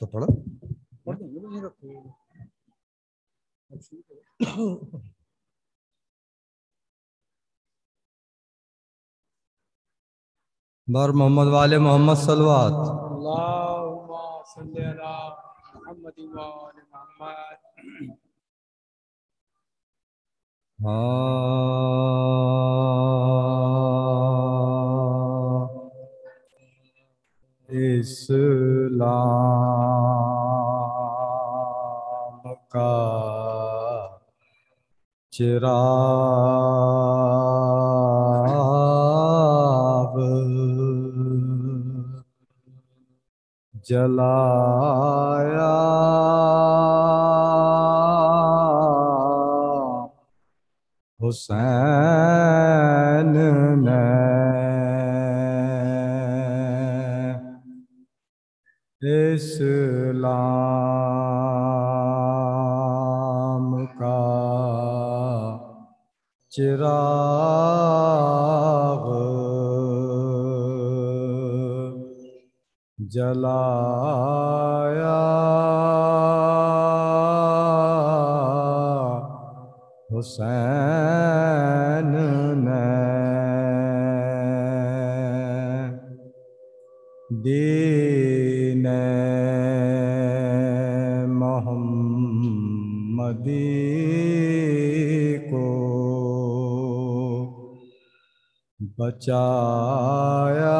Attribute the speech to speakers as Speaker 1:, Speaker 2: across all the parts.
Speaker 1: तो पढ़ो बार मोहम्मद वाले मोहम्मद सलवात हाँ इस्लाम का चिराग जलाया। हुसैन चिराग। जलाया। बचाया।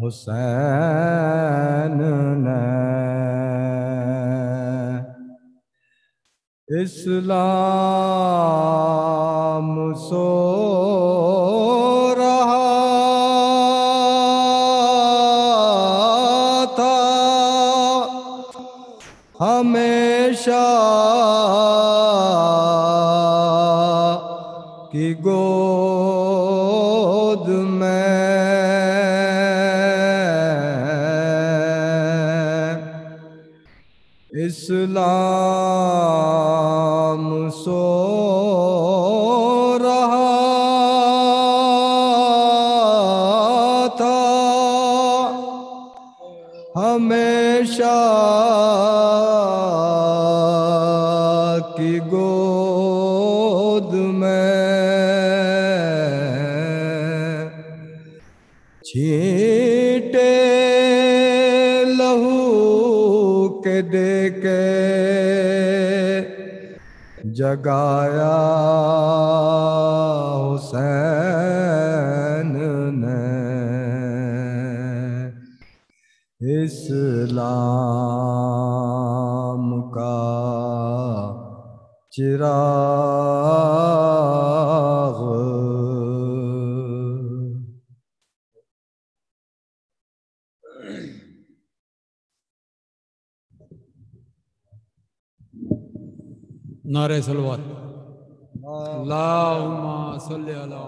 Speaker 1: हुसैन ने इस्लाम सो रहा था। हमेशा जगाया हुसैन ने। इस्लाम का चिराग
Speaker 2: नारे अला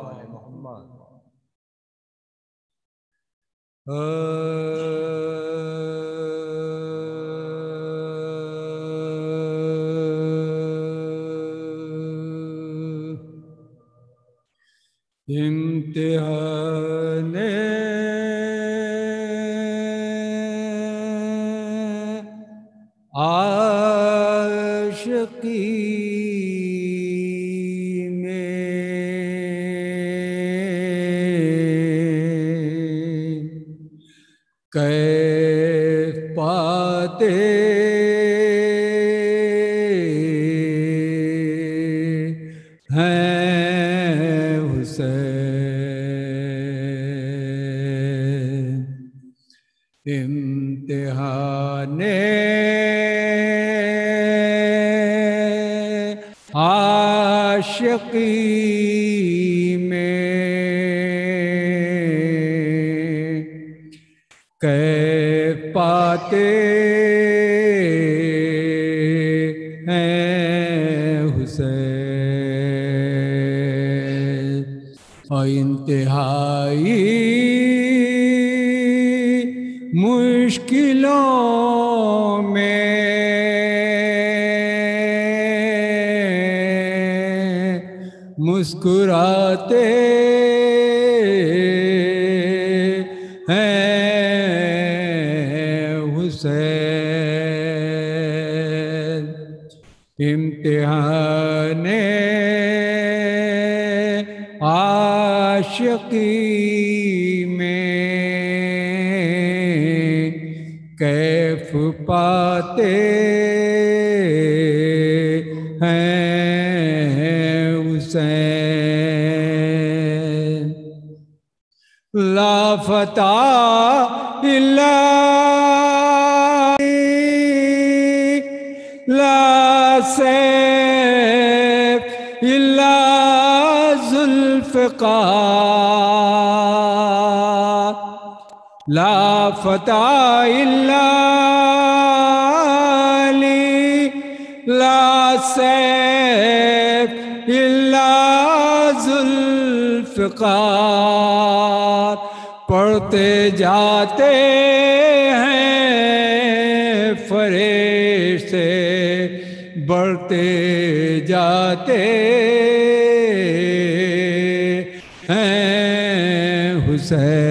Speaker 2: इम्तिहान। आशिकी। लाफता इल्ला ला सैफ इल्ला जुल्फ़िकार। ला फता पढ़ते जाते हैं फरेशते बढ़ते जाते हैं हुसैन।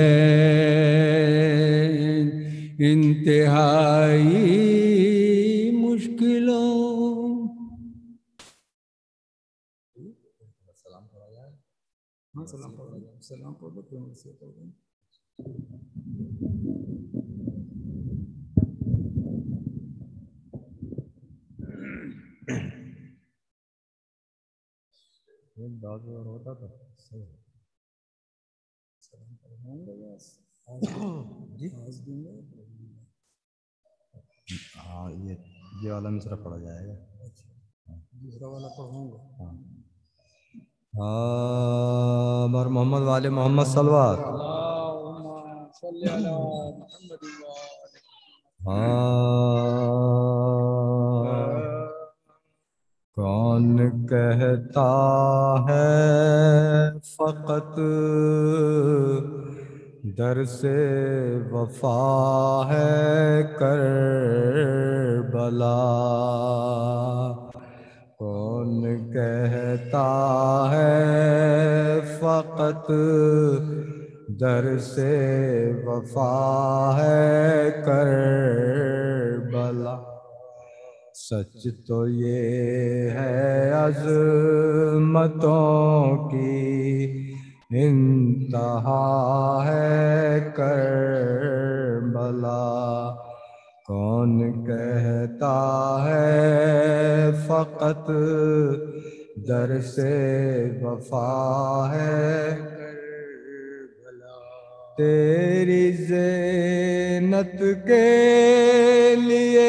Speaker 2: इंतहाई मुश्किलों। सलाम पढ़ो सलाम पढ़ो क्यों से पढ़ो
Speaker 1: एक होता सही। हाँ ये ये वाला मिसरा पढ़ा जाएगा।
Speaker 2: दूसरा वाला
Speaker 1: हाँ। हाँ मोहम्मद वाले मोहम्मद सलवार। हाँ कौन कहता है फकत दर से वफा है कर बला कौन कहता है फकत दर से वफा है कर बला सच तो ये है अजमतों की इंतहा है कर बला कौन कहता है फकत दर से वफा है तेरी जेनत के लिए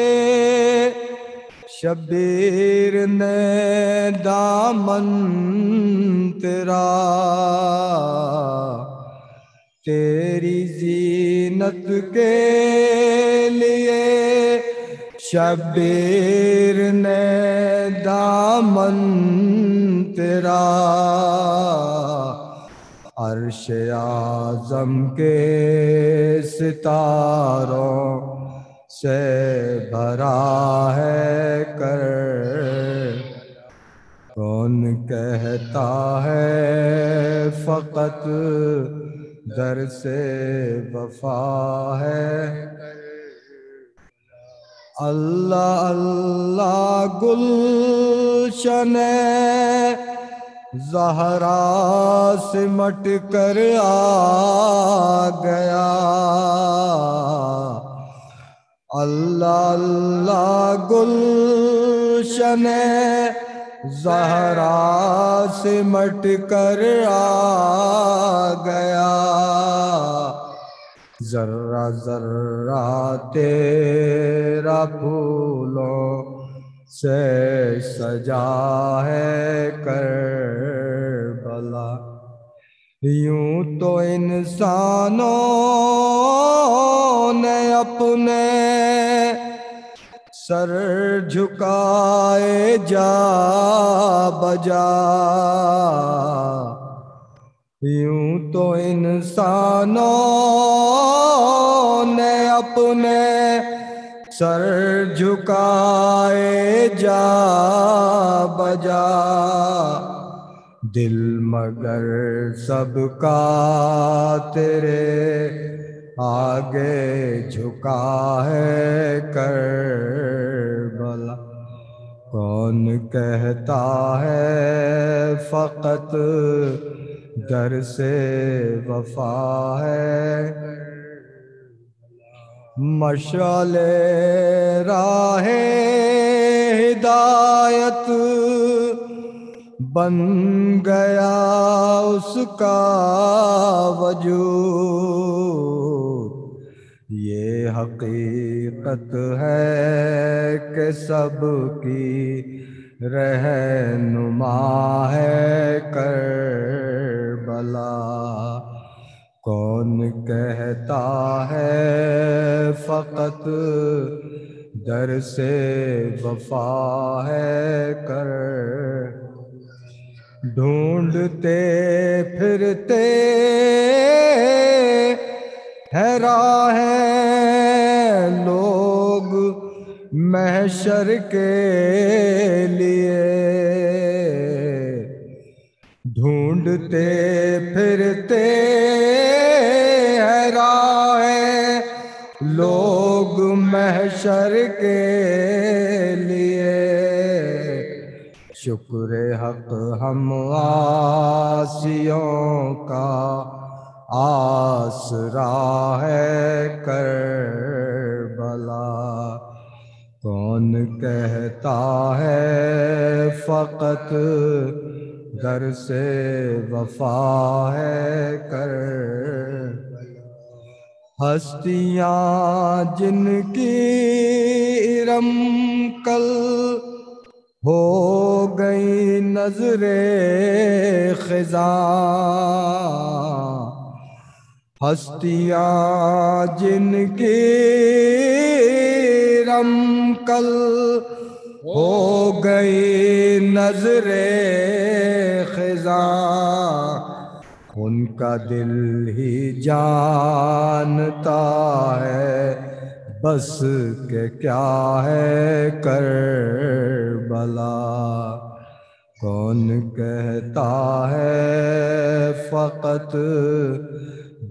Speaker 1: शबीर ने दामन तेरा। तेरी जीनत के लिए शबीर ने दामन तेरा। अर्श आज़म के सितारों से भरा है कर। कौन कहता है फकत दर से वफा है? अल्लाह अल्लाह गुलशन जहरा सिमट कर आ गया। अल्लाह अल्लाह गुलशन जहरा सिमट कर आ गया। जर्रा जर्रा तेरा फूलों से सजा है कर बला यूँ तो इंसानों ने अपने सर झुकाए जा बजा। यूँ तो इंसानों ने अपने सर झुकाए जा बजा। दिल मगर सबका तेरे आगे झुका है कर भला कौन कहता है फकत दर से वफा है मशाले राहे हिदायत। बन गया उसका वजूद। ये हकीकत है कि सब की रहनुमा है कर बला कौन कहता है फकत दर से वफा है कर। ढूंढते फिरते हैरा है लोग महशर के लिए। ढूंढते फिरते महशर के लिए। शुक्र हक हम आसियों का आसरा है कर बला कौन कहता है फकत दर से वफा है कर हस्तियाँ जिनकी इरम कल हो गई नजरे खिजा। हस्तियाँ जिनकी रम कल हो गई नजरे खिजा। उनका दिल ही जानता है बस के क्या है कर बला कौन कहता है फकत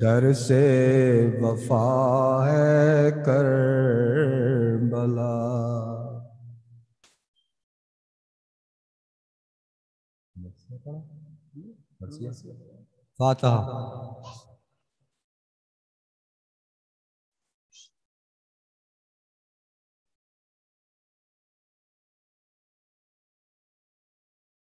Speaker 1: दर से वफा है कर बला फातहा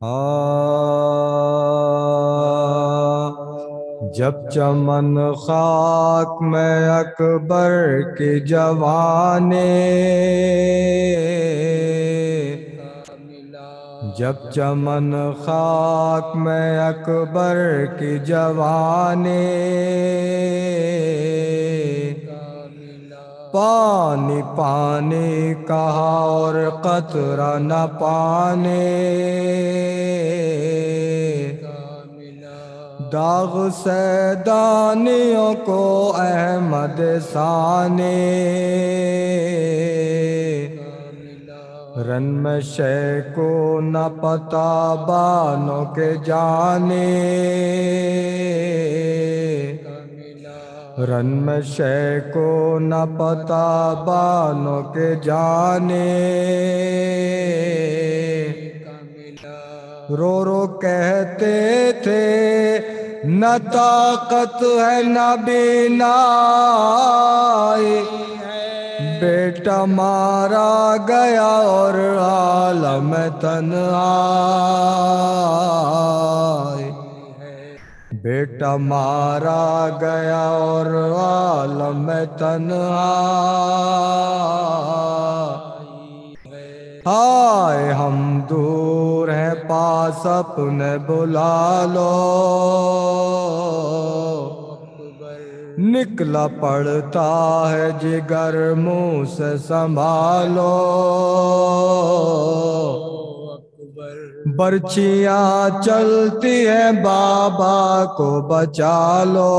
Speaker 1: हाँ, जब चमन खाक में अकबर की जवानी
Speaker 3: कामिला
Speaker 1: जब चमन खाक में अकबर की जवानी, पानी पानी कहा और कतरा न पाने। दाग सैदानियों को अहमद साने।
Speaker 3: कामिला
Speaker 1: रन में शय को न पता बानो के जाने।
Speaker 3: कामिला
Speaker 1: रन में शय को न पता बानो के जाने। रो रो कहते थे, न ताकत है न बीनाई। बेटा मारा गया और आलम तन बेटा मारा गया और आलम तन हाय हम दूर हैं, पास अपने बुला लो। निकला पड़ता है जिगर, मुँह से संभालो। बर्छियाँ चलती है, बाबा को बचा लो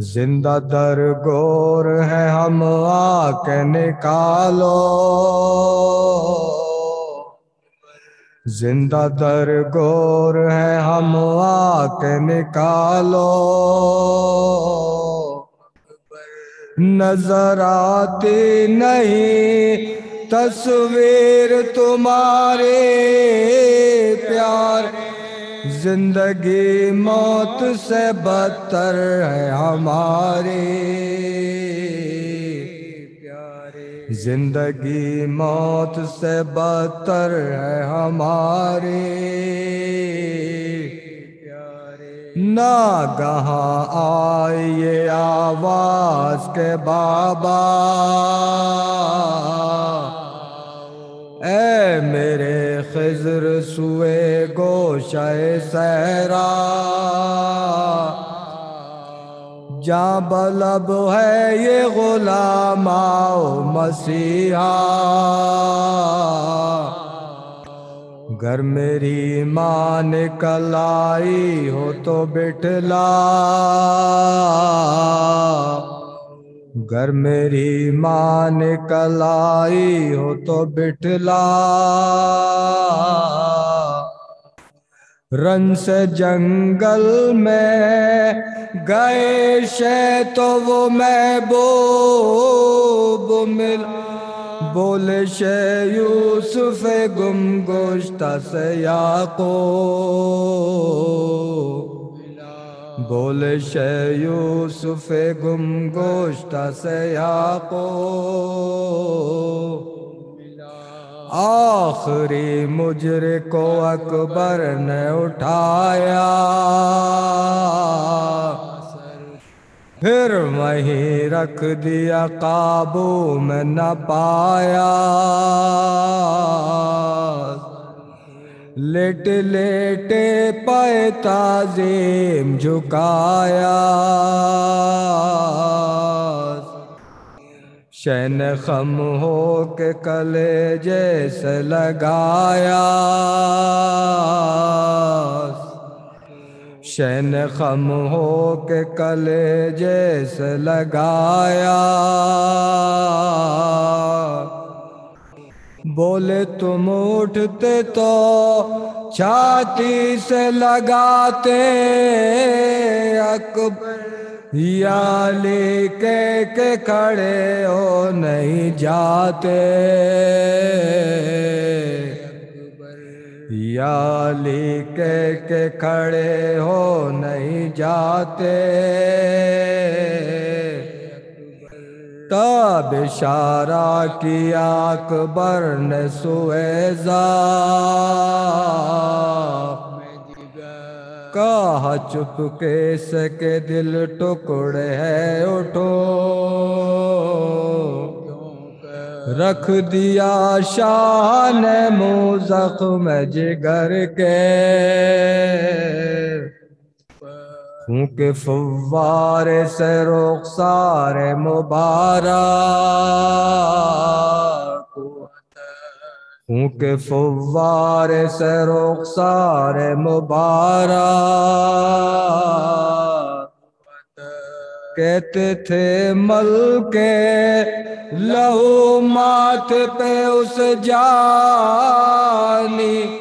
Speaker 1: ज़िंदा दर गोर है, हम आके निकालो। ज़िंदा दर गोर है हम आके निकालो। नज़र आती नहीं, तस्वीर तुम्हारे प्यार ज़िंदगी मौत से बदतर है हमारे। ज़िंदगी मौत से बदतर है हमारे। ना कहाँ आई ये आवाज़ के बाबा। ए मेरे खिजर सुए गोशाए सहरा। जा बलब है ये गुलाम आओ मसीहा। घर मेरी माँ निकल आई हो तो बिठला। घर मेरी माँ निकल आई हो तो बिठला। रन से जंगल में गए शे तो वो महबूब मिल। बोले शे यूसुफ गुम गोश्ता से याको बोले शे यूसुफ गुम गोश्ता से याको आखिरी मुजरे को अकबर ने उठाया। फिर वहीं रख दिया काबू में न पाया। लेट लेटे पे ताजीम झुकाया। शैन खम हो के कले जैसे लगाया। शैन खम हो के कले जैसे लगाया। बोले, तुम उठते तो छाती से लगाते, अकबर या लेके के खड़े हो नहीं जाते। या लेके के खड़े हो नहीं जाते। तब इशारा किया अकबर ने सुएजा कहा चुप के सके दिल टुकड़े है उठो। रख दिया शाह ने मुँह जख्म जिगर के फुवारे से रुखसारे मुबारक फूके फुवारे से रुखसारे मुबारक। थे मल के लहू माथे पे उस जानी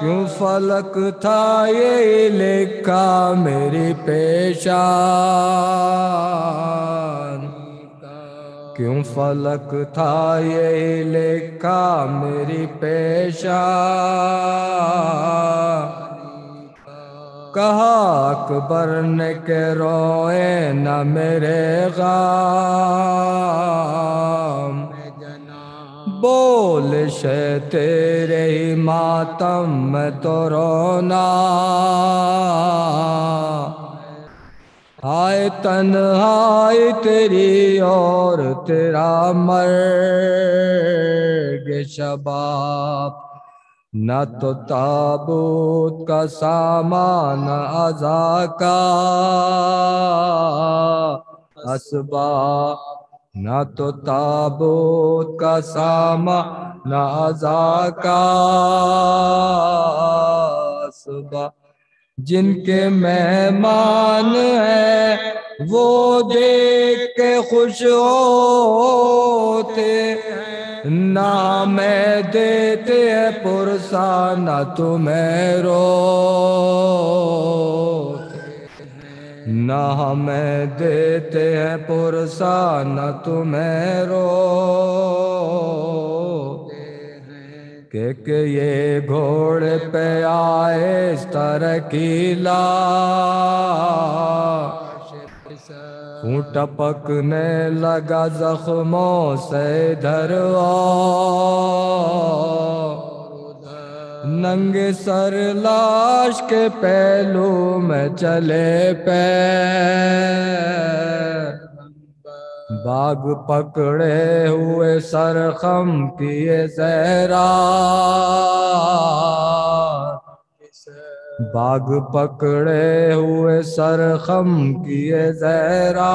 Speaker 1: क्यों फलक था ये लिखा मेरी पेशान क्यों फलक था ये लेखा मेरी पेशा? कहा अकबर ने के रोए न मेरे गाम? बोल से तेरे मातम तो रोना। हाय तन्हाई तेरी और तेरा मर्ग शबाब। न तो ताबूत का सामान अजा का असबा न तो ताबूत का सामान अजा का असबा जिनके मेहमान है, वो देख के खुश होते ना मैं देते हैं पुरसा न तुम्हें रो न हमें देते हैं पुरसा न तुम्हें रो के के ये घोड़े पे आए इस तरह की ला हूँ टपकने लगा जख्मों से इधर नंगे सर लाश के पहलू में चले पे। बाग पकड़े हुए सरखम किए जहरा। बाग पकड़े हुए सरखम किए जहरा।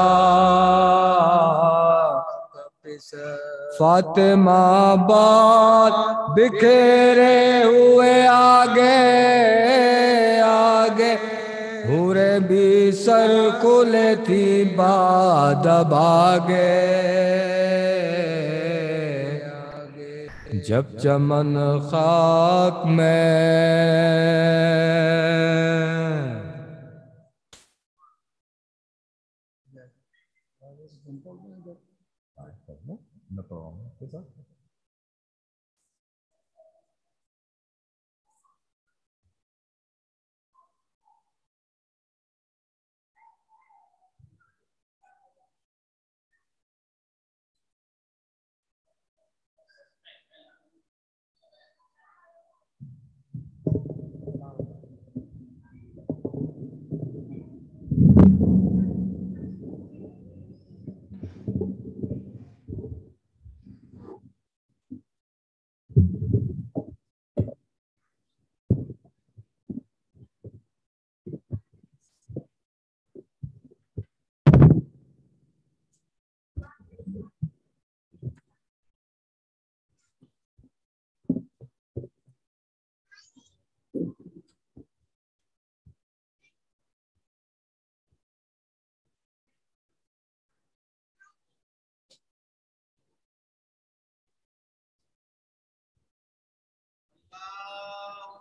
Speaker 1: फातिमा बात बिखेरे हुए आगे आगे। भी सर कुले थी बाद भागे। जब चमन खाक में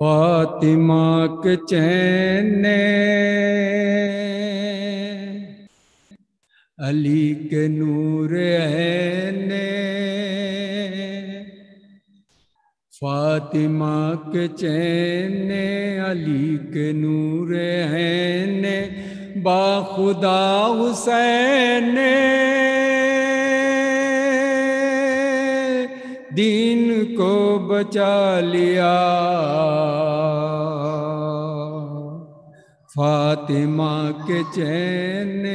Speaker 2: फातिमा के चैन ने अली के नूर ने फातिमा के चैन अली के नूर ने बाखुदा हुसैन। दीन को बचा लिया। फातिमा के चैन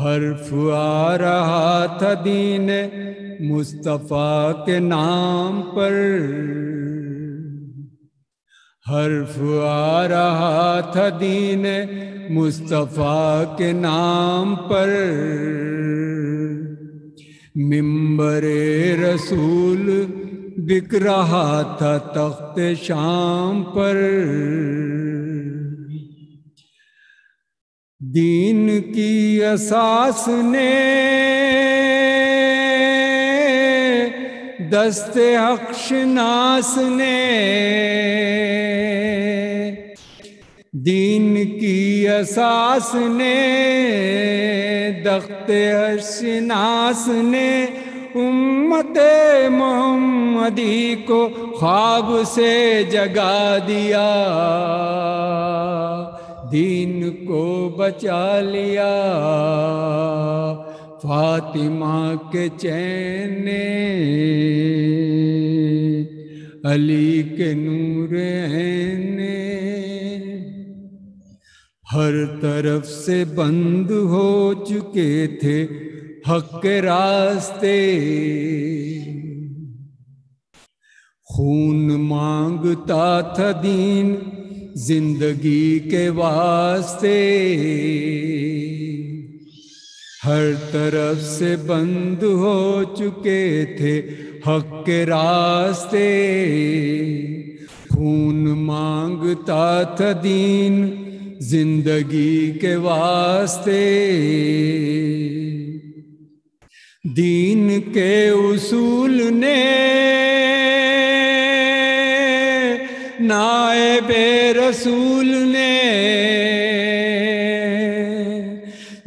Speaker 2: हर्फ आ रहा था दीन मुस्तफ़ा के नाम पर। हर्फ आ रहा था दीन मुस्तफ़ा के नाम पर। मिंबरे रसूल बिक रहा था तख्त शाम पर। दीन की असास ने दस्ते अक्षनास ने। दीन की असास ने दख्ते अशनास ने उम्मत मोहम्मदी को ख्वाब से जगा दिया। दीन को बचा लिया। फातिमा के चैन, अली के नूर ने हर तरफ़ से बंद हो चुके थे हक के रास्ते। खून माँगता था दीन ज़िंदगी के वास्ते हर तरफ़ से बंद हो चुके थे हक के रास्ते। खून माँगता था दीन ज़िंदगी के वास्ते। दीन के उसूल ने नाए रसूल ने।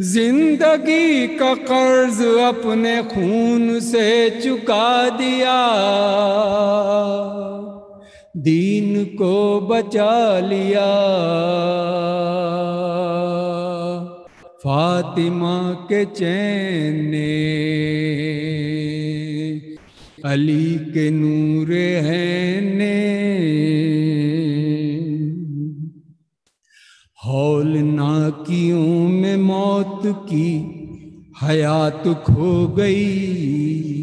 Speaker 2: ज़िंदगी का कर्ज अपने खून से चुका दिया। दीन को बचा लिया। फातिमा के चैन ने। अली के नूर है ने। हौल नाकियों में मौत की हयात खो गई।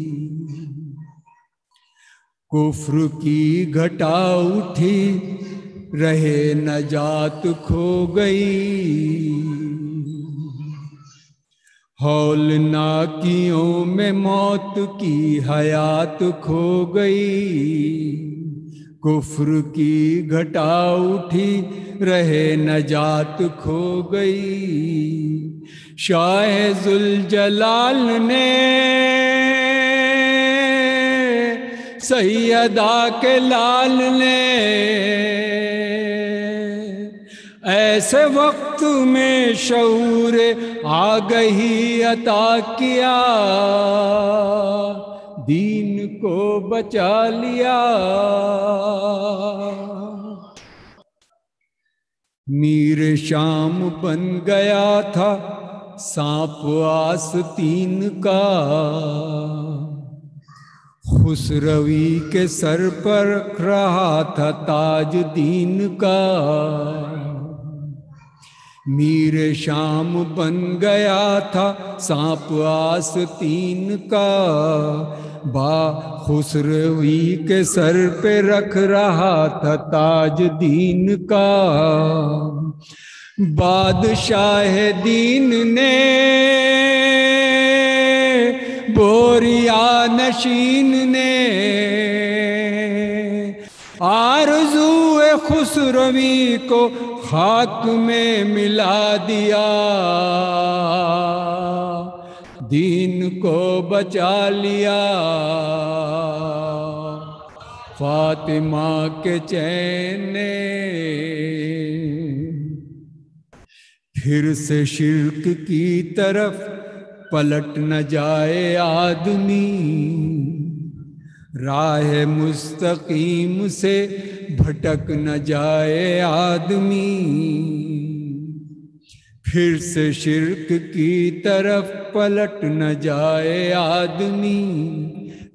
Speaker 2: कुफ्र की घटा उठी, रहे नजात खो गई। हौल नाकियों में मौत की हयात खो गई। कुफ्र की घटा उठी, रहे नजात खो गई। शाह जुल जलाल ने सैयदा के लाल ने ऐसे वक्त में शऊर आ गई अता किया। दीन को बचा लिया। मीर शाम बन गया था, सांप आस तीन का। खुसरवी के सर पर रख रहा था ताज दीन का। मीर शाम बन गया था, सांप आस तीन का। बा खुसरवी के सर पे रख रहा था ताज दीन का। बादशाह दीन ने बोरिया नशीन ने आरज़ू खुसरवी को खाक में मिला दिया। दीन को बचा लिया। फातिमा के चैन। फिर से शिरक की तरफ़ पलट न जाए आदमी। राह मुस्तकीम से भटक न जाए आदमी। फिर से शिरक की तरफ़ पलट न जाए आदमी।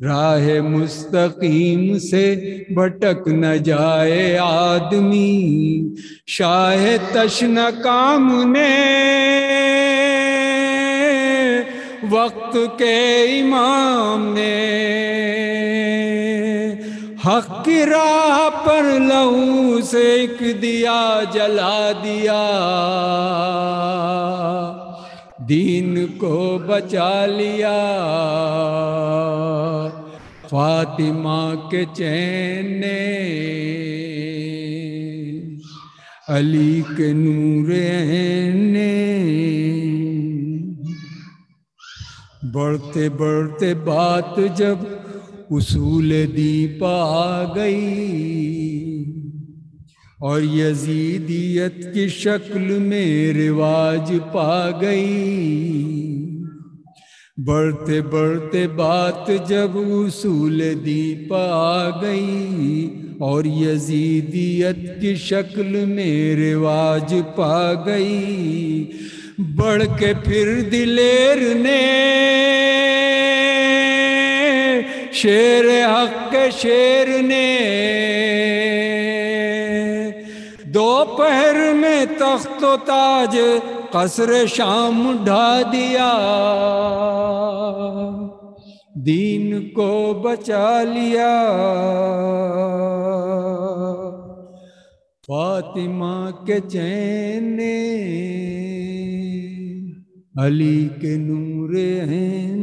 Speaker 2: राह मुस्तकीम से भटक न जाए आदमी। शाह तशन काम ने वक्त के इमाम ने हक की राह पर लहू सेक दिया जला दिया। दीन को बचा लिया। फातिमा के चैन ने अली के नूर ने बढ़ते बढ़ते बात जब उसूल दीप आ गई। और यजीदियत की शक्ल में रिवाज पा गई। बढ़ते बढ़ते बात जब उसूल दीप आ गई, और यजीदियत की शक्ल में रिवाज पा गई। बढ़ के फिर दिलेर ने शेर हक के शेर ने। दोपहर में तख्त ताज, कसर शाम ढा दिया। दीन को बचा लिया। फातिमा के चैन ने। अली के नूर हैं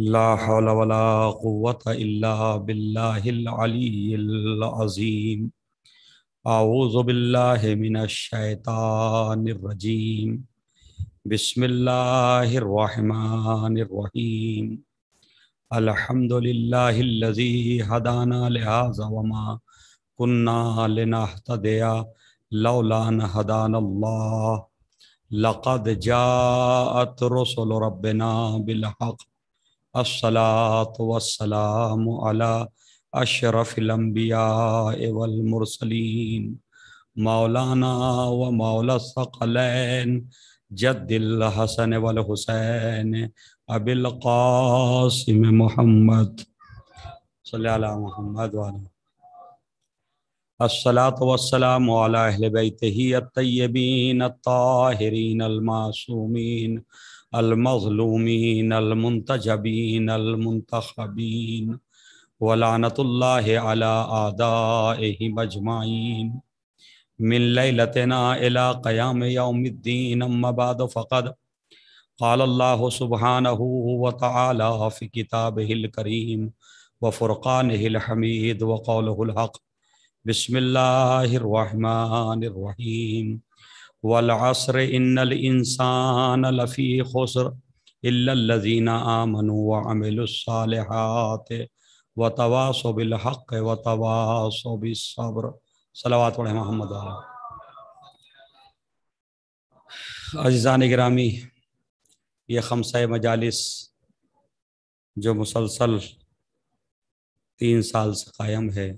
Speaker 4: ला हौल वला कुव्वत इल्ला बिल्लाहिल अलीय्यिल अज़ीम। अऊज़ु बिल्लाहि मिनश शैतानिर रजीम। बिस्मिल्लाहिर रहमानिर रहीम। अल्हम्दुलिल्लाहिल्लज़ी हदाना लिहाज़ा वमा कुन्ना लिनहतदिया लौला अन हदानल्लाह लक़द जाअत रुसुलु रब्बिना बिल हक़। अस्सलात वस्सलाम अला अशरफिल अंबिया वल मुरसलीन मौलाना व मौला सकलैन जद्दिल हसन वल हुसैन अबिल कासिम मोहम्मद अलैहि मोहम्मद वाला अस्सलात वस्सलाम अला अहले बैतिही अत-तय्यबीन अल-मासूमीन अलमज़लूमीन अलमुंतजबीन अलमुंतखबीन वलानतुल्लाह अला आदाइहि मजमाइन मिन लैलतना इला क़याम यौमिद्दीन अम्मा बाद फ़क़द क़ाल अल्लाह सुब्हानहु व तआला फ़ी किताबिहिल करीम व फ़ुरक़ानिहिल हमीद व क़ौलुहुल हक़ बिस्मिल्लाहिर वलअस्र इन्नल इंसान लफ़ी खुस्र इल्लल्लज़ीना आमनु व अमिलुस्सालिहात व तवासौ बिल हक़ व तवासौ बिस्सब्र सलावत पढ़े मोहम्मद अज़ान ग्रामी ये खमसा मजालिस जो मुसलसल तीन साल से कायम है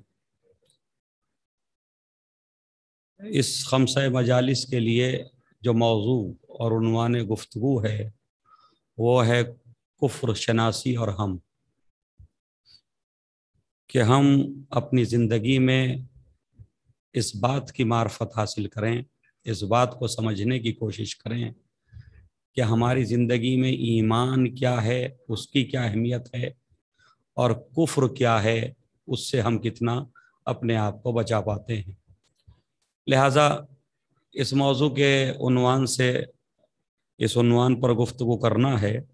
Speaker 4: इस खमस मजालिस के लिए जो मौजू और गुफ्तु है, वो है कुफ्र, शनासी और हम। कि हम अपनी ज़िंदगी में इस बात की मार्फत हासिल करें, इस बात को समझने की कोशिश करें कि हमारी ज़िंदगी में ईमान क्या है, उसकी क्या अहमियत है और कुफ्र क्या है, उससे हम कितना अपने आप को बचा पाते हैं। लिहाजा इस मौजू के उनवान से इस उनवान पर गुफ्तु करना है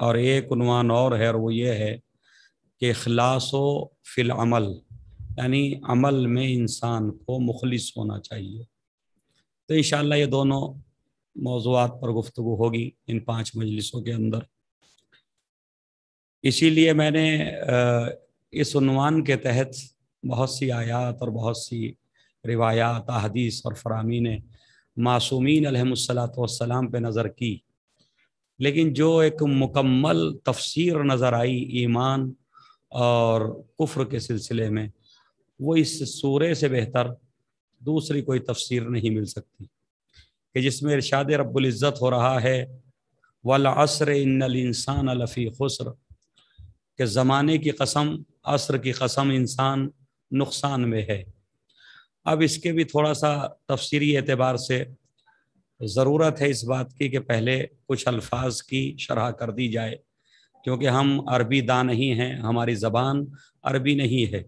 Speaker 4: और एक उनवान और है और वो ये है कि अखलास फ़िल यानी अमल में इंसान को मुखलिस होना चाहिए। तो इन ये दोनों मौजूद पर गुफ्तु होगी इन पाँच मजलिसों के अंदर। इसीलिए मैंने इस उनवान के तहत बहुत सी आयात और बहुत सी रिवायात हदीस और फ़रामी ने मासूमीन अलहमसलाम पे नज़र की। लेकिन जो एक मुकम्मल तफसीर नज़र आई ईमान और कुफ्र के सिलसिले में, वो इस सूरे से बेहतर दूसरी कोई तफसीर नहीं मिल सकती। कि जिसमें इरशाद रब्बुल्ज़त हो रहा है, वल असर इंसान लफ़ी खुसर। के ज़माने की कसम, असर की कसम इंसान नुकसान में है। अब इसके भी थोड़ा सा तफसीरी एतबार से ज़रूरत है इस बात की कि पहले कुछ अल्फाज की शरह कर दी जाए, क्योंकि हम अरबी दा नहीं हैं, हमारी ज़बान अरबी नहीं है।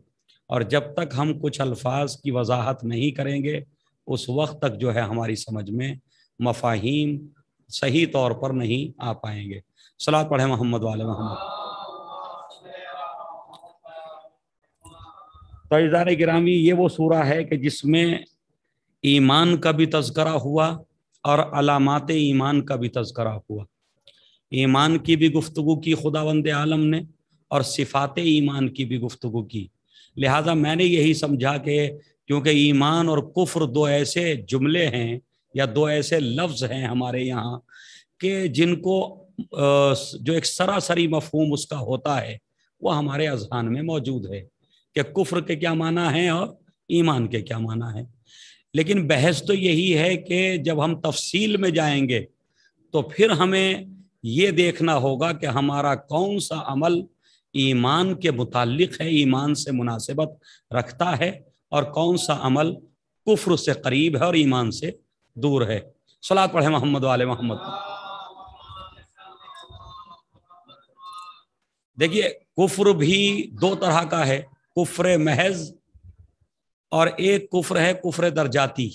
Speaker 4: और जब तक हम कुछ अल्फाज की वजाहत नहीं करेंगे, उस वक्त तक जो है हमारी समझ में मफाहिम सही तौर पर नहीं आ पाएँगे। सलाह पढ़े मोहम्मद वाले मोहम्मद। तजान गिरामी, ये वो सूरा है कि जिसमें ईमान का भी तस्करा हुआ और अलामत ईमान का भी तस्करा हुआ। ईमान की भी गुफ्तु की खुदावंद आलम ने और सिफात ईमान की भी गुफ्तु की। लिहाजा मैंने यही समझा कि क्योंकि ईमान और कुफ्र दो ऐसे जुमले हैं या दो ऐसे लफ्ज हैं हमारे यहाँ कि जिनको जो एक सरासरी मफहूम उसका होता है वह हमारे अजहान में मौजूद है। कि कुफ्र के क्या माना है और ईमान के क्या माना है। लेकिन बहस तो यही है कि जब हम तफसील में जाएँगे तो फिर हमें ये देखना होगा कि हमारा कौन सा अमल ईमान के मुतालिक है, ईमान से मुनासिबत रखता है और कौन सा अमल कुफ्र से करीब है और ईमान से दूर है। सलाद पढ़े मोहम्मद वाले मोहम्मद देखिए, कुफ्र भी दो तरह का है। कुफ्र महज और एक कुफ्र है कुफ्र दर्जाती।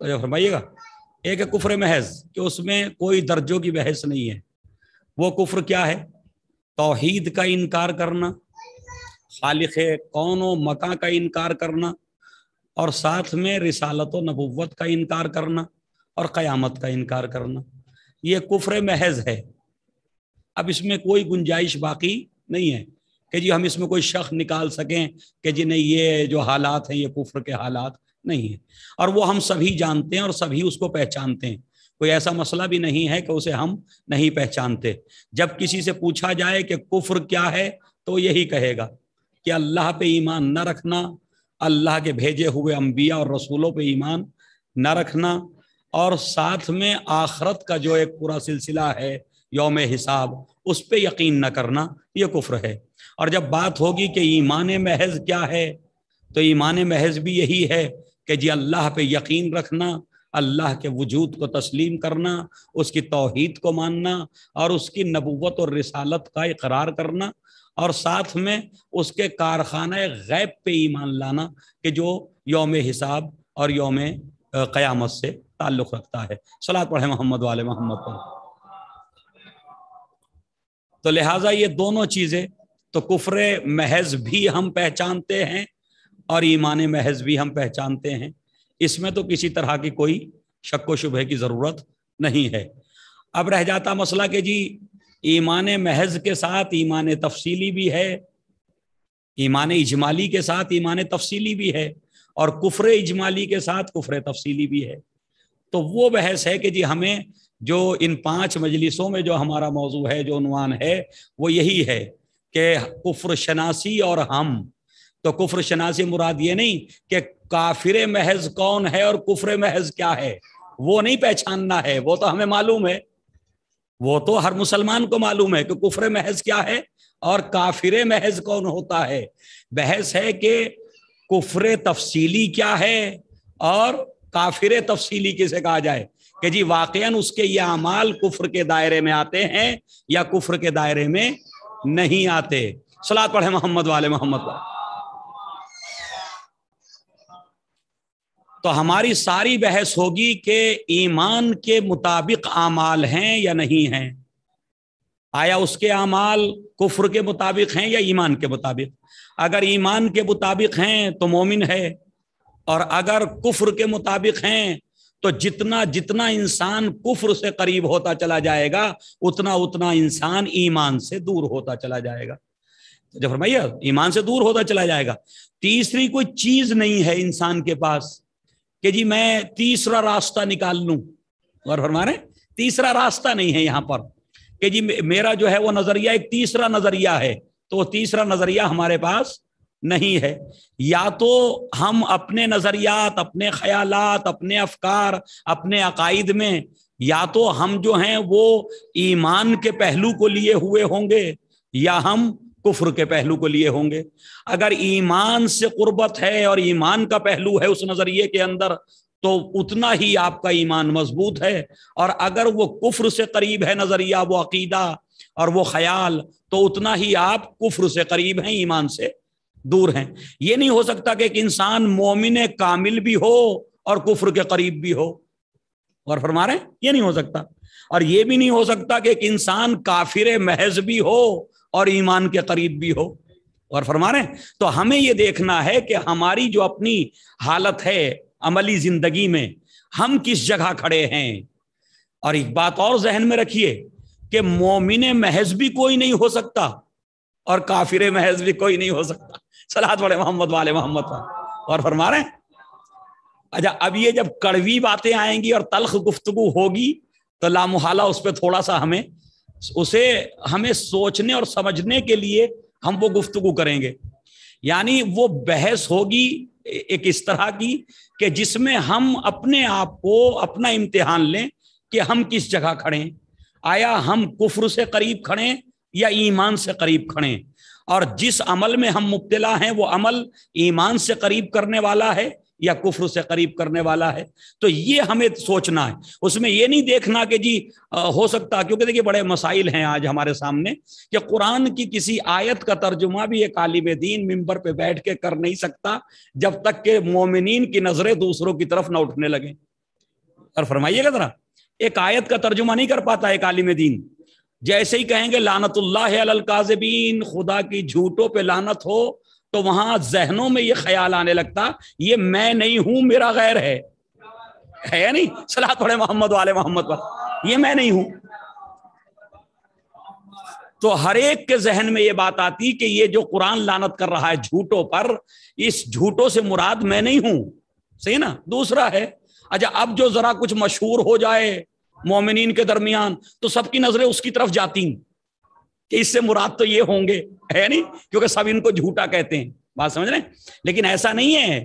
Speaker 4: तो फरमाइएगा? एक है कुफ्र महज, कि उसमें कोई दर्जों की बहस नहीं है। वो कुफ्र क्या है? तोहीद का इनकार करना, खालिक कौन मका का इनकार करना, और साथ में रिसालत नबुवत का इनकार करना और क़यामत का इनकार करना। ये कुफ्र महज है। अब इसमें कोई गुंजाइश बाकी नहीं है। कि जी हम इसमें कोई शक निकाल सकें कि जी नहीं, ये जो हालात हैं, ये कुफ्र के हालात नहीं है। और वो हम सभी जानते हैं और सभी उसको पहचानते हैं। कोई ऐसा मसला भी नहीं है कि उसे हम नहीं पहचानते। जब किसी से पूछा जाए कि कुफ्र क्या है तो यही कहेगा कि अल्लाह पे ईमान न रखना, अल्लाह के भेजे हुए अम्बिया और रसूलों पे ईमान न रखना और साथ में आखरत का जो एक पूरा सिलसिला है योम हिसाब उस पर यकीन न करना, ये कुफ्र है। और जब बात होगी कि ईमान महज क्या है तो ईमान महज भी यही है कि जी अल्लाह पे यकीन रखना, अल्लाह के वजूद को तस्लीम करना, उसकी तोहहीद को मानना और उसकी नबूवत और रिसालत का इकरार करना और साथ में उसके कारखाना गैब पे ईमान लाना कि जो योम हिसाब और योम क़यामत से ताल्लुक़ रखता है। सलाद पढ़े मोहम्मद वाले मोहम्मद पर। तो लिहाजा ये दोनों चीज़ें तो कुफर महज भी हम पहचानते हैं और ईमान महज भी हम पहचानते हैं। इसमें तो किसी तरह की कोई शक व शुभ की ज़रूरत नहीं है। अब रह जाता मसला कि जी, ईमान महज के साथ ईमान तफसीली भी है, ईमान इजमाली के साथ ईमान तफसीली भी है और कुफर इजमाली के साथ कुफर तफसीली भी है। तो वो बहस है कि जी, हमें जो इन पाँच मजलिसों में जो हमारा मौजू है, जो उनवान है, वो यही है। कि कुफ्र शनासी और हम। तो कुफ्र शनासी मुराद ये नहीं कि काफिर महज कौन है और कुफर महज क्या है। वो नहीं पहचानना है, वो तो हमें मालूम है। वो तो हर मुसलमान को मालूम है कि कुफर महज क्या है और काफिर महज कौन होता है। बहस है कि कुफर तफसीली क्या है और काफिर तफसीली किसे कहा जाए? कि जी वाकया उसके ये अमाल कुफ्र के दायरे में आते हैं या कुफ्र के दायरे में नहीं आते। सलाद पढ़े मोहम्मद वाले मोहम्मद वाले तो हमारी सारी बहस होगी कि ईमान के मुताबिक आमाल हैं या नहीं हैं। आया उसके अमाल कुफ्र के मुताबिक हैं या ईमान के मुताबिक? अगर ईमान के मुताबिक हैं तो मोमिन है, और अगर कुफ्र के मुताबिक हैं तो जितना जितना इंसान कुफ्र से करीब होता चला जाएगा, उतना उतना इंसान ईमान से दूर होता चला जाएगा। जब फरमाइए, ईमान से दूर होता चला जाएगा। तीसरी कोई चीज़ नहीं है इंसान के पास कि जी मैं तीसरा रास्ता निकाल लू। और फरमा रहे तीसरा रास्ता नहीं है यहाँ पर कि जी मेरा जो है वो नज़रिया एक तीसरा नज़रिया है तो वो तीसरा नज़रिया हमारे पास नहीं है। या तो हम अपने नजरियात, अपने ख्यालात, अपने अफकार, अपने अकाइद में, या तो हम जो हैं वो ईमान के पहलू को लिए हुए होंगे, या हम कुफ्र के पहलू को लिए होंगे। अगर ईमान से कुर्बत है और ईमान का पहलू है उस नज़रिए के अंदर तो उतना ही आपका ईमान मज़बूत है। और अगर वो कुफ्र से करीब है नज़रिया, वो अकीदा और वो ख्याल तो उतना ही आप कुफ्र से करीब हैं ईमान से। दूर हैं। ये नहीं हो सकता कि एक इंसान मोमिन कामिल भी हो और कुफर के करीब भी हो। और फरमा रहे ये नहीं हो सकता। और ये भी नहीं हो सकता कि एक इंसान काफिर महज भी हो और ईमान के करीब भी हो। और फरमा रहे तो हमें ये देखना है कि हमारी जो अपनी हालत है अमली ज़िंदगी में, हम किस जगह खड़े हैं। और एक बात और जहन में रखिए कि मोमिन महज भी कोई नहीं हो सकता और काफिर महज भी कोई नहीं हो सकता। सलात बड़े मोहम्मद वाले मोहम्मद और फरमा रहे अच्छा अब ये जब कड़वी बातें आएँगी और तलख गुफ्तगु होगी तो लामुहाला उस पर थोड़ा सा हमें, उसे हमें सोचने और समझने के लिए हम वो गुफ्तगु करेंगे। यानी वो बहस होगी एक इस तरह की कि जिसमें हम अपने आप को अपना इम्तिहान लें कि हम किस जगह खड़े आया हम कुफ्र से करीब खड़े या ईमान से करीब खड़े और जिस अमल में हम मुब्तला हैं, वो अमल ईमान से करीब करने वाला है या कुफ्र से करीब करने वाला है? तो ये हमें सोचना है। उसमें ये नहीं देखना कि जी हो सकता क्योंकि देखिए बड़े मसाइल हैं आज हमारे सामने, कि कुरान की किसी आयत का तर्जुमा भी एक आलिम दीन मिंबर पे बैठ के कर नहीं सकता, जब तक के मोमिन की नज़रें दूसरों की तरफ़ ना उठने लगे। और फरमाइएगा जरा, एक आयत का तर्जुमा नहीं कर पाता एक आलिम दीन। जैसे ही कहेंगे, लानतुल्लाह काजबीन, खुदा की झूठों पे लानत हो तो वहाँ जहनों में ये ख्याल आने लगता, ये मैं नहीं हूँ, मेरा गैर है। है नहीं? सलाह पढ़े मोहम्मद वाले मोहम्मद पर। ये मैं नहीं हूँ। तो हर एक के जहन में ये बात आती कि ये जो कुरान लानत कर रहा है झूठों पर, इस झूठों से मुराद मैं नहीं हूँ। सही ना? दूसरा है अच्छा अब जो जरा कुछ मशहूर हो जाए मोमिन के दरमियान तो सबकी नज़रें उसकी तरफ़ जाती कि इससे मुराद तो ये होंगे, है नहीं? क्योंकि सब इनको झूठा कहते हैं। बात समझ रहे लेकिन ऐसा नहीं है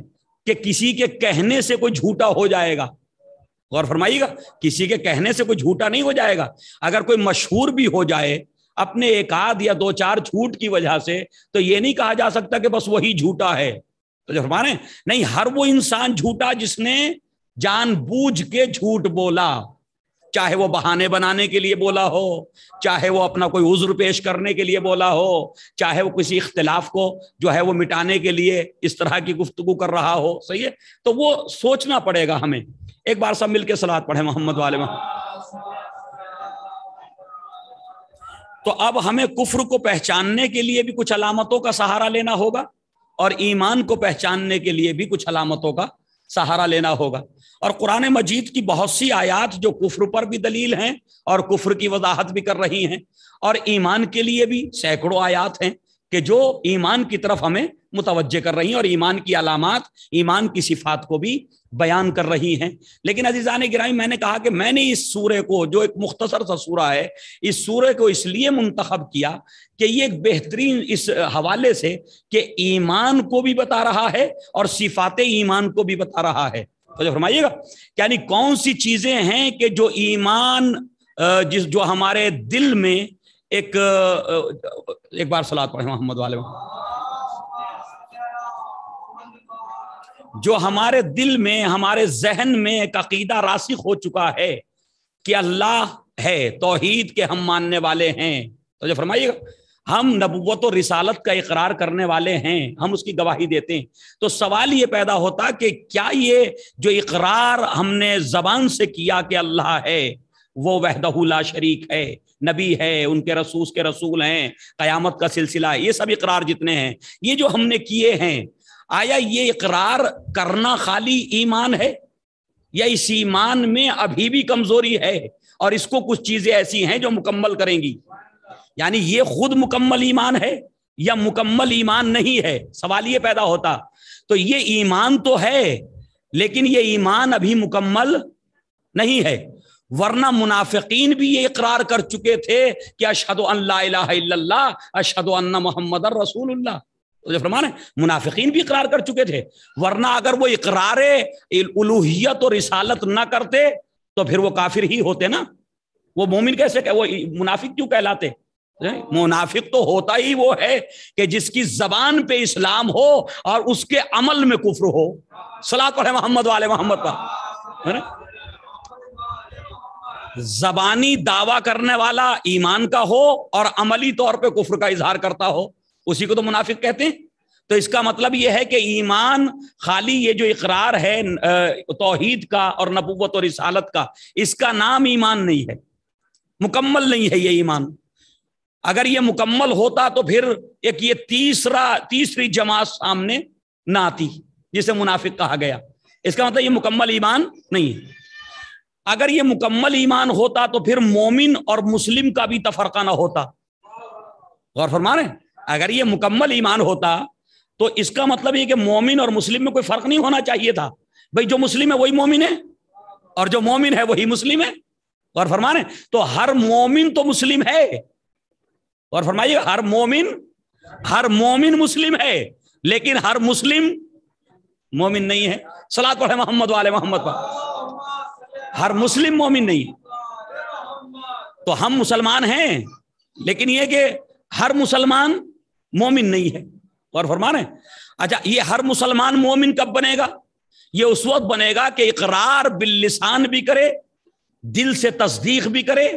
Speaker 4: कि किसी के कहने से कोई झूठा हो जाएगा। और फरमाइएगा, किसी के कहने से कोई झूठा नहीं हो जाएगा। अगर कोई मशहूर भी हो जाए, अपने एक आध या दो चार झूठ की वजह से तो ये नहीं कहा जा सकता कि बस वही झूठा है। तो जो फरमाने, नहीं, हर वो इंसान झूठा जिसने जानबूझ के झूठ बोला। चाहे वो बहाने बनाने के लिए बोला हो, चाहे वो अपना कोई उज्र पेश करने के लिए बोला हो, चाहे वो किसी इख्तलाफ को जो है वो मिटाने के लिए इस तरह की गुफ्तगु कर रहा हो, सही है? तो वो सोचना पड़ेगा हमें। एक बार सब मिलकर सलाद पढ़े मोहम्मद वाले में। तो अब हमें कुफ्र को पहचानने के लिए भी कुछ अलामतों का सहारा लेना होगा और ईमान को पहचानने के लिए भी कुछ अलामतों का सहारा लेना होगा। और कुरान मजीद की बहुत सी आयात जो कुफ्र पर भी दलील हैं और कुफ्र की वजाहत भी कर रही हैं। और ईमान के लिए भी सैकड़ों आयात हैं कि जो ईमान की तरफ़ हमें मुतवजह कर रही हैं और ईमान की अलामत, ईमान की सिफात को भी बयान कर रही हैं। लेकिन अजीज़ान गिरामी मैंने कहा कि मैंने इस सूर्य को, जो एक मुख्तसर सा सूरा है, इस सूर्य को इसलिए मुंतखब किया कि ये एक बेहतरीन इस हवाले से कि ईमान को भी बता रहा है और सिफात ईमान को भी बता रहा है। तो फरमाइएगा, यानी कौन सी चीज़ें हैं कि जो ईमान जिस, जो हमारे दिल में एक एक बार सलाद पढ़े मोहम्मद वाले जो हमारे दिल में, हमारे जहन में एक अकीदा रासिक हो चुका है कि अल्लाह है, तोहीद के हम मानने वाले हैं। तो जो फरमाइएगा हम नबूवत और रिसालत का इकरार करने वाले हैं, हम उसकी गवाही देते हैं। तो सवाल ये पैदा होता कि क्या ये जो इकरार हमने जबान से किया कि अल्लाह है, वो वहदहुल्ला शरीक है, नबी है, उनके रसूस के रसूल हैं, कयामत का सिलसिला ये सब इकरार जितने हैं, ये जो हमने किए हैं, आया ये इकरार करना खाली ईमान है? या इस ईमान में अभी भी कमज़ोरी है और इसको कुछ चीज़ें ऐसी हैं जो मुकम्मल करेंगी? यानी ये खुद मुकम्मल ईमान है या मुकम्मल ईमान नहीं है? सवाल ये पैदा होता। तो ये ईमान तो है, लेकिन ये ईमान अभी मुकम्मल नहीं है। वरना मुनाफिकीन भी ये इकरार कर चुके थे कि अशहद अल्लाह अशहद मोहम्मद रसूलुल्लाह। तो फरमान है, मुनाफिकीन भी इकरार कर चुके थे। वरना अगर वो इकरार उलूहियत और रिसालत ना करते तो फिर वो काफिर ही होते ना। वो मोमिन कैसे वो मुनाफिक क्यों कहलाते? मुनाफिक तो होता ही वो है कि जिसकी जबान पे इस्लाम हो और उसके अमल में कुफर हो। सलाह है मोहम्मद वाले मोहम्मद पर जबानी दावा करने वाला ईमान का हो और अमली तौर पे कुफर का इजहार करता हो, उसी को तो मुनाफिक कहते हैं। तो इसका मतलब यह है कि ईमान खाली ये जो इकरार है तोहीद का और नबूवत और इसालत का, इसका नाम ईमान नहीं है। मुकम्मल नहीं है ये ईमान। अगर ये मुकम्मल होता तो फिर एक ये तीसरा, तीसरी जमात सामने ना आती, जिसे मुनाफिक कहा गया। इसका मतलब ये मुकम्मल ईमान नहीं है। अगर ये मुकम्मल ईमान होता तो फिर मोमिन और मुस्लिम का भी तफरका ना होता। गौर फरमा रहे अगर ये मुकम्मल ईमान होता तो इसका मतलब ये कि मोमिन और मुस्लिम में कोई फ़र्क नहीं होना चाहिए था। भाई, जो मुस्लिम है वही मोमिन है, और जो मोमिन है वही मुस्लिम है। और फरमाने तो हर मोमिन तो मुस्लिम है। और फरमाइए, हर मोमिन हर मोमिन मुस्लिम है, लेकिन हर मुस्लिम मोमिन नहीं है। सलाद पढ़े मोहम्मद वाले मोहम्मद पर। हर मुस्लिम मोमिन नहीं है। तो हम मुसलमान हैं, लेकिन ये कि हर मुसलमान मोमिन नहीं है। और फरमान है अच्छा ये हर मुसलमान मोमिन कब बनेगा? ये उस वक्त बनेगा कि इकरार बिल्लिसान भी करे, दिल से तस्दीक भी करे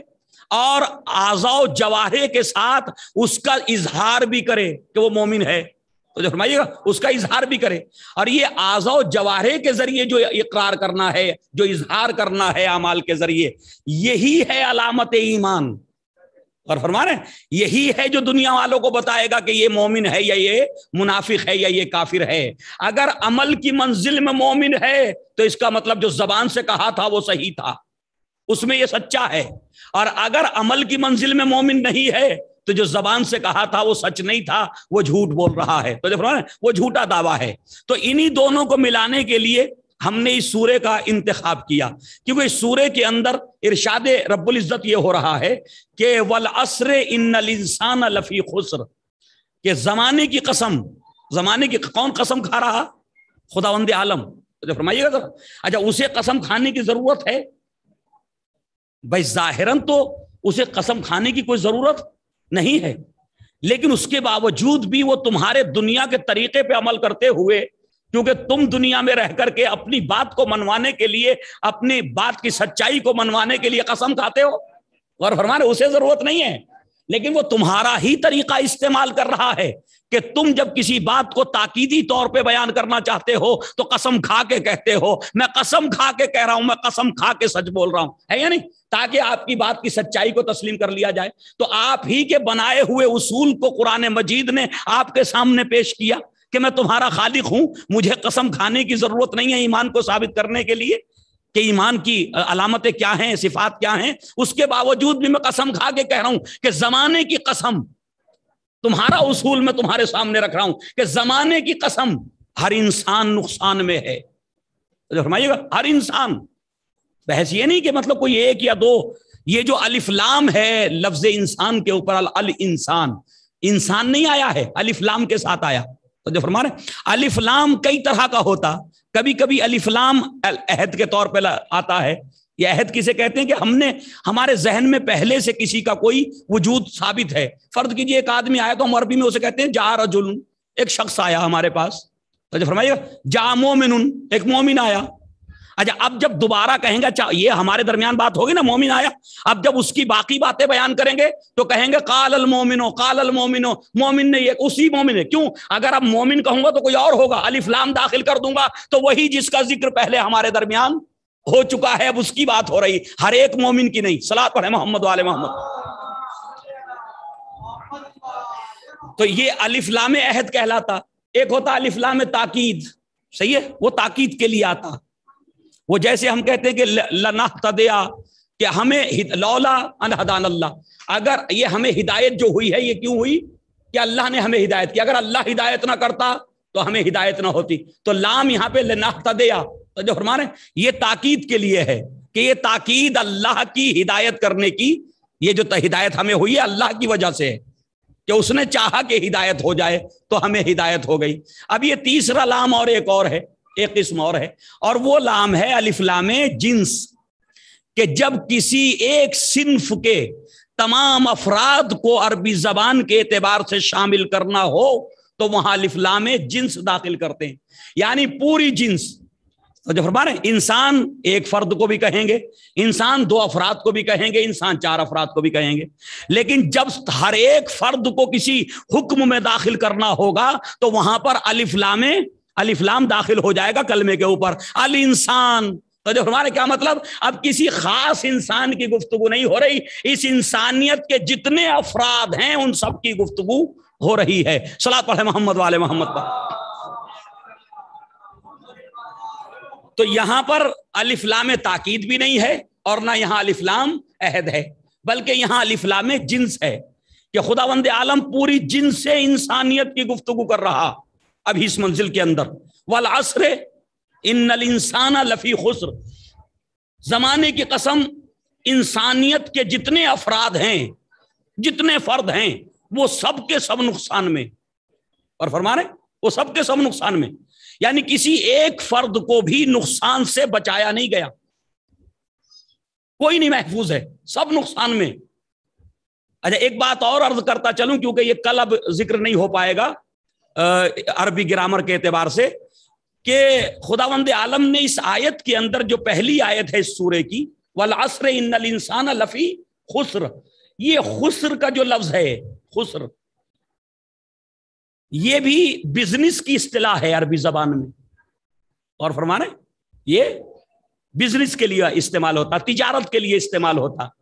Speaker 4: और आजाओ जवाहरे के साथ उसका इजहार भी करे कि वो मोमिन है। तो जो फरमाइएगा, उसका इजहार भी करे। और ये आजाओ जवाहरे के ज़रिए जो इकरार करना है, जो इजहार करना है अमाल के ज़रिए, यही है अलामत ईमान। और फरमा रहे यही है जो दुनिया वालों को बताएगा कि ये मोमिन है या ये मुनाफिक है या ये काफिर है। अगर अमल की मंजिल में मोमिन है तो इसका मतलब जो जबान से कहा था, वो सही था। उसमें ये सच्चा है। और अगर अमल की मंजिल में मोमिन नहीं है तो जो जबान से कहा था वो सच नहीं था, वो झूठ बोल रहा है। तो जो वो झूठा दावा है। तो इन्हीं दोनों को मिलाने के लिए हमने इस सूर्य का इंतखाब किया, क्योंकि इस सूर्य के अंदर इरशाद रब्बुल इज़्ज़त ये हो रहा है कि वल असर इन इंसान लफी खुसर। के जमाने की कसम, जमाने की कौन कसम खा रहा? खुदावंद आलम। तो फरमाइएगा अच्छा उसे कसम खाने की ज़रूरत है? भाई जाहिरन तो उसे कसम खाने की कोई ज़रूरत नहीं है। लेकिन उसके बावजूद भी वो तुम्हारे दुनिया के तरीके पे अमल करते हुए, क्योंकि तुम दुनिया में रह करके अपनी बात को मनवाने के लिए, अपनी बात की सच्चाई को मनवाने के लिए कसम खाते हो। और फरमाने, उसे ज़रूरत नहीं है। लेकिन वो तुम्हारा ही तरीका इस्तेमाल कर रहा है। कि तुम जब किसी बात को ताकीदी तौर पे बयान करना चाहते हो तो कसम खा के कहते हो। मैं कसम खा के कह रहा हूँ, मैं कसम खा के सच बोल रहा हूँ। है या नहीं? ताकि आपकी बात की सच्चाई को तस्लीम कर लिया जाए। तो आप ही के बनाए हुए उसूल को कुरान मजीद ने आपके सामने पेश किया कि मैं तुम्हारा खालिक हूँ। मुझे कसम खाने की ज़रूरत नहीं है ईमान को साबित करने के लिए कि ईमान की अलामतें क्या हैं, सिफात क्या हैं। उसके बावजूद भी मैं कसम खा के कह रहा हूँ कि जमाने की कसम तुम्हारा उसूल मैं तुम्हारे सामने रख रहा हूँ कि जमाने की कसम हर इंसान नुकसान में है। तो फरमाइएगा, हर इंसान। बहस ये नहीं कि मतलब कोई एक या दो, ये जो अलिफ्लाम है लफ्ज इंसान के ऊपर, अल इंसान। इंसान नहीं आया है अलिफ्लाम के साथ आया। तो जो फरमा रहे अलिफ्लाम कई तरह का होता। कभी कभी अलिफ्लाम अहद के तौर पर आता है। यह अहद किसे कहते हैं कि हमने, हमारे जहन में पहले से किसी का कोई वजूद साबित है। फर्द कीजिए, एक आदमी आया तो हम अरबी में उसे कहते हैं, जा रजुल एक शख्स आया हमारे पास। तो फरमाइएगा, जा मोमिन एक मोमिन आया। अच्छा अब जब दोबारा कहेंगे अच्छा ये हमारे दरमियान बात होगी ना, मोमिन आया। अब जब उसकी बाकी बातें बयान करेंगे तो कहेंगे काल अल मोमिनो काल अल मोमिनो, मोमिन ने ये उसी मोमिन है। क्यों? अगर अब मोमिन कहूँगा तो कोई और होगा। अलिफ्लाम दाखिल कर दूँगा। तो वही जिसका ज़िक्र पहले हमारे दरमियान हो चुका है, अब उसकी बात हो रही। हर एक मोमिन की नहीं, सलाह पढ़े मोहम्मद वाले मोहम्मद। तो ये अलिफ्लाम अहद कहलाता। एक होता अलिफ्लाम ताकीद। सही है? वो ताकीद के लिए आता। वो जैसे हम कहते हैं कि लना तदया, कि हमें लौला अनहदान अल्लाह। अगर ये हमें हिदायत जो हुई है, ये क्यों हुई? कि अल्लाह ने हमें हिदायत की। अगर अल्लाह हिदायत ना करता तो हमें हिदायत ना होती। तो लाम यहाँ पे लना तदया तो जो फरमाने, ये ताकीद के लिए है कि ये ताकीद अल्लाह की हिदायत करने की, ये जो हिदायत हमें हुई है अल्लाह की वजह से है। कि उसने चाहा कि हिदायत हो जाए तो हमें हिदायत हो गई। अब ये तीसरा लाम और एक और है, एक किस्म और है। और वो लाम है अलिफ्लाम जिन्स। कि जब किसी एक सिंफ के तमाम अफराद को अरबी जबान के एतबार से शामिल करना हो तो वहाँ अलिफ्लाम जिन्स दाखिल करते हैं। यानी पूरी जिन्स। तो जब फरमा रहे इंसान एक फर्द को भी कहेंगे, इंसान दो अफराद को भी कहेंगे, इंसान चार अफराद को भी कहेंगे। लेकिन जब हर एक फर्द को किसी हुक्म में दाखिल करना होगा तो वहाँ पर अलिफ्लाम अलिफ्लाम दाखिल हो जाएगा कलमे के ऊपर। अल इंसान। तो जब हमारे क्या मतलब? अब किसी खास इंसान की गुफ्तगु नहीं हो रही। इस इंसानियत के जितने अफराद हैं, उन सब की गुफ्तगु हो रही है। सलाह पढ़े मोहम्मद वाले मोहम्मद पर। तो यहाँ पर अलिफ्लाम ताकीद भी नहीं है और ना यहाँ अलिफ्लाम अहद है, बल्कि यहाँ अलिफ्लाम जिन्स है कि खुदावंद आलम पूरी जिन से इंसानियत की गुफ्तगु कर रहा अभी इस मंजिल के अंदर। वाल असरे इन इंसाना लफी खुसर। जमाने की कसम, इंसानियत के जितने अफराद हैं, जितने फर्द हैं वो सब के सब नुकसान में। और फरमा रहे, वो सब के सब नुकसान में। यानी किसी एक फर्द को भी नुकसान से बचाया नहीं गया। कोई नहीं महफूज है, सब नुकसान में। अच्छा एक बात और अर्ज़ करता चलूँ, क्योंकि ये कल अब ज़िक्र नहीं हो पाएगा अरबी ग्रामर के एतबार से, कि खुदावंद आलम ने इस आयत के अंदर जो पहली आयत है इस सूर्य की, वल असर इन इंसान लफी खुसर। ये खुसर का जो लफ्ज है खुसर। ये भी बिज़नेस की इस्तेलाह है अरबी जबान में। और फरमाने, ये बिज़नेस के लिए इस्तेमाल होता, तिजारत के लिए इस्तेमाल होता।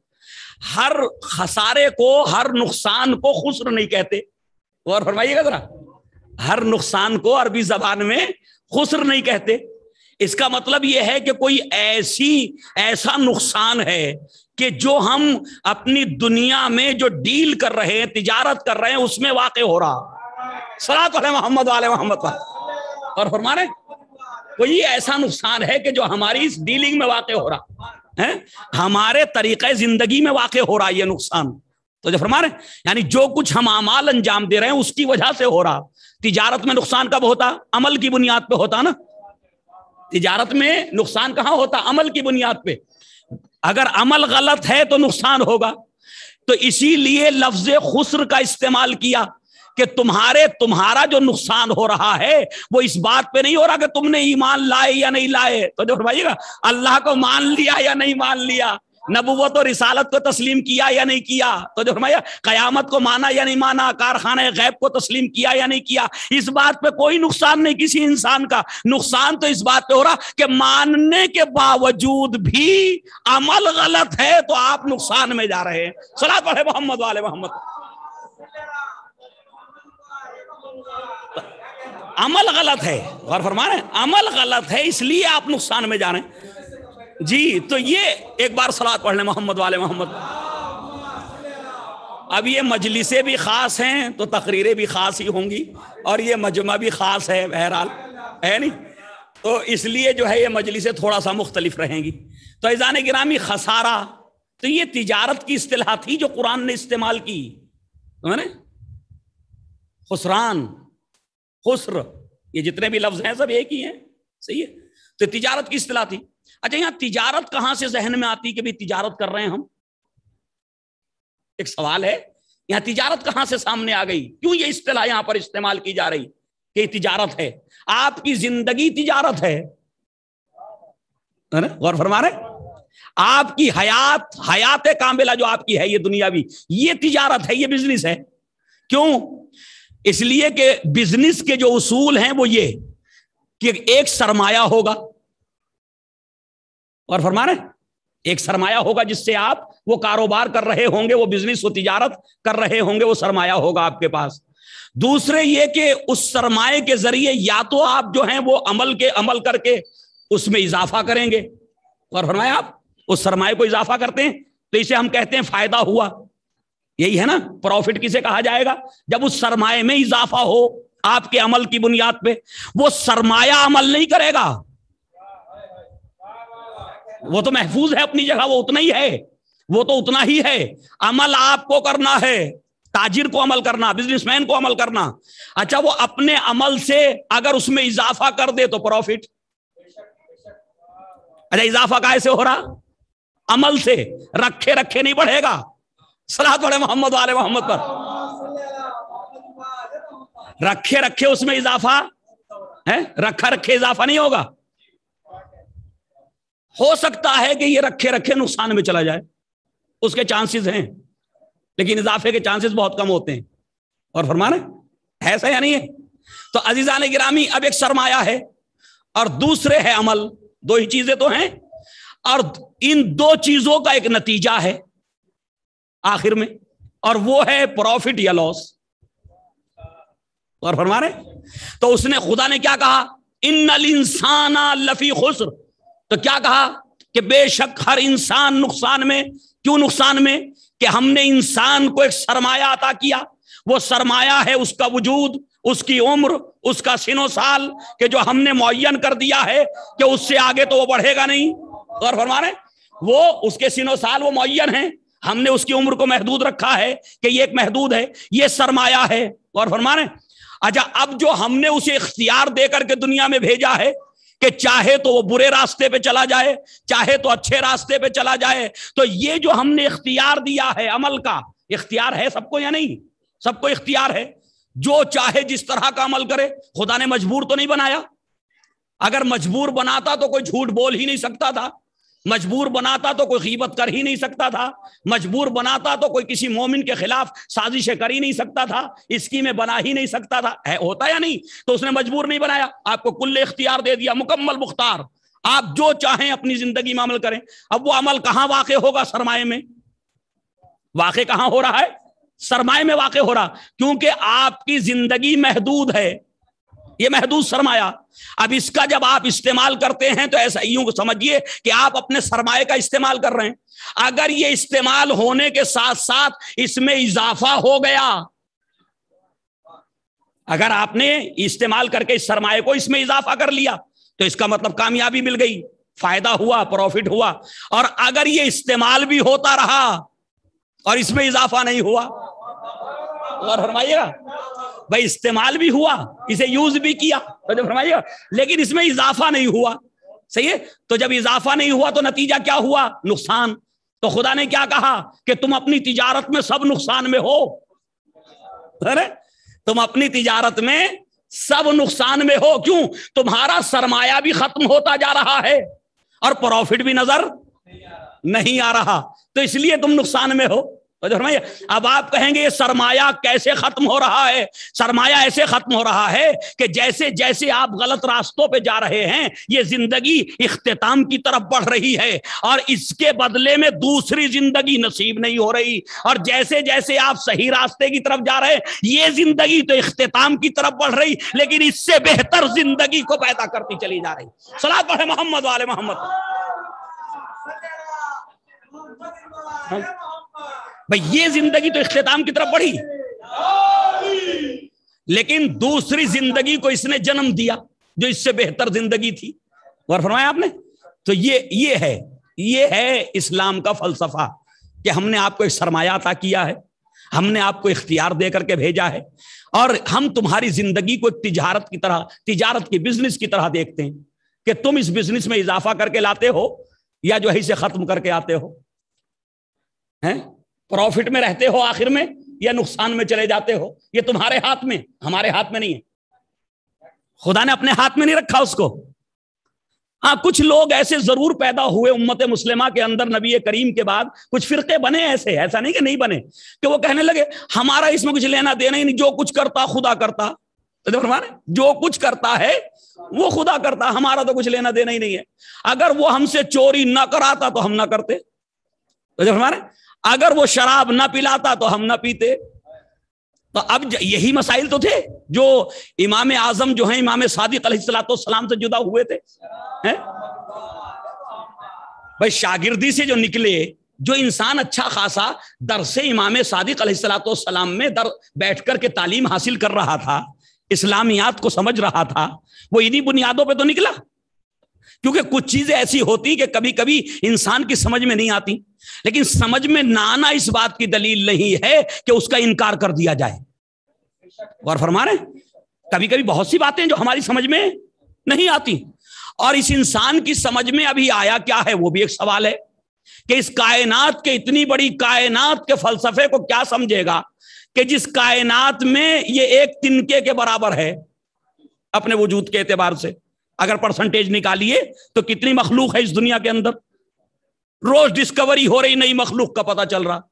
Speaker 4: हर खसारे को, हर नुकसान को खुसर नहीं कहते। और फरमाइएगा जरा, हर नुकसान को अरबी जबान में खुसर नहीं कहते। इसका मतलब यह है कि कोई ऐसी, ऐसा नुकसान है कि जो हम अपनी दुनिया में जो डील कर रहे हैं, तिजारत कर रहे हैं, उसमें वाक़ हो रहा। सलात मोहम्मद वाले मोहम्मद और फरमाने, कोई ऐसा नुकसान है कि जो हमारी इस डीलिंग में वाक़ हो रहा? है? हमारे तरीके ज़िंदगी में वाक़ हो रहा है ये नुकसान। तो जो फरमा रहे यानी जो कुछ हम अमाल अंजाम दे रहे हैं, उसकी वजह से हो रहा। तिजारत में नुकसान कब होता? अमल की बुनियाद पे होता ना? तिजारत में नुकसान कहाँ होता? अमल की बुनियाद पे। अगर अमल गलत है तो नुकसान होगा। तो इसीलिए लफ्ज खुसर का इस्तेमाल किया कि तुम्हारे, तुम्हारा जो नुकसान हो रहा है, वो इस बात पे नहीं हो रहा कि तुमने ईमान लाए या नहीं लाए। तो जो फरमाइएगा, अल्लाह को मान लिया या नहीं मान लिया? नबूवत और रिसालत को तस्लीम किया या नहीं किया? तो जो फरमाया, कयामत को माना या नहीं माना, कारखाना गैब को तस्लीम किया या नहीं किया, इस बात पे कोई नुकसान नहीं किसी इंसान का। नुकसान तो इस बात पे हो रहा कि मानने के बावजूद भी अमल गलत है तो आप नुकसान में जा रहे हैं। सलाह पढ़े मोहम्मद वाले मोहम्मद। अमल गलत है। गौर फरमा रहे अमल गलत है, इसलिए आप नुकसान में जा रहे हैं। जी तो ये एक बार सलाद पढ़ लें मोहम्मद वाले मोहम्मद। अब ये मजलिसें भी ख़ास हैं तो तकरीरें भी ख़ास ही होंगी, और ये मजमा भी ख़ास है बहरहाल, है नहीं? तो इसलिए जो है ये मजलिसें थोड़ा सा मुख्तलिफ़ रहेंगी। तो ऐजान गिरामी खसारा तो ये तिजारत की असलाह थी जो कुरान ने इस्तेमाल की मैंने खुसरान, खुसर, ये जितने भी लफ्ज हैं सब एक ही हैं, सही है? तो तिजारत की असलाह थी। अच्छा यहाँ तिजारत कहाँ से जहन में आती कि भाई तिजारत कर रहे हैं हम? एक सवाल है, यहाँ तिजारत कहाँ से सामने आ गई? क्यों ये इस्तेलाह यहाँ पर इस्तेमाल की जा रही कि तिजारत है? आपकी ज़िंदगी तिजारत है। गौर फरमा रहे आपकी हयात हयात कामिला जो आपकी है, ये दुनियावी, ये तिजारत है, ये बिज़नेस है। क्यों? इसलिए कि बिज़नेस के जो उसूल हैं वो ये कि एक सरमाया होगा और फरमा रहे एक सरमाया होगा जिससे आप वो कारोबार कर रहे होंगे, वो बिज़नेस वो तिजारत कर रहे होंगे, वो सरमाया होगा आपके पास। दूसरे ये कि उस सरमाए के ज़रिए या तो आप जो हैं वो अमल के अमल करके उसमें इजाफा करेंगे। और फरमाया, आप उस सरमाए को इजाफा करते हैं तो इसे हम कहते हैं फ़ायदा हुआ। यही है ना प्रॉफिट किसे कहा जाएगा? जब उस सरमाए में इजाफा हो आपके अमल की बुनियाद पे, वो सरमाया अमल नहीं करेगा। वो तो महफूज है अपनी जगह, वो उतना ही है। वो तो उतना ही है। अमल आपको करना है। ताजिर को अमल करना, बिजनेसमैन को अमल करना। अच्छा वो अपने अमल से अगर उसमें इजाफा कर दे तो प्रॉफिट। अच्छा इजाफा काय से हो रहा? अमल से। रखे रखे नहीं बढ़ेगा। सलाह पढ़े मोहम्मद वाले मोहम्मद पर। रखे रखे उसमें इजाफा। है? रखा, रखे इजाफा नहीं होगा। हो सकता है कि ये रखे रखे नुकसान में चला जाए। उसके चांसेस हैं, लेकिन इजाफे के चांसेस बहुत कम होते हैं। और फरमाना ऐसा या नहीं है? तो अजीजा ने गिरामी अब एक सरमाया है, और दूसरे है अमल। दो ही चीज़ें तो हैं, और इन दो चीज़ों का एक नतीजा है आखिर में, और वो है प्रॉफिट या लॉस और फरमा रहे तो उसने खुदा ने क्या कहा? इन इंसाना लफी खुसर। तो क्या कहा कि बेशक हर इंसान नुकसान में, क्यों नुकसान में? कि हमने इंसान को एक सरमाया अता किया। वो सरमाया है उसका वजूद, उसकी उम्र, उसका सिनो साल, के जो हमने मुन कर दिया है, कि उससे आगे तो वो बढ़ेगा नहीं। और फरमा रहे वो उसके सिनो साल, वो मुन है। हमने उसकी उम्र को महदूद रखा है कि ये एक महदूद है, ये सरमाया है। और फरमा रहे अच्छा अब जो हमने उसे इख्तियार दे करके दुनिया में भेजा है कि चाहे तो वो बुरे रास्ते पे चला जाए, चाहे तो अच्छे रास्ते पे चला जाए। तो ये जो हमने इख्तियार दिया है अमल का, इख्तियार है सबको या नहीं? सबको इख्तियार है। जो चाहे जिस तरह का अमल करे, खुदा ने मजबूर तो नहीं बनाया। अगर मजबूर बनाता तो कोई झूठ बोल ही नहीं सकता था। मजबूर बनाता तो कोई गीबत कर ही नहीं सकता था। मजबूर बनाता तो कोई किसी मोमिन के खिलाफ साजिशें कर ही नहीं सकता था। इसकी में बना ही नहीं सकता था। है, होता या नहीं? तो उसने मजबूर नहीं बनाया। आपको कुल्ले इख्तियार दे दिया, मुकम्मल मुख्तार। आप जो चाहें अपनी ज़िंदगी में अमल करें। अब वो अमल कहाँ वाक़ होगा सरमाए में? वाक़ कहाँ हो रहा है? सरमाए में वाक़ हो रहा। क्योंकि आपकी ज़िंदगी महदूद है। ये महदूद सरमाया अब इसका जब आप इस्तेमाल करते हैं तो ऐसा यूँ समझिए कि आप अपने सरमाए का इस्तेमाल कर रहे हैं। अगर ये इस्तेमाल होने के साथ साथ इसमें इजाफा हो गया, अगर आपने इस्तेमाल करके इस सरमाए को इसमें इजाफा कर लिया तो इसका मतलब कामयाबी मिल गई, फ़ायदा हुआ, प्रॉफिट हुआ। और अगर ये इस्तेमाल भी होता रहा और इसमें इजाफा नहीं हुआ और फरमाइएगा। भाई, इस्तेमाल भी हुआ, इसे यूज़ भी किया। तो जब फरमाइएगा, लेकिन इसमें इजाफा नहीं हुआ। सही है? तो जब इजाफा नहीं हुआ तो नतीजा क्या हुआ? नुकसान। तो खुदा ने क्या कहा कि तुम अपनी तिजारत में सब नुकसान में हो। अरे तुम अपनी तिजारत में सब नुकसान में हो। क्यों? तुम्हारा सरमाया भी खत्म होता जा रहा है और प्रॉफिट भी नज़र नहीं आ रहा। तो इसलिए तुम नुकसान में हो। अब आप कहेंगे ये सरमाया कैसे खत्म हो रहा है? सरमाया ऐसे खत्म हो रहा है कि जैसे जैसे आप गलत रास्तों पे जा रहे हैं ये ज़िंदगी इख्तिताम की तरफ़ बढ़ रही है और इसके बदले में दूसरी ज़िंदगी नसीब नहीं हो रही। और जैसे जैसे आप सही रास्ते की तरफ़ जा रहे हैं ये ज़िंदगी तो इख्तिताम की तरफ़ बढ़ रही लेकिन इससे बेहतर ज़िंदगी को पैदा करती चली जा रही। सलाह पढ़े मोहम्मद वाले मोहम्मद। भाई, ये ज़िंदगी तो इख्तिताम की तरफ़ बढ़ी। लेकिन दूसरी ज़िंदगी को इसने जन्म दिया, जो इससे बेहतर ज़िंदगी थी। और फरमाया आपने? तो ये ये है ये है इस्लाम का फलसफा कि हमने आपको एक सरमाया अता किया है, हमने आपको इख्तियार दे करके भेजा है, और हम तुम्हारी ज़िंदगी को एक तिजारत की तरह, तिजारत की बिज़नेस की तरह देखते हैं कि तुम इस बिज़नेस में इजाफा करके लाते हो या जो है इसे खत्म करके आते हो। हैं? प्रॉफिट में रहते हो आखिर में या नुकसान में चले जाते हो? ये तुम्हारे हाथ में, हमारे हाथ में नहीं है। खुदा ने अपने हाथ में नहीं रखा उसको। हाँ कुछ लोग ऐसे ज़रूर पैदा हुए उम्मत मुस्लिमा के अंदर, नबी करीम के बाद। कुछ फिरके बने ऐसे, ऐसा नहीं कि नहीं बने, कि वो कहने लगे, हमारा इसमें कुछ लेना देना ही नहीं, जो कुछ करता, खुदा करता। तो जो कुछ करता है, वो खुदा करता, हमारा तो कुछ लेना देना ही नहीं है। अगर वो हमसे चोरी ना कराता तो हम ना करते। तो हमारे अगर वो शराब ना पिलाता तो हम ना पीते। तो अब यही मसाइल तो थे जो इमाम आज़म जो है, इमाम सादिक सलाम से जुदा हुए थे। हैं? भाई शागिर्दी से जो निकले, जो इंसान अच्छा खासा दर से इमाम सादिक सलाम में दर बैठ कर के तालीम हासिल कर रहा था, इस्लामियात को समझ रहा था, वो इन्हीं बुनियादों पे तो निकला। क्योंकि कुछ चीज़ें ऐसी होती कि कभी कभी इंसान की समझ में नहीं आती। लेकिन समझ में ना आना इस बात की दलील नहीं है कि उसका इनकार कर दिया जाए। और फरमा रहे कभी कभी बहुत सी बातें जो हमारी समझ में नहीं आती। और इस इंसान की समझ में अभी आया क्या है, वो भी एक सवाल है कि इस कायनात के इतनी बड़ी कायनात के फलसफे को क्या समझेगा कि जिस कायनात में ये एक तिनके के बराबर है अपने वजूद के एतबार से। अगर परसेंटेज निकालिए तो कितनी मखलूक है इस दुनिया के अंदर? रोज डिस्कवरी हो रही नई मखलूक का पता चल रहा।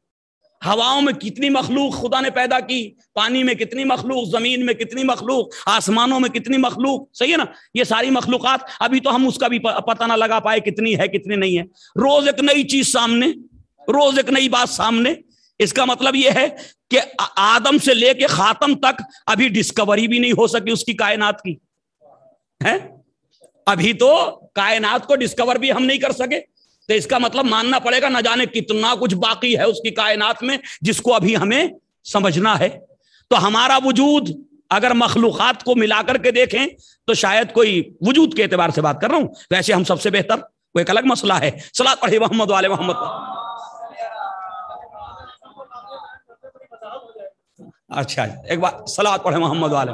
Speaker 4: हवाओं में कितनी मखलूक खुदा ने पैदा की? पानी में कितनी मखलूक? ज़मीन में कितनी मखलूक? आसमानों में कितनी मखलूक? सही है ना? ये सारी मखलूकत, अभी तो हम उसका भी पता ना लगा पाए कितनी है, कितनी नहीं है। रोज एक नई चीज़ सामने, रोज एक नई बात सामने। इसका मतलब यह है कि आदम से लेके खातम तक अभी डिस्कवरी भी नहीं हो सकी उसकी कायनात की। है? अभी तो कायनात को डिस्कवर भी हम नहीं कर सके। तो इसका मतलब मानना पड़ेगा, ना जाने कितना कुछ बाकी है उसकी कायनात में, जिसको अभी हमें समझना है। तो हमारा वजूद, अगर मखलूक़ात को मिलाकर के देखें तो शायद कोई वजूद के एतबार से बात कर रहा हूँ। वैसे हम सबसे बेहतर, वो एक अलग मसला है। सलाह पढ़े मोहम्मद वाले मोहम्मद। अच्छा एक बार सलाह पढ़े मोहम्मद वाले।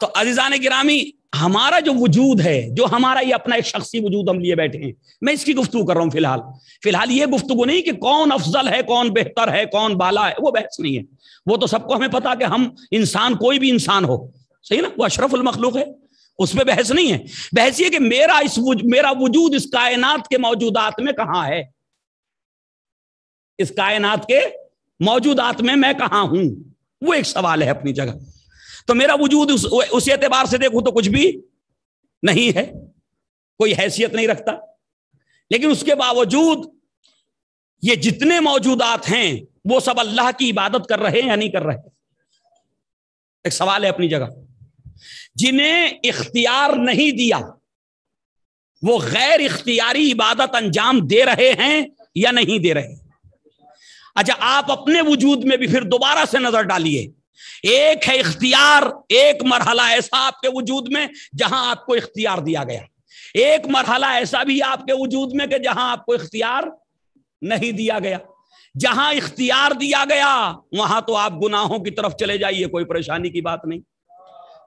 Speaker 4: तो अजीजान गिरामी हमारा जो वजूद है जो हमारा ये अपना एक शख्सी वजूद हम लिए बैठे हैं मैं इसकी गुफ्तु कर रहा हूँ फ़िलहाल। फ़िलहाल ये गुफ्तु नहीं कि कौन अफजल है कौन बेहतर है कौन बाला है वो बहस नहीं है। वो तो सबको हमें पता कि हम इंसान कोई भी इंसान हो। सही ना? वो अशरफुल मखलूक है। उसमें बहस नहीं है। बहस ये कि मेरा इस वुज, मेरा वजूद इस कायनात के मौजूदात में कहाँ है? इस कायनात के मौजूदात में मैं कहा हूँ? वो एक सवाल है अपनी जगह। तो मेरा वजूद उस, उस एतबार से देखूँ तो कुछ भी नहीं है। कोई हैसियत नहीं रखता। लेकिन उसके बावजूद ये जितने मौजूदात हैं वो सब अल्लाह की इबादत कर रहे हैं या नहीं कर रहे एक सवाल है अपनी जगह। जिन्हें इख्तियार नहीं दिया वो गैर इख्तियारी इबादत अंजाम दे रहे हैं या नहीं दे रहे? अच्छा आप अपने वजूद में भी फिर दोबारा से नज़र डालिए। एक है इख्तियार, एक मरहला ऐसा आपके वजूद में जहाँ आपको इख्तियार दिया गया। एक मरहला ऐसा भी आपके वजूद में कि जहाँ आपको इख्तियार नहीं दिया गया। जहाँ इख्तियार दिया गया, वहाँ तो आप गुनाहों की तरफ़ चले जाइए, कोई परेशानी की बात नहीं।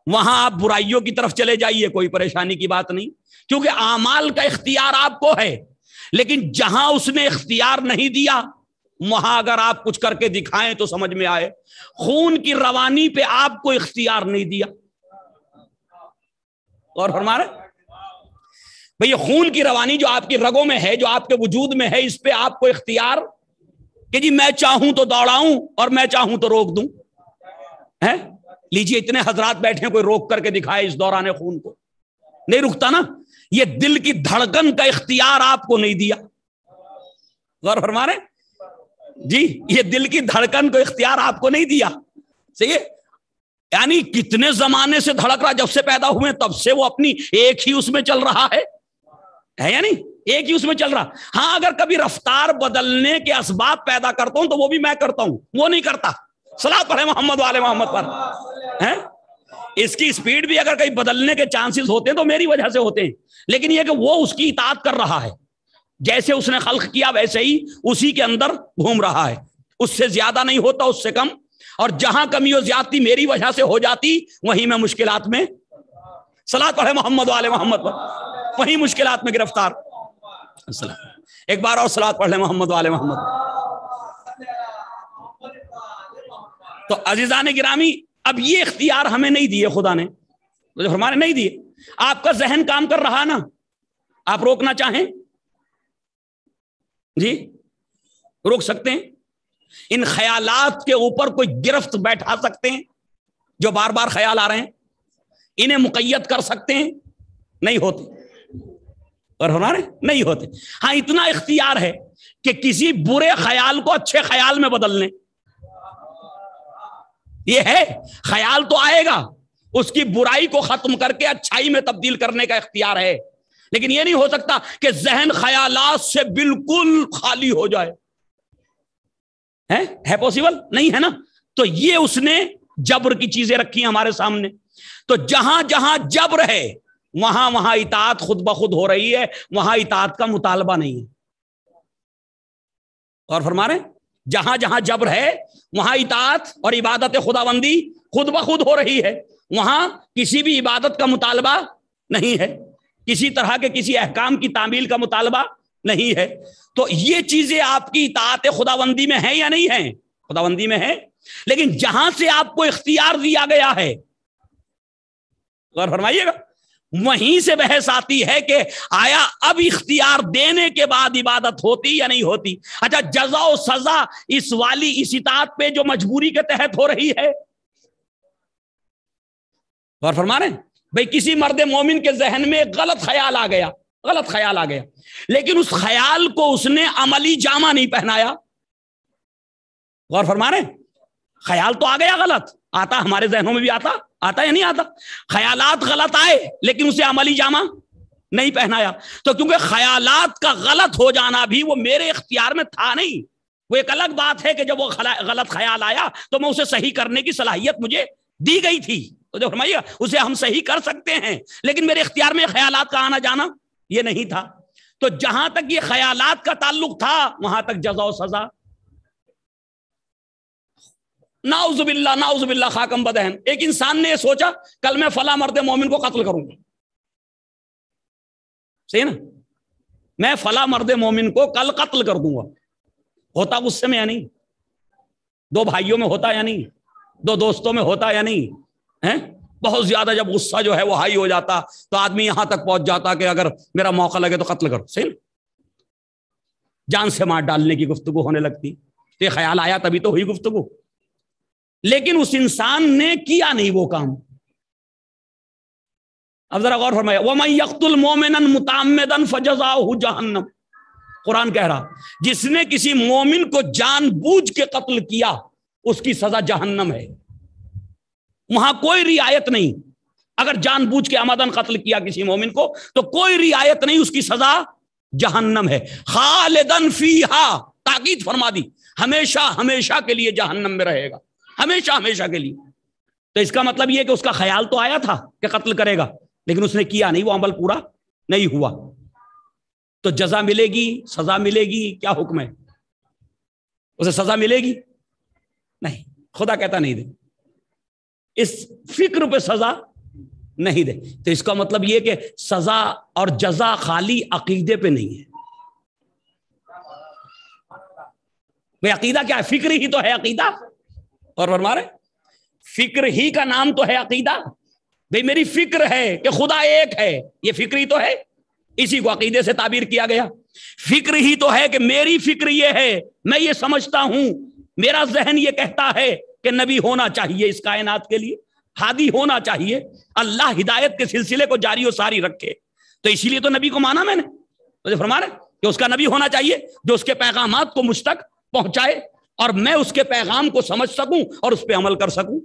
Speaker 4: वहाँ आप बुराइयों की तरफ़ चले जाइए, कोई परेशानी की बात नहीं। क्योंकि आमाल का इख्तियार आपको है, लेकिन जहाँ उसने इख्तियार नहीं दिया वहाँ अगर आप कुछ करके दिखाएँ तो समझ में आए। खून की रवानी पे आपको इख्तियार नहीं दिया। और फरमा रहे भैया खून की रवानी जो आपकी रगों में है, जो आपके वजूद में है, इस पे आपको इख्तियार कि जी, मैं चाहूँ तो दौड़ाऊं और मैं चाहूँ तो रोक दूँ। है? लीजिए, इतने हजरात बैठे कोई रोक करके दिखाए इस दौरान खून को। नहीं रुकता ना? ये दिल की धड़कन का इख्तियार आपको नहीं दिया। गौर फरमा रहे जी, ये दिल की धड़कन को इख्तियार आपको नहीं दिया। सही है? यानी कितने जमाने से धड़क रहा, जब से पैदा हुए, तब से वो अपनी एक ही उसमें चल रहा है। है या नहीं? एक ही उसमें चल रहा। हाँ अगर कभी रफ्तार बदलने के असबाब पैदा करता हूँ तो वो भी मैं करता हूँ। वो नहीं करता। सलाह पढ़े मोहम्मद वाले मोहम्मद पर। है? इसकी स्पीड भी अगर कहीं बदलने के चांसेस होते हैं तो मेरी वजह से होते हैं। लेकिन यह कि वो उसकी इतात कर रहा है। जैसे उसने खल्क किया, वैसे ही उसी के अंदर घूम रहा है। उससे ज़्यादा नहीं होता, उससे कम। और जहाँ कमी और ज़्यादा मेरी वजह से हो जाती, वहीं मैं मुश्किल में सलाह पढ़े मोहम्मद वाले मोहम्मद पर। वहीं मुश्किल में गिरफ़्तार। एक बार और सलाद पढ़ ले मोहम्मद वाले मोहम्मद। तो अजीजा ने गिरामी, अब ये इख्तियार हमें नहीं दिए खुदा ने। तो हमारे नहीं दिए। आपका जहन काम कर रहा ना? आप रोकना चाहें? जी? रोक सकते हैं? इन ख्यालात के ऊपर कोई गिरफ्त बैठा सकते हैं, जो बार बार ख्याल आ रहे हैं? इन्हें मुकैद कर सकते हैं? नहीं होते। और हमारे नहीं होते। हाँ इतना इख्तियार है कि किसी बुरे ख्याल को अच्छे ख्याल में बदल लें ये है, ख्याल तो आएगा, उसकी बुराई को खत्म करके अच्छाई में तब्दील करने का इख्तियार है। लेकिन यह नहीं हो सकता कि जहन ख्यालात से बिल्कुल खाली हो जाए। है? है पॉसिबल नहीं है ना? तो ये उसने जबर की चीज़ें रखी हमारे सामने। तो जहाँ जहाँ जबर है, वहाँ वहाँ इतात खुद ब खुद हो रही है, वहाँ इतात का मुतालबा नहीं है। और फरमा रहे जहाँ जहाँ जबर है, वहाँ इतात और इबादत खुदाबंदी खुद ब खुद हो रही है, वहाँ किसी भी इबादत का मुतालबा नहीं है। किसी तरह के किसी अहकाम की तामील का मुतालबा नहीं है। तो ये चीज़ें आपकी इतात खुदाबंदी में है या नहीं है? खुदाबंदी में है। लेकिन जहाँ से आपको इख्तियार दिया गया है, गौर फरमाइएगा, वहीं से बहस आती है कि आया अब इख्तियार देने के बाद इबादत होती या नहीं होती। अच्छा जजा सजा इस वाली, इस इतात पे जो मजबूरी के तहत हो रही है। और फरमा रहे भाई, किसी मर्द मोमिन के जहन में एक गलत ख्याल आ गया, गलत ख्याल आ गया। लेकिन उस ख्याल को उसने अमली जामा नहीं पहनाया। गौर फरमा रहे ख्याल तो आ गया गलत, आता हमारे जहनों में भी आता आता या नहीं आता? ख्यालात गलत आए, लेकिन उसे अमली जामा नहीं पहनाया। तो क्योंकि ख्यालात का गलत हो जाना भी वो मेरे इख्तियार में था नहीं। वो एक अलग बात है कि जब वो गलत ख्याल आया तो मैं उसे सही करने की सलाहियत मुझे दी गई थी। तो जो फरमाइएगा, उसे हम सही कर सकते हैं, लेकिन मेरे इख्तियार में ख्याल का आना जाना ये नहीं था। तो जहाँ तक ये ख्यालात का ताल्लुक था, वहाँ तक जजा सजा। नाउजुबिल्ला नाउजुबिल्ला, खाकम बदहन। एक इंसान ने सोचा, कल मैं फला मर्द मोमिन को कत्ल करूँगा। सही ना? मैं फला मर्द मोमिन को कल कत्ल कर दूँगा। होता गुस्से में या नहीं? दो भाइयों में होता या नहीं? दो दोस्तों में होता या नहीं? है? बहुत ज़्यादा जब गुस्सा जो है वो हाई हो जाता तो आदमी यहाँ तक पहुँच जाता कि अगर मेरा मौका लगे तो कत्ल करो। सही जान से मार डालने की गुफ्तगु होने लगती। तो ये ख्याल आया तभी तो हुई गुफ्तगु। लेकिन उस इंसान ने किया नहीं वो काम। अब जरा गौर फरमाया वह यकतुल मोमिन मुतामदन फजा जहन्नम। कुरान कह रहा, जिसने किसी मोमिन को जानबूझ के कत्ल किया उसकी सजा जहन्नम है। वहाँ कोई रियायत नहीं। अगर जानबूझ के आमदन कत्ल किया किसी मोमिन को तो कोई रियायत नहीं, उसकी सजा जहन्नम है। खालिदन फीहा, ताकीद फरमा दी। हमेशा हमेशा के लिए जहन्नम में रहेगा। हमेशा हमेशा के लिए। तो इसका मतलब यह कि उसका ख्याल तो आया था कि कत्ल करेगा, लेकिन उसने किया नहीं, वो अमल पूरा नहीं हुआ। तो जजा मिलेगी, सजा मिलेगी, क्या हुक्म है? उसे सजा मिलेगी? नहीं, खुदा कहता नहीं दे। इस फ़िक्र पे सजा नहीं दे। तो इसका मतलब यह कि सजा और जजा खाली अकीदे पे नहीं है। भाई, अकीदा क्या है? फ़िक्र ही तो है अकीदा। और फरमा फ़िक्र ही का नाम तो है अकीदा। भाई, मेरी फ़िक्र है कि खुदा एक है, ये फ़िक्र ही तो है। इसी को अकीदे से ताबीर किया गया। फ़िक्र ही तो है कि मेरी फ़िक्र ये है, मैं ये समझता हूँ मेरा जहन ये कहता है कि नबी होना चाहिए इस कायनात के लिए, हादी होना चाहिए। अल्लाह हिदायत के सिलसिले को जारी और सारी रखे। तो इसीलिए तो नबी को माना मैंने। तो फरमा रहे कि उसका नबी होना चाहिए, जो उसके पैगाम को मुझ तक पहुँचाए और मैं उसके पैगाम को समझ सकूँ और उस पर अमल कर सकूँ।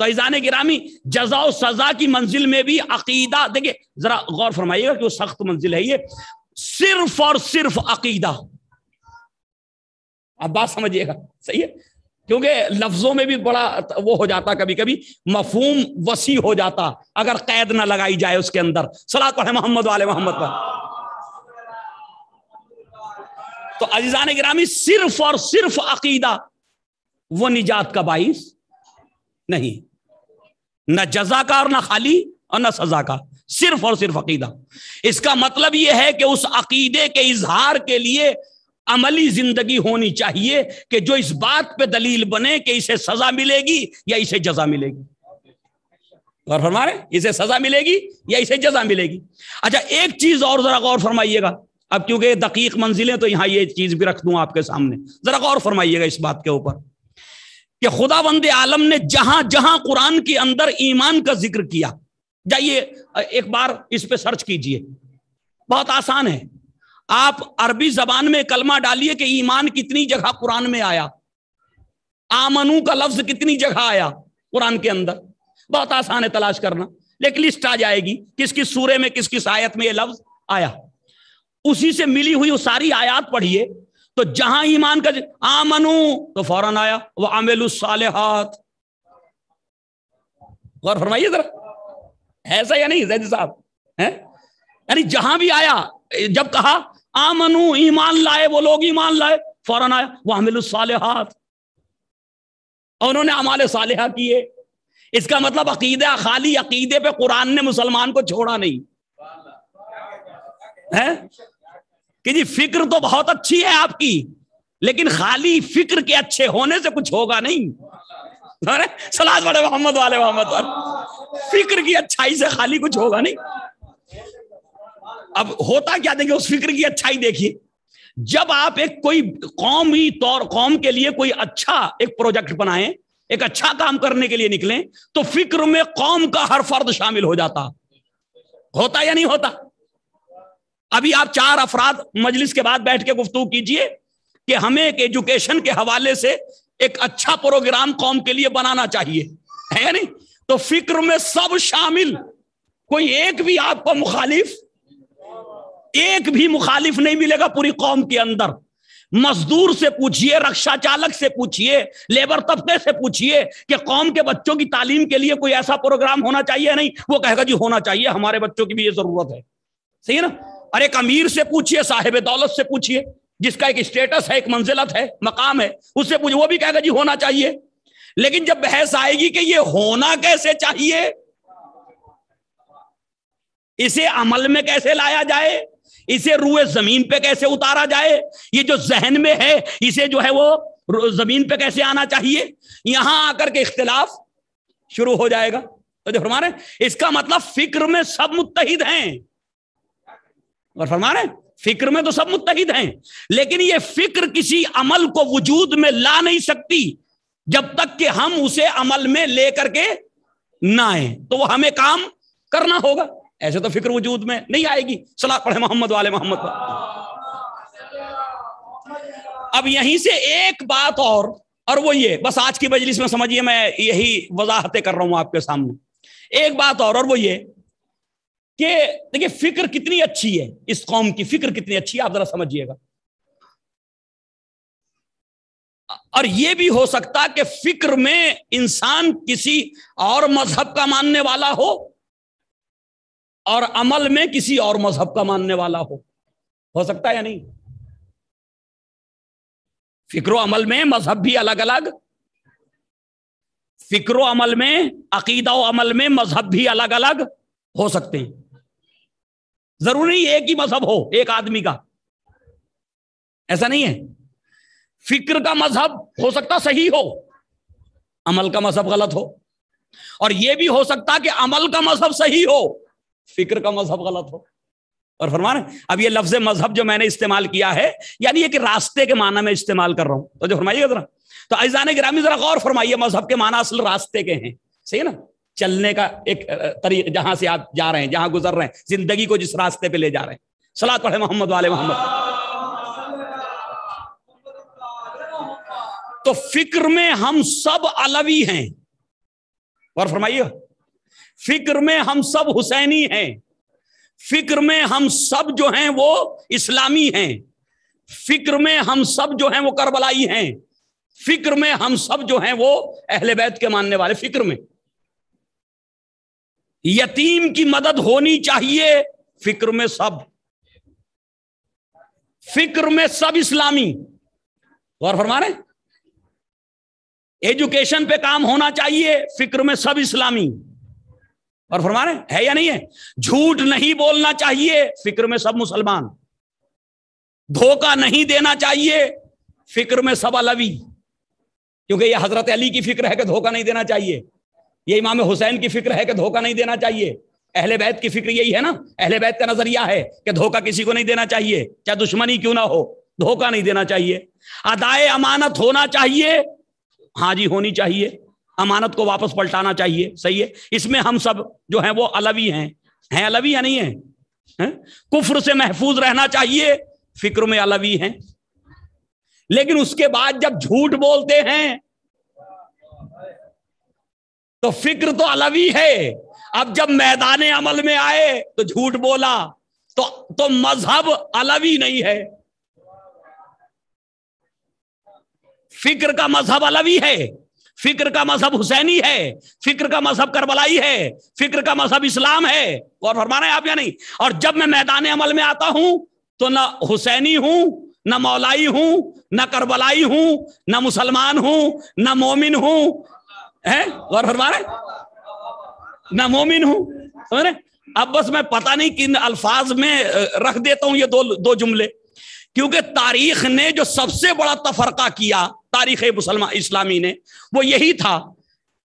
Speaker 4: तो ईजान गिरामी, जजा सजा की मंजिल में भी अकीदा, देखिए, जरा गौर फरमाइएगा कि वो सख्त मंजिल है ये। सिर्फ़ और सिर्फ़ अकीदा। आप बात समझिएगा। सही है? क्योंकि लफ्जों में भी बड़ा वो हो जाता कभी कभी मफहूम वसी हो जाता, अगर कैद ना लगाई जाए उसके अंदर। सलाह पढ़े मोहम्मद वाले मोहम्मद पर। तो अजीजान गिरामी सिर्फ़ और सिर्फ़ अकीदा, वो निजात का बाइस नहीं। न जजा का और ना खाली और न सजा का सिर्फ़ और सिर्फ़ अकीदा। इसका मतलब यह है कि उस अकीदे के इजहार के लिए अमली ज़िंदगी होनी चाहिए कि जो इस बात पे दलील बने कि इसे सजा मिलेगी या इसे जजा मिलेगी। गौर फरमाए इसे सजा मिलेगी या इसे जजा मिलेगी? अच्छा एक चीज़ और जरा गौर फरमाइएगा। अब क्योंकि दकीक मंजिलें तो यहाँ ये चीज़ भी रख दूँ आपके सामने। जरा गौर फरमाइएगा इस बात के ऊपर कि खुदा बंद आलम ने जहाँ जहाँ कुरान के अंदर ईमान का ज़िक्र किया, जाइए, एक बार इस पे सर्च कीजिए। बहुत आसान है। आप अरबी जबान में कलमा डालिए कि ईमान कितनी जगह कुरान में आया? आमनू का लफ्ज कितनी जगह आया कुरान के अंदर? बहुत आसान है, तलाश करना। लेकिन लिस्ट आ जाएगी किस किस सूरे में किस किस आयत में ये लफ्ज आया। उसी से मिली हुई सारी आयात पढ़िए तो जहाँ ईमान का आमनु तो फ़ौरन आया, वो आमेल गौर फरमाइए जरा। ऐसा या नहीं जैद साहब? है? यानी जहाँ भी आया, जब कहा आमनु ईमान लाए, वो लोग ईमान लाए। फ़ौरन आया वो आमिल सालेहात। और उन्होंने अमाल सालेहा किए। इसका मतलब अकीदा खाली अकीदे पे कुरान ने मुसलमान को छोड़ा नहीं। है? कि जी, फ़िक्र तो बहुत अच्छी है आपकी, लेकिन खाली फ़िक्र के अच्छे होने से कुछ होगा नहीं। सलाद वाले मोहम्मद वाले मोहम्मद वाले फ़िक्र की अच्छाई से खाली कुछ होगा नहीं। अब होता क्या? देखिए, उस फ़िक्र की अच्छाई देखिए। जब आप एक कोई कौमी तौर, कौम के लिए कोई अच्छा एक प्रोजेक्ट बनाए, एक अच्छा काम करने के लिए निकले तो फ़िक्र में कौम का हर फर्द शामिल हो जाता। होता या नहीं होता? अभी आप चार अफराद मजलिस के बाद बैठ के गुफ्तु कीजिए कि हमें एक एजुकेशन के हवाले से एक अच्छा प्रोग्राम कौम के लिए बनाना चाहिए। है नहीं? तो फ़िक्र में सब शामिल। कोई एक भी आपको मुखालिफ एक भी मुखालिफ नहीं मिलेगा पूरी कौम के अंदर। मजदूर से पूछिए रक्षा चालक से पूछिए, लेबर तबके से पूछिए कि कौम के बच्चों की तालीम के लिए कोई ऐसा प्रोग्राम होना चाहिए नहीं। वो कहेगा, जी, होना चाहिए, हमारे बच्चों की भी ये ज़रूरत है। सही है ना? अरे एक अमीर से पूछिए, साहेब दौलत से पूछिए, जिसका एक स्टेटस है, एक मंजिलत है, मकाम है, उससे पूछिए, वो भी कहेगा, जी, होना चाहिए। लेकिन जब बहस आएगी कि ये होना कैसे चाहिए, इसे अमल में कैसे लाया जाए? इसे रूए ज़मीन पे कैसे उतारा जाए? ये जो जहन में है, इसे जो है वो ज़मीन पे कैसे आना चाहिए? यहाँ आकर के इख्तिलाफ शुरू हो जाएगा। तो फरमा रहे इसका मतलब फ़िक्र में सब मुतहिद हैं। और फरमा रहे फ़िक्र में तो सब मुतहिद हैं, लेकिन ये फ़िक्र किसी अमल को वजूद में ला नहीं सकती, जब तक कि हम उसे अमल में लेकर के ना आए। तो वो हमें काम करना होगा। ऐसे तो फ़िक्र वजूद में नहीं आएगी। सलाह पढ़े मोहम्मद वाले मोहम्मद अब यहीं से एक बात और और वो ये, बस आज की मजलिस में समझिए, मैं यही वजाहतें कर रहा हूँ आपके सामने। एक बात और और वो ये कि देखिए, फ़िक्र कितनी अच्छी है इस कौम की, फ़िक्र कितनी अच्छी है, आप जरा समझिएगा। और यह भी हो सकता कि फ़िक्र में इंसान किसी और मज़हब का मानने वाला हो और अमल में किसी और मज़हब का मानने वाला हो। हो सकता है या नहीं? फिक्रो अमल में मज़हब भी अलग अलग फिक्रो अमल में, अकीदा अमल में मज़हब भी अलग अलग हो सकते हैं। ज़रूरी एक ही मज़हब हो, एक आदमी का। ऐसा नहीं है। फ़िक्र का मज़हब हो सकता सही हो, अमल का मज़हब गलत हो। और यह भी हो सकता कि अमल का मज़हब सही हो फ़िक्र का मज़हब गलत हो। और फरमान, अब ये लफ्ज मज़हब जो मैंने इस्तेमाल किया है, यानी ये कि रास्ते के माना में इस्तेमाल कर रहा हूँ। तो जो फरमाइएगा जरा। तो अजान ग्रामी जरा गौर फरमाइए, मज़हब के माना असल रास्ते के हैं। सही है ना? चलने का एक तरीका जहाँ से आप जा रहे हैं, जहाँ गुजर रहे हैं, ज़िंदगी को जिस रास्ते पे ले जा रहे हैं। सलाद पढ़े मोहम्मद वाले मोहम्मद। तो फ़िक्र में हम सब अलवी हैं। और फरमाइए। फ़िक्र में हम सब हुसैनी हैं। फ़िक्र में हम सब जो हैं वो इस्लामी हैं। फ़िक्र में हम सब जो हैं वो करबलाई हैं। फ़िक्र में हम सब जो हैं वो अहले बैत के मानने वाले फ़िक्र में। यतीम की मदद होनी चाहिए फ़िक्र में सब। फ़िक्र में सब इस्लामी। और फरमा रहे एजुकेशन पे काम होना चाहिए, फ़िक्र में सब इस्लामी। और फरमा रहे है या नहीं है? झूठ नहीं बोलना चाहिए फ़िक्र में सब मुसलमान। धोखा नहीं देना चाहिए फ़िक्र में सब अलवी। क्योंकि ये हज़रत अली की फ़िक्र है कि धोखा नहीं देना चाहिए। ये इमाम हुसैन की फ़िक्र है कि धोखा नहीं देना चाहिए। अहले बैत की फ़िक्र यही है ना? अहले बैत का नज़रिया है कि धोखा किसी को नहीं देना चाहिए। चाहे दुश्मनी क्यों ना हो, धोखा नहीं देना चाहिए। अदाए अमानत होना चाहिए। हाँ जी, होनी चाहिए। अमानत को वापस पलटाना चाहिए। सही है? इसमें हम सब जो है वो अलवी हैं। हैं अलवी या नहीं है, है? कुफ्र से महफूज रहना चाहिए। फ़िक्र में अलवी हैं। लेकिन उसके बाद जब झूठ बोलते हैं तो फ़िक्र तो अलवी है। अब जब मैदान अमल में आए तो झूठ बोला तो तो मज़हब अलवी नहीं है। फ़िक्र का मज़हब अलवी है। फ़िक्र का मज़हब हुसैनी है, फ़िक्र का मज़हब करबलाई है, फ़िक्र का मज़हब इस्लाम है। और फरमाना है आप या नहीं? और जब मैं मैदान अमल में आता हूँ तो ना हुसैनी हूँ, ना मौलाई हूँ, ना करबलाई हूँ, ना मुसलमान हूँ, ना मोमिन हूँ। है? और फरमाना ना मोमिन हूँ। समझ रहे अब बस मैं पता नहीं किन अल्फाज में रख देता हूँ ये दो दो जुमले। क्योंकि तारीख ने जो सबसे बड़ा तफरका किया तारीख मुसलमान इस्लामी ने। वो यही था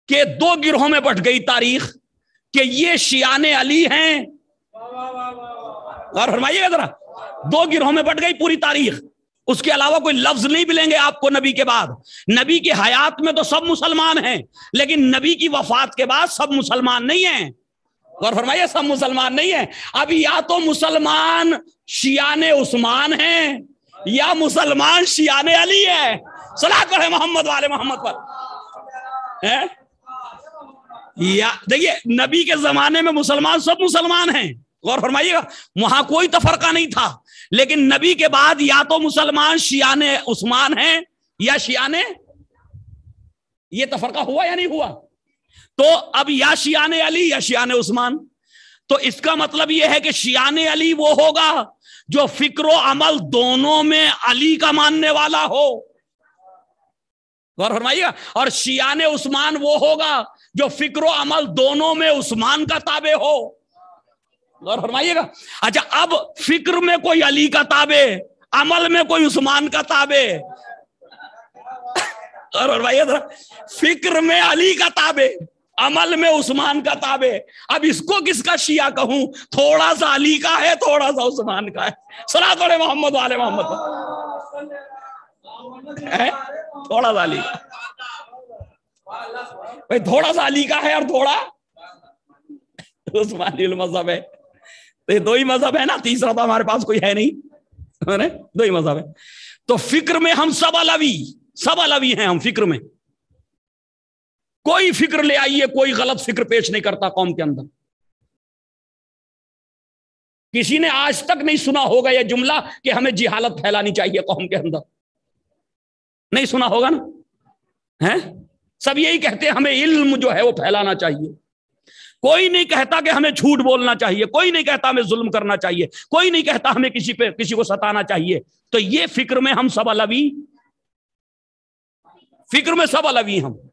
Speaker 4: कि दो गिरोहों में बट गई तारीख कि ये शियाने अली हैं। और फरमाइएगा जरा। दो गिरोहों में बट गई पूरी तारीख। उसके अलावा कोई लफ्ज नहीं मिलेंगे आपको नबी के बाद। नबी के हयात में तो सब मुसलमान हैं, लेकिन नबी की वफात के बाद सब मुसलमान नहीं हैं। और फरमाइए, सब मुसलमान नहीं है। अब या तो मुसलमान शियाने उस्मान हैं, या मुसलमान शियाने अली है। सलाह है मोहम्मद वाले मोहम्मद पर। है? या, देखिए, नबी के जमाने में मुसलमान सब मुसलमान हैं। और फरमाइएगा, वहाँ कोई तफरका नहीं था। लेकिन नबी के बाद या तो मुसलमान शियाने उस्मान हैं, या शियाने, ये तफरका हुआ या नहीं हुआ? तो अब या शियाने अली, या शियाने उस्मान। तो इसका मतलब यह है कि शियाने अली वो होगा जो फ़िक्र अमल दोनों में अली का मानने वाला हो। गौर फरमाइएगा। और शियाने उस्मान वो होगा जो फ़िक्र अमल दोनों में उस्मान का ताबे हो। गौर फरमाइएगा। अच्छा अब फ़िक्र में कोई अली का ताबे, अमल में कोई उस्मान का ताबे। और फरमाइए फ़िक्र में अली का ताबे, अमल में उस्मान का ताबे। अब इसको किसका शिया कहूँ? थोड़ा सा अली का है, थोड़ा सा उस्मान का है। थोड़े मोहम्मद वाले मोहम्मद थोड़ा सा अली भाई, थोड़ा सा अली का है और थोड़ा? उस्मानी मज़हब है। तो ये दो ही मज़हब है ना, तीसरा तो हमारे पास कोई है नहीं। है दो ही मज़हब है। तो फ़िक्र में हम सब अलवी सब अलवी हैं हम फ़िक्र में। कोई फ़िक्र ले आइए, कोई गलत फ़िक्र पेश नहीं करता कौम के अंदर। किसी ने आज तक नहीं सुना होगा यह जुमला कि हमें जिहालत फैलानी चाहिए कौम के अंदर। नहीं सुना होगा ना? है? सब यही कहते हैं, हमें इल्म जो है वो फैलाना चाहिए। कोई नहीं कहता कि हमें झूठ बोलना चाहिए, कोई नहीं कहता हमें जुल्म करना चाहिए, कोई नहीं कहता हमें किसी पे, किसी को सताना चाहिए। तो ये फ़िक्र में हम सब अलवी। फ़िक्र में सब अलवी हम।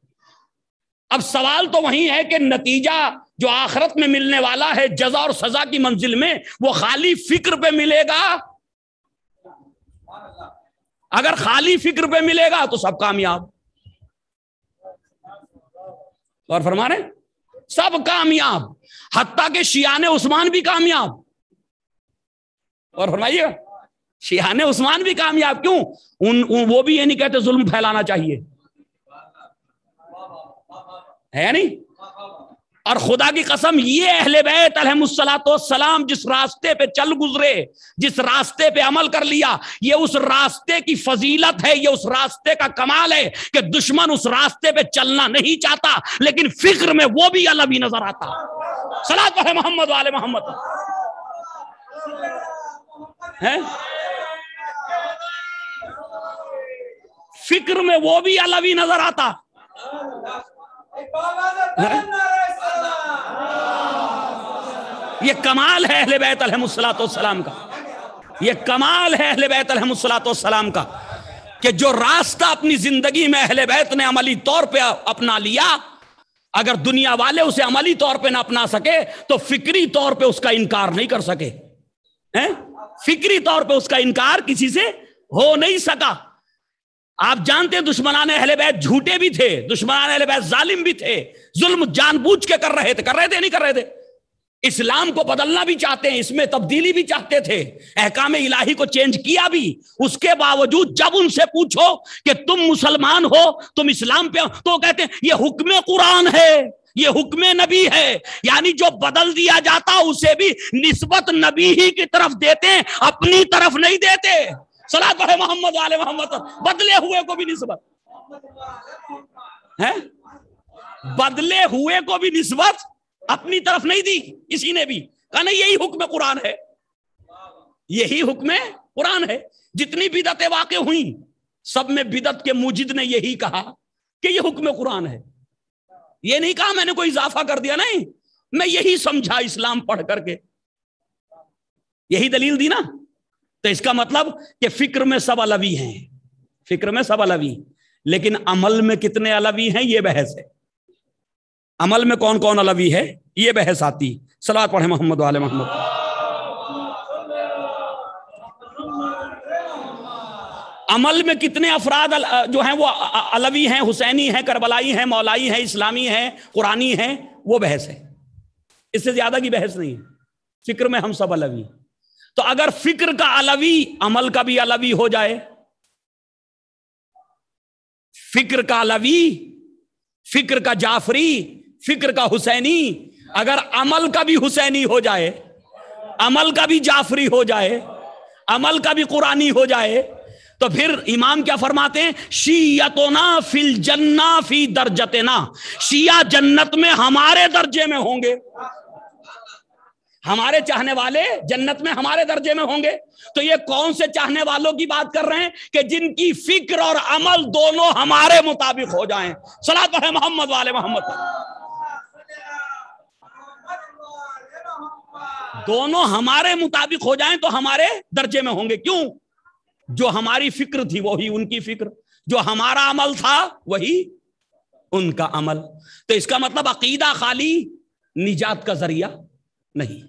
Speaker 4: अब सवाल तो वही है कि नतीजा जो आखरत में मिलने वाला है, जजा और सजा की मंजिल में, वो खाली फ़िक्र पे मिलेगा अगर खाली फ़िक्र पे मिलेगा तो सब कामयाब। और फरमा रहे सब कामयाब। हत्ता के शियाने उस्मान भी कामयाब। और फरमाइए शियाने उस्मान भी कामयाब क्यों? उन, उन वो भी ये नहीं कहते जुल्म फैलाना चाहिए। है नहीं? और खुदा की कसम, ये अहले बैत सलाम जिस रास्ते पे चल गुजरे, जिस रास्ते पे अमल कर लिया, ये उस रास्ते की फजीलत है, ये उस रास्ते का कमाल है कि दुश्मन उस रास्ते पे चलना नहीं चाहता, लेकिन फ़िक्र में वो भी अलग ही नज़र आता। सलात है मोहम्मद वाले मोहम्मद। है? फ़िक्र में वो भी अलग ही नज़र आता। ये कमाल है अहले बैत सलाम का। ये कमाल है अहले बैत सलाम का कि जो रास्ता अपनी ज़िंदगी में अहले बैत ने अमली तौर पे अपना लिया, अगर दुनिया वाले उसे अमली तौर पे ना अपना सके तो फिक्री तौर पे उसका इनकार नहीं कर सके। हैं? फिक्री तौर पे उसका इनकार किसी से हो नहीं सका। आप जानते हैं दुश्मनान अहले बैत झूठे भी थे, दुश्मनान अहले बैत जालिम भी थे, जुल्म जानबूझ के कर रहे थे, कर रहे थे, नहीं कर रहे थे। इस्लाम को बदलना भी चाहते हैं, इसमें तब्दीली भी चाहते थे, अहकाम इलाही को चेंज किया भी, उसके बावजूद जब उनसे पूछो कि तुम मुसलमान हो, तुम इस्लाम पे तो कहते हैं, ये हुक्म कुरान है, ये हुक्म नबी है। यानी जो बदल दिया जाता, उसे भी निस्बत नबी ही की तरफ़ देते अपनी तरफ़ नहीं देते। सलात पढ़े मोहम्मद वाले मोहम्मद बदले हुए को भी निस्बत। है? बदले हुए को भी निस्बत अपनी तरफ़ नहीं दी किसी ने भी। कहा, नहीं, यही हुक्म कुरान है। यही हुक्म कुरान है। जितनी बिदतें वाक़ हुई, सब में बिदत के मुजिद ने यही कहा कि यह हुक्म कुरान है। ये नहीं कहा, मैंने कोई इजाफा कर दिया, नहीं। मैं यही समझा इस्लाम पढ़ करके। यही दलील दी ना? तो इसका मतलब कि फ़िक्र में सब अलवी हैं, फ़िक्र में सब अलवी। लेकिन अमल में कितने अलवी हैं, ये बहस है। अमल में कौन कौन अलवी है, ये बहस आती। सलाह पढ़े मोहम्मद वाले मोहम्मद। अमल में कितने अफराद जो हैं, वो अलवी हैं, हुसैनी हैं, करबलाई हैं, मौलाई हैं, इस्लामी हैं, कुरानी हैं, वो बहस है। इससे ज़्यादा की बहस नहीं है। फ़िक्र में हम सब अलवी। तो अगर फ़िक्र का अलवी, अमल का भी अलवी हो जाए। फ़िक्र का अलवी, फ़िक्र का जाफरी, फ़िक्र का हुसैनी, अगर अमल का भी हुसैनी हो जाए, अमल का भी जाफरी हो जाए, अमल का भी कुरानी हो जाए तो फिर इमाम क्या फरमाते हैं? शीयतोना फिल जन्ना फ़ी दर्जतेना। शिया जन्नत में हमारे दर्जे में होंगे। हमारे चाहने वाले जन्नत में हमारे दर्जे में होंगे। तो ये कौन से चाहने वालों की बात कर रहे हैं कि जिनकी फ़िक्र और अमल दोनों हमारे मुताबिक हो जाएँ? सलात पर है मोहम्मद वाले मोहम्मद दोनों हमारे मुताबिक हो जाएँ तो हमारे दर्जे में होंगे। क्यों? जो हमारी फ़िक्र थी वही उनकी फ़िक्र। जो हमारा अमल था वही उनका अमल। तो इसका मतलब अकीदा खाली निजात का ज़रिया नहीं।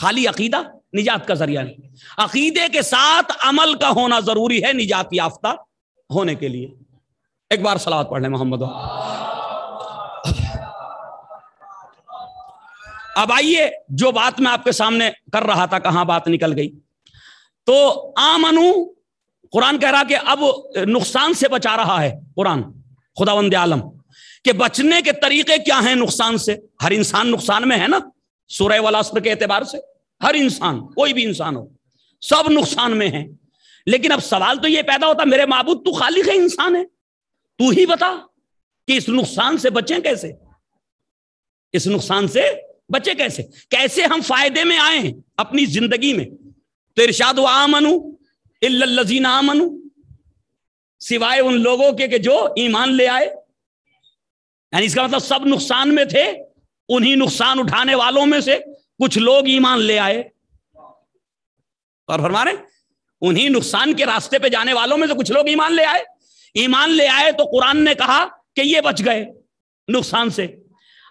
Speaker 4: खाली अकीदा, निजात का ज़रिया नहीं। अकीदे के साथ अमल का होना ज़रूरी है निजात याफ्ता होने के लिए। एक बार सलावत पढ़ लें मोहम्मद। अब आइए, जो बात मैं आपके सामने कर रहा था, कहाँ बात निकल गई। तो आमनु, कुरान कह रहा कि अब नुकसान से बचा रहा है कुरान, खुदावंद आलम, के बचने के तरीके क्या हैं नुकसान से? हर इंसान नुकसान में है ना? सूर्य वलास्त्र के एतबार से। हर इंसान कोई भी इंसान हो सब नुकसान में है। लेकिन अब सवाल तो ये पैदा होता मेरे माबूद तू खाली है इंसान है? तू ही बता कि इस नुकसान से बचें कैसे? इस नुकसान से बचे कैसे? कैसे हम फ़ायदे में आए हैं अपनी ज़िंदगी में? तो इर्शाद आमनु इल्लजीन आमनु सिवाय उन लोगों के, के जो ईमान ले आए। यानी इसका मतलब सब नुकसान में थे उन्हीं नुकसान उठाने वालों में से कुछ लोग ईमान ले आए। और फरमा रहे उन्हीं नुकसान के रास्ते पे जाने वालों में से कुछ लोग ईमान ले आए। ईमान ले आए तो कुरान ने कहा कि ये बच गए नुकसान से।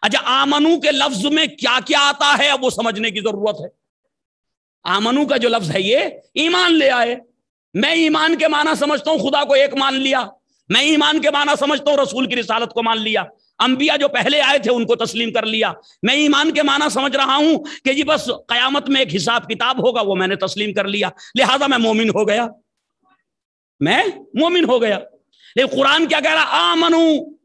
Speaker 4: अच्छा आमनू के लफ्ज में क्या क्या आता है, अब वो समझने की ज़रूरत है। आमनू का जो लफ्ज है ये, ईमान ले आए। मैं ईमान के माना समझता हूँ, खुदा को एक मान लिया। मैं ईमान के माना समझता हूँ, रसूल की रिसालत को मान लिया। अंबिया जो पहले आए थे, उनको तस्लीम कर लिया। मैं ईमान के माना समझ रहा हूँ कि जी बस कयामत में एक हिसाब किताब होगा, वो मैंने तस्लीम कर लिया। लिहाजा मैं मोमिन हो गया। मैं मोमिन हो गया। लेकिन कुरान क्या कह रहा, आमनु,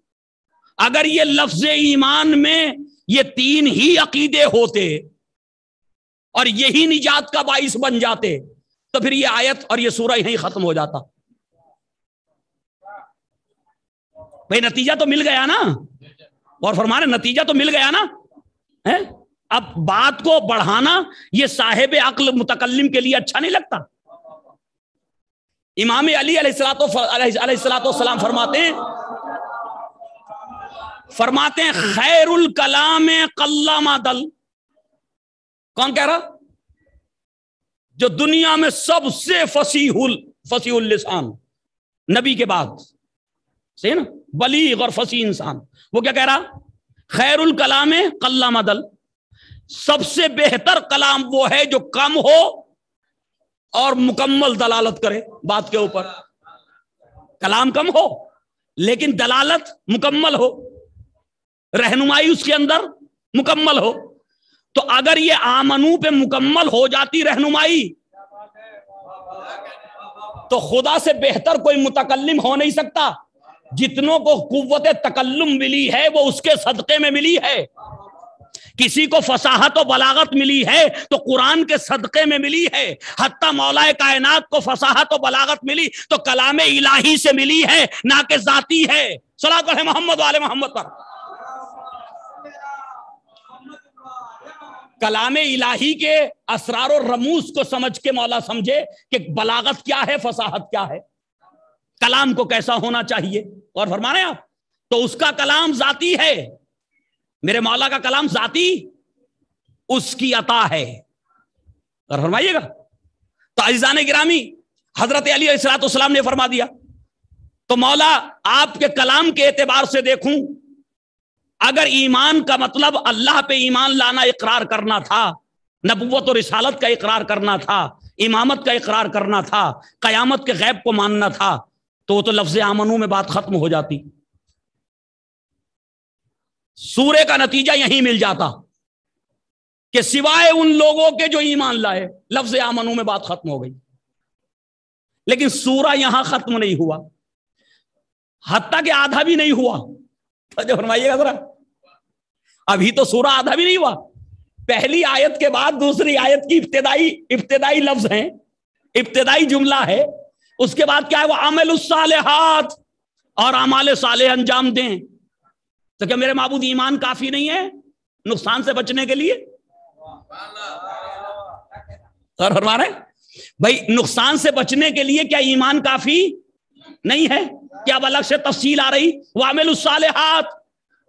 Speaker 4: अगर ये लफ्ज ईमान में ये तीन ही अकीदे होते और यही निजात का बाइस बन जाते तो फिर ये आयत और ये सूरह यहीं खत्म हो जाता। भाई, नतीजा तो मिल गया ना? और फरमाने, नतीजा तो मिल गया ना? है? अब बात को बढ़ाना, ये साहेब अक्ल मुतकलम के लिए अच्छा नहीं लगता। इमाम अली सलाम फरमाते हैं फरमाते हैं, खैरुल कलाम कल्लामा दल। कौन कह रहा? जो दुनिया में सबसे फसीहुल फसीहुल लिसान, नबी के बाद। सही ना? बलीग और फसी इंसान। वो क्या कह रहा? खैरुल कलाम कल्लामा दल। सबसे बेहतर कलाम वो है जो कम हो और मुकम्मल दलालत करे, बात के ऊपर। कलाम कम हो, लेकिन दलालत मुकम्मल हो। रहनुमाई उसके अंदर मुकम्मल हो। तो अगर ये आमनू पे मुकम्मल हो जाती रहनुमाई तो खुदा से बेहतर कोई मुतकलम हो नहीं सकता। जितनों को कुत तकल्लुम मिली है, वो उसके सदक़े में मिली है। किसी को फसाहत और बलागत मिली है तो कुरान के सदक़े में मिली है। हत्ता मौलाए कायनात को फसाहत और बलागत मिली तो कलाम इलाही से मिली है, ना के जाती है। सलाह है मोहम्मद वाले मोहम्मद पर। कलाम इलाही के असरार और रमूस को समझ के मौला समझे कि बलागत क्या है, फसाहत क्या है। कलाम को कैसा होना चाहिए? और फरमाने आप तो उसका कलाम जाती है। मेरे मौला का कलाम जाती, उसकी अता है। और फरमाइएगा। तो अजीजान गिरामी, हज़रत अली सलाम ने फरमा दिया तो मौला, आपके कलाम के एतबार से देखूँ, अगर ईमान का मतलब अल्लाह पे ईमान लाना इकरार करना था, नबूवत और रिसालत का इकरार करना था, इमामत का इकरार करना था, कयामत के गैब को मानना था तो तो लफ्ज आमनू में बात खत्म हो जाती। सूर्य का नतीजा यही मिल जाता कि सिवाय उन लोगों के जो ईमान लाए, लफ्ज आमनू में बात खत्म हो गई। लेकिन सूरा यहाँ खत्म नहीं हुआ। हत्या के आधा भी नहीं हुआ। तो फरमाइएगा जरा। अभी तो सूरा आधा भी नहीं हुआ। पहली आयत के बाद दूसरी आयत की इब्तदाई इब्तदाई लफ्ज है। इब्तदाई जुमला है। उसके बाद क्या है? वो अमल हाथ और अमाल साले अंजाम दें। तो क्या मेरे माबूद ईमान काफ़ी नहीं है? नुकसान से बचने के लिए? और फरमा रहे भाई, नुकसान से बचने के लिए क्या ईमान काफ़ी नहीं है? क्या अब अलग से तफसील आ रही? वामिल हाथ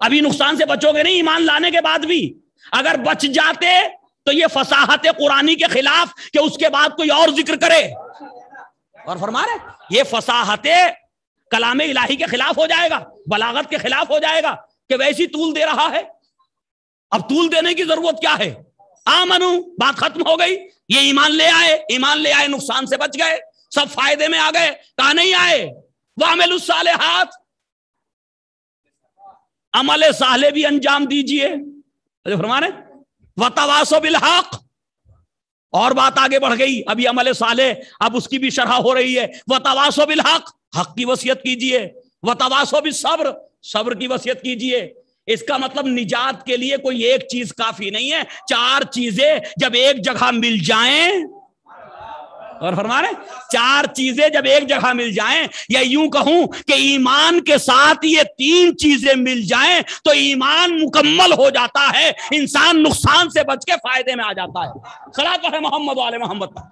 Speaker 4: अभी नुकसान से बचोगे नहीं, ईमान लाने के बाद भी। अगर बच जाते तो ये फसाहत कुरानी के खिलाफ कि उसके बाद कोई और ज़िक्र करे। और फरमा रहे ये फसाहत कलाम इलाही के खिलाफ हो जाएगा, बलागत के खिलाफ हो जाएगा कि वैसी तूल दे रहा है। अब तूल देने की ज़रूरत क्या है? आ मनु बात खत्म हो गई, ये ईमान ले आए, ईमान ले आए, नुकसान से बच गए, सब फ़ायदे में आ गए, कहा नहीं आए? वामिल साले हाथ अमल साले भी अंजाम दीजिए। फरमाने वतवासो बिलहक और बात आगे बढ़ गई। अभी अमल साले, अब उसकी भी शरह हो रही है। वह तवासो बिल हक हक की वसीयत कीजिए। वह तवासो बिल सब्र सब्र की वसीयत कीजिए। इसका मतलब निजात के लिए कोई एक चीज़ काफ़ी नहीं है। चार चीज़ें जब एक जगह मिल जाएँ और फरमाने, चार चीज़ें जब एक जगह मिल जाएँ, या यूँ कहूँ कि ईमान के साथ ये तीन चीज़ें मिल जाएँ तो ईमान मुकम्मल हो जाता है, इंसान नुकसान से बच के फ़ायदे में आ जाता है। सलात है मोहम्मद वाले मोहम्मद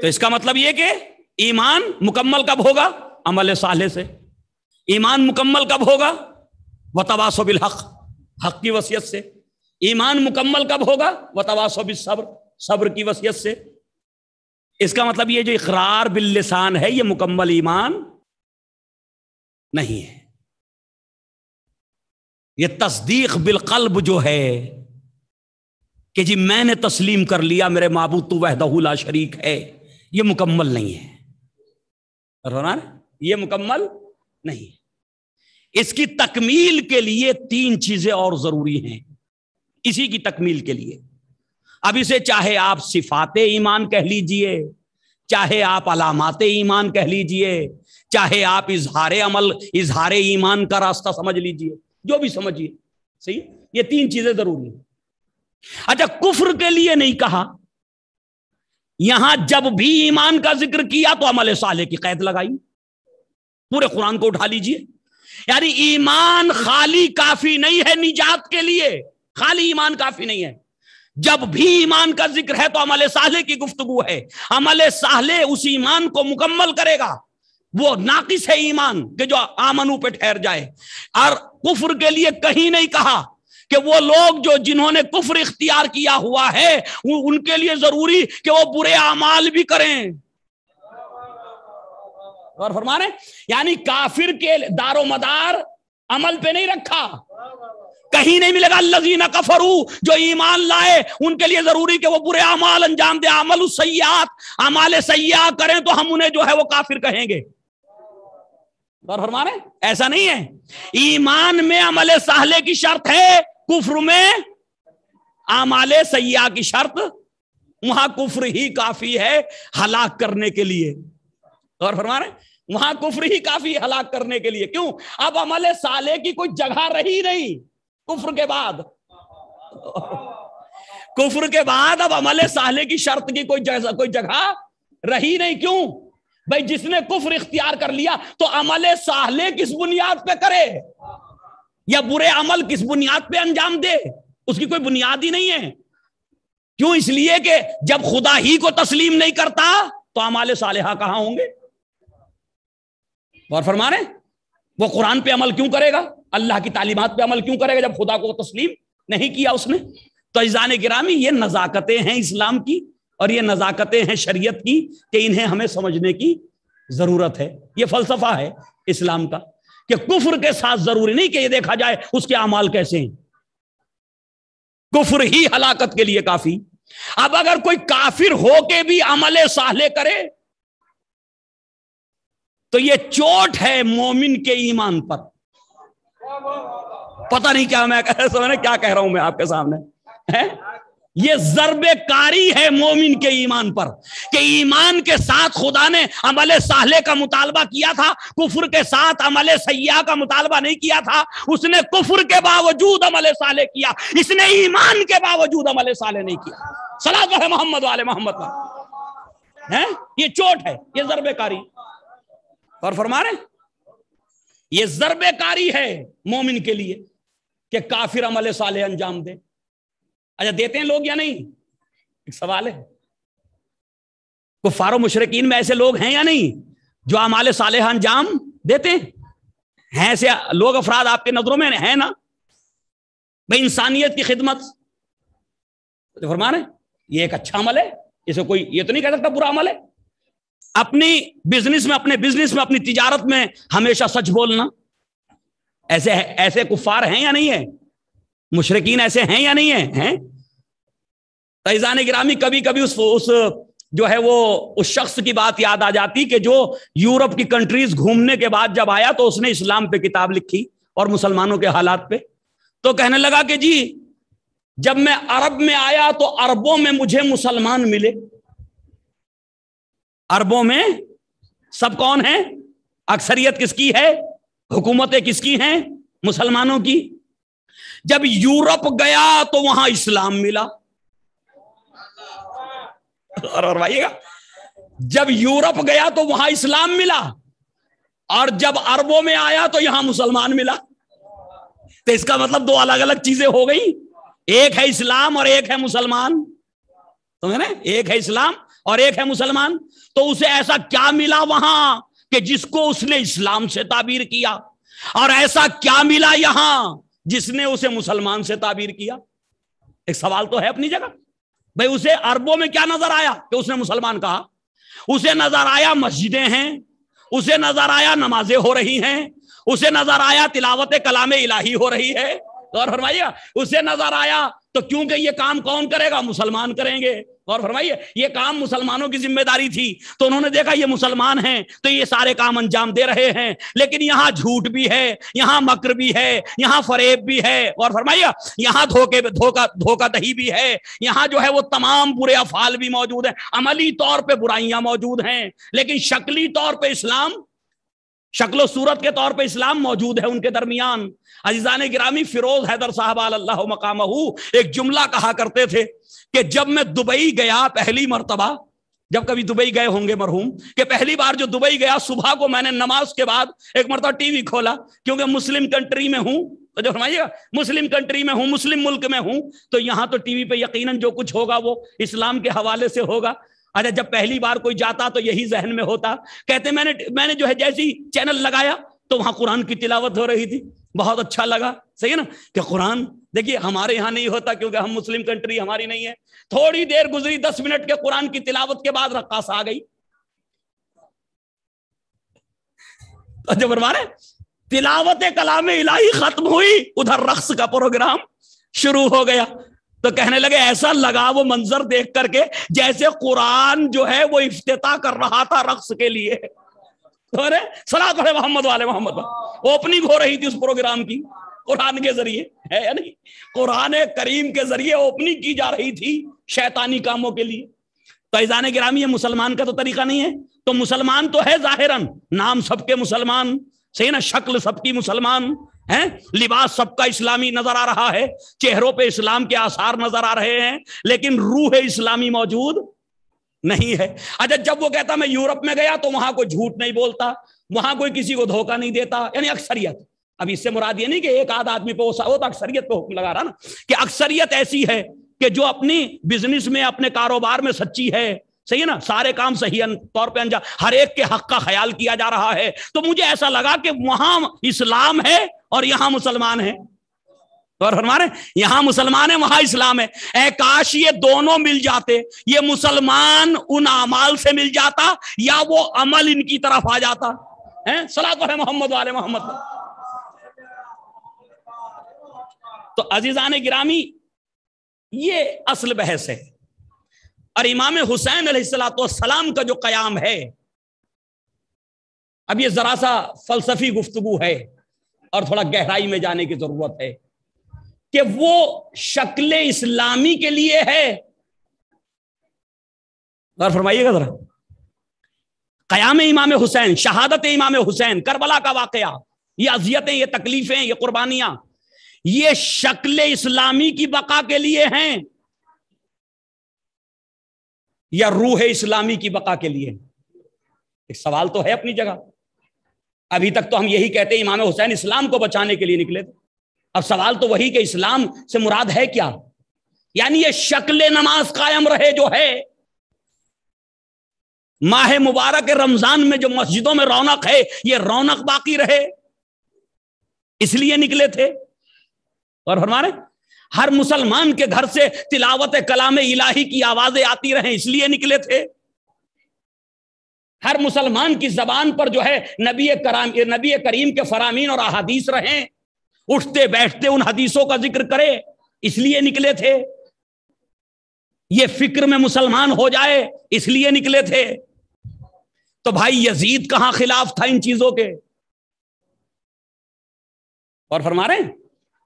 Speaker 4: तो इसका मतलब ये कि ईमान मुकम्मल कब होगा? अमल साले से। ईमान मुकम्मल कब होगा? वतवासो बिल हक हक की वसीयत से। ईमान मुकम्मल कब होगा? वतवासो बिल सब्र सब्र की वसीयत से। इसका मतलब ये जो इकरार बिल लिसान है, ये मुकम्मल ईमान नहीं है। ये तस्दीक बिल कल्ब जो है कि जी मैंने तस्लीम कर लिया, मेरे माबूद तो वहदहुला शरीक है, ये मुकम्मल नहीं है। ये मुकम्मल नहीं इसकी तकमील के लिए तीन चीज़ें और ज़रूरी हैं। इसी की तकमील के लिए। अब इसे चाहे आप सिफात ईमान कह लीजिए, चाहे आप अलामत ईमान कह लीजिए, चाहे आप इजहार अमल, इजहार ईमान का रास्ता समझ लीजिए, जो भी समझिए। सही? ये तीन चीज़ें ज़रूरी हैं। अच्छा कुफर के लिए नहीं कहा। यहाँ जब भी ईमान का ज़िक्र किया तो अमल साले की कैद लगाई। पूरे कुरान को उठा लीजिए। यानी ईमान खाली काफ़ी नहीं है निजात के लिए। खाली ईमान काफ़ी नहीं है। जब भी ईमान का ज़िक्र है तो अमल साहले की गुफ्तगु है। अमल साहले उस ईमान को मुकम्मल करेगा। वो नाकिस है ईमान के जो आमनू पे ठहर जाए। और कुफर के लिए कहीं नहीं कहा कि वो लोग जो जिन्होंने कुफर इख्तियार किया हुआ है उनके लिए ज़रूरी कि वो बुरे अमाल भी करें। और फरमा रहे यानी काफिर के दारो मदार अमल पे नहीं रखा। कहीं नहीं मिलेगा लजीना कफरू जो ईमान लाए, उनके लिए ज़रूरी कि वो बुरे अमाल अंजाम दे। अमल सयात अमाल सयाह करें तो हम उन्हें जो है वो काफिर कहेंगे। और फरमा रहे ऐसा नहीं है। ईमान में अमल सहले की शर्त है, कुफर में आमाले सयाह की शर्त। वहाँ कुफर ही काफ़ी है, हलाक करने के लिए। और फरमा रहे वहाँ कुफर ही काफ़ी हलाक करने के लिए। क्यों? अब अमल साले की कोई जगह रही नहीं कुफर के बाद। कुफर के बाद अब अमल साले की शर्त की कोई कोई जगह रही नहीं। क्यों? भाई, जिसने कुफर इख्तियार कर लिया तो अमल साहले किस बुनियाद पे करे? या बुरे अमल किस बुनियाद पे अंजाम दे? उसकी कोई बुनियाद ही नहीं है। क्यों? इसलिए कि जब खुदा ही को तस्लीम नहीं करता तो अमाल सालेहा कहाँ होंगे? और फरमा रहे वो कुरान पे अमल क्यों करेगा? अल्लाह की तालीमत पे अमल क्यों करेगा जब खुदा को तस्लीम नहीं किया उसने? तो इजान गिरामी, ये नज़ाकतें हैं इस्लाम की और ये नज़ाकतें हैं शरीयत की कि इन्हें हमें समझने की ज़रूरत है। ये फलसफा है इस्लाम का कि कुफर के साथ ज़रूरी नहीं कि ये देखा जाए उसके अमाल कैसे हैं। कुफर ही हलाकत के लिए काफ़ी। अब अगर कोई काफिर हो के भी अमल साहले करे तो ये चोट है मोमिन के ईमान पर। पता नहीं क्या मैं कह समझ क्या कह रहा हूँ मैं आपके सामने? है? ये जरबे कारी है मोमिन के ईमान पर कि ईमान के साथ खुदा ने अमल साहले का मुतालबा किया था, कुफर के साथ अमल सयाह का मुतालबा नहीं किया था, उसने कुफर के बावजूद अमल साले किया, इसने ईमान के बावजूद अमल साले नहीं किया। सलाह है मोहम्मद वाले मोहम्मद का। है? ये चोट है, ये जरबे कारी और फरमा रहे ये जरबेकारी है मोमिन के लिए कि काफिर अमल साले अंजाम दे। अच्छा देते हैं लोग या नहीं? एक सवाल है। कुफारो मुशरकिन में ऐसे लोग हैं या नहीं जो अमाल साले अंजाम देते हैं? हैं ऐसे लोग अफराद आपके नज़रों में है ना? भाई, इंसानियत की खिदमत। तो फरमा रहे ये एक अच्छा अमल है। इसे कोई ये तो नहीं कह सकता बुरा अमल है। अपनी बिज़नेस में, अपने बिज़नेस में, अपनी तिजारत में हमेशा सच बोलना। ऐसे ऐसे कुफार हैं या नहीं है? मुशरकिन ऐसे हैं या नहीं है? हैं? तैजान गिरामी कभी कभी उस उस, जो है वो, उस शख्स की बात याद आ जाती कि जो यूरोप की कंट्रीज़ घूमने के बाद जब आया तो उसने इस्लाम पे किताब लिखी और मुसलमानों के हालात पे। तो कहने लगा कि जी, जब मैं अरब में आया तो अरबों में मुझे मुसलमान मिले। अरबों में सब कौन है? अक्सरियत किसकी है? हुकूमतें किसकी हैं? मुसलमानों की। जब यूरोप गया तो वहाँ इस्लाम मिला। और और भाईगा जब यूरोप गया तो वहाँ इस्लाम मिला। और जब अरबों में आया तो यहाँ मुसलमान मिला। तो इसका मतलब दो अलग अलग चीज़ें हो गई। एक है इस्लाम और एक है मुसलमान। तो है ना? एक है इस्लाम और एक है मुसलमान तो उसे ऐसा क्या मिला वहाँ कि जिसको उसने इस्लाम से ताबीर किया? और ऐसा क्या मिला यहाँ जिसने उसे मुसलमान से ताबीर किया? एक सवाल तो है अपनी जगह। भाई, उसे अरबों में क्या नज़र आया कि उसने मुसलमान कहा? उसे नज़र आया मस्जिदें हैं, उसे नज़र आया नमाजें हो रही हैं, उसे नज़र आया तिलावत कलाम इलाही हो रही है। और फरमाइएगा, उसे नज़र आया तो क्योंकि ये काम कौन करेगा? मुसलमान करेंगे। और फरमाइए, ये काम मुसलमानों की ज़िम्मेदारी थी। तो उन्होंने देखा, ये मुसलमान हैं तो ये सारे काम अंजाम दे रहे हैं। लेकिन यहाँ झूठ भी है, यहाँ मकर भी है, यहाँ फरेब भी है। और फरमाइए, यहाँ धोखे, धोखा धोखा दही भी है। यहाँ जो है, वो तमाम बुरे अफाल भी मौजूद है। अमली तौर पर बुराइयाँ मौजूद हैं। लेकिन शक्ली तौर पर इस्लाम शक्लो सूरत के तौर पे इस्लाम मौजूद है उनके दरमियान। अजीजान गिरामी फिरोज हैदर साहब अल्लाह मकाम एक जुमला कहा करते थे कि जब मैं दुबई गया पहली मरतबा, जब कभी दुबई गए होंगे मरहूम, कि पहली बार जो दुबई गया, सुबह को मैंने नमाज़ के बाद एक मरतबा टीवी खोला, क्योंकि मुस्लिम कंट्री में हूँ तो जो फरमाइएगा, मुस्लिम कंट्री में हूँ, मुस्लिम मुल्क में हूँ तो यहाँ तो टीवी पे यकीनन जो कुछ होगा वो इस्लाम के हवाले से होगा। अच्छा जब पहली बार कोई जाता तो यही जहन में होता। कहते, मैंने मैंने जो है जैसी चैनल लगाया तो वहाँ कुरान की तिलावत हो रही थी। बहुत अच्छा लगा। सही है ना? कि कुरान? देखिए, हमारे यहाँ नहीं होता क्योंकि हम मुस्लिम कंट्री, हमारी नहीं है। थोड़ी देर गुजरी, दस मिनट के कुरान की तिलावत के बाद रक्कास आ गई। तो जब रहे तिलावत कलाम इलाही खत्म हुई, उधर रक्स का प्रोग्राम शुरू हो गया। तो कहने लगे, ऐसा लगा वो मंजर देख करके जैसे कुरान जो है वो इफ्तिता कर रहा था रक्स के लिए। तो अरे सलाह पढ़े मोहम्मद वाले मोहम्मद। ओपनिंग हो रही थी उस प्रोग्राम की, कुरान के ज़रिए, है या नहीं? कुरान करीम के ज़रिए ओपनिंग की जा रही थी शैतानी कामों के लिए। तो ऐजान गिरामी, ये मुसलमान का तो तरीका नहीं है। तो मुसलमान तो है जाहिरन, नाम सबके मुसलमान, सही ना? शक्ल सबकी मुसलमान। है? लिबास सबका इस्लामी नज़र आ रहा है, चेहरों पे इस्लाम के आसार नज़र आ रहे हैं, लेकिन रूह इस्लामी मौजूद नहीं है। अच्छा जब वो कहता, मैं यूरोप में गया तो वहाँ कोई झूठ नहीं बोलता, वहाँ कोई किसी को धोखा नहीं देता, यानी अक्सरियत। अब इससे मुराद ये नहीं कि एक आध आदमी पे वो तो अक्सरियत पे हुक्म लगा रहा ना, कि अक्सरियत ऐसी है कि जो अपनी बिज़नेस में, अपने कारोबार में सच्ची है। सही है ना? सारे काम सही तौर पे अंजाम हर एक के हक का ख्याल किया जा रहा है। तो मुझे ऐसा लगा कि वहाँ इस्लाम है और यहाँ मुसलमान है। और हमारे यहाँ मुसलमान है, वहाँ इस्लाम है। ए काश ये दोनों मिल जाते, ये मुसलमान उन अमाल से मिल जाता, या वो अमल इनकी तरफ़ आ जाता। है? सलाह तो है मोहम्मद वाले मोहम्मद। तो अजीजान गिरामी, ये असल बहस है। और इमाम हुसैन सलाम का जो कयाम है, अब ये जरा सा फलसफी गुफ्तगु है। और थोड़ा गहराई में जाने की ज़रूरत है कि वो शक्ल इस्लामी के लिए है। और फरमाइएगा जरा। कयाम इमाम हुसैन, शहादत इमाम हुसैन, करबला का वाकया, ये अजियतें, ये तकलीफें, ये कुर्बानियाँ, ये शक्ल इस्लामी की बका के लिए हैं या रूह इस्लामी की बका के लिए एक सवाल तो है अपनी जगह। अभी तक तो हम यही कहते हैं, इमाम हुसैन इस्लाम को बचाने के लिए निकले थे। अब सवाल तो वही कि इस्लाम से मुराद है क्या? यानी ये शक्ल नमाज़ कायम रहे जो है। माह मुबारक रमज़ान में जो मस्जिदों में रौनक है, ये रौनक बाकी रहे। इसलिए निकले थे। और हमारे हर मुसलमान के घर से तिलावत कलाम इलाही की आवाज़ें आती रहे, इसलिए निकले थे। हर मुसलमान की जबान पर जो है नबी कराम, नबी करीम के फरामीन और अहादीस रहे। उठते बैठते उन हदीसों का ज़िक्र करे, इसलिए निकले थे। ये फ़िक्र में मुसलमान हो जाए, इसलिए निकले थे। तो भाई यजीद कहाँ खिलाफ था इन चीज़ों के? और फरमा रहे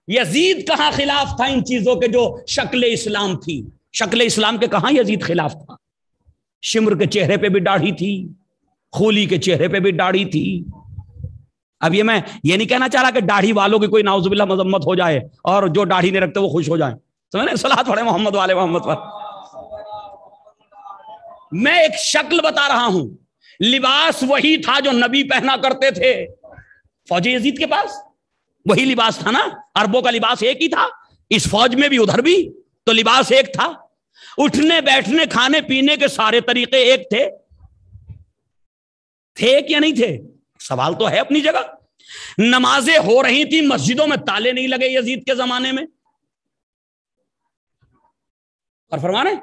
Speaker 4: यजीद कहाँ खिलाफ था इन चीज़ों के जो शक्ल इस्लाम थी? शक्ल इस्लाम के कहा यजीद खिलाफ था? शिमर के चेहरे पे भी दाढ़ी थी। खोली के चेहरे पे भी दाढ़ी थी। अब ये मैं ये नहीं कहना चाह रहा कि दाढ़ी वालों की कोई नाउजुबिल्ला मजम्मत हो जाए और जो दाढ़ी नहीं रखते वो खुश हो जाए। समझ? सलाह पढ़े मोहम्मद वाले मोहम्मद पर। मैं एक शक्ल बता रहा हूँ। लिबास वही था जो नबी पहना करते थे। फौजी यजीद के पास? वही लिबास था ना? अरबों का लिबास एक ही था। इस फौज में भी उधर भी तो लिबास एक था। उठने बैठने, खाने पीने के सारे तरीके एक थे। थे क्या नहीं थे? सवाल तो है अपनी जगह। नमाजें हो रही थी, मस्जिदों में ताले नहीं लगे यजीद के जमाने में। और फरमाने,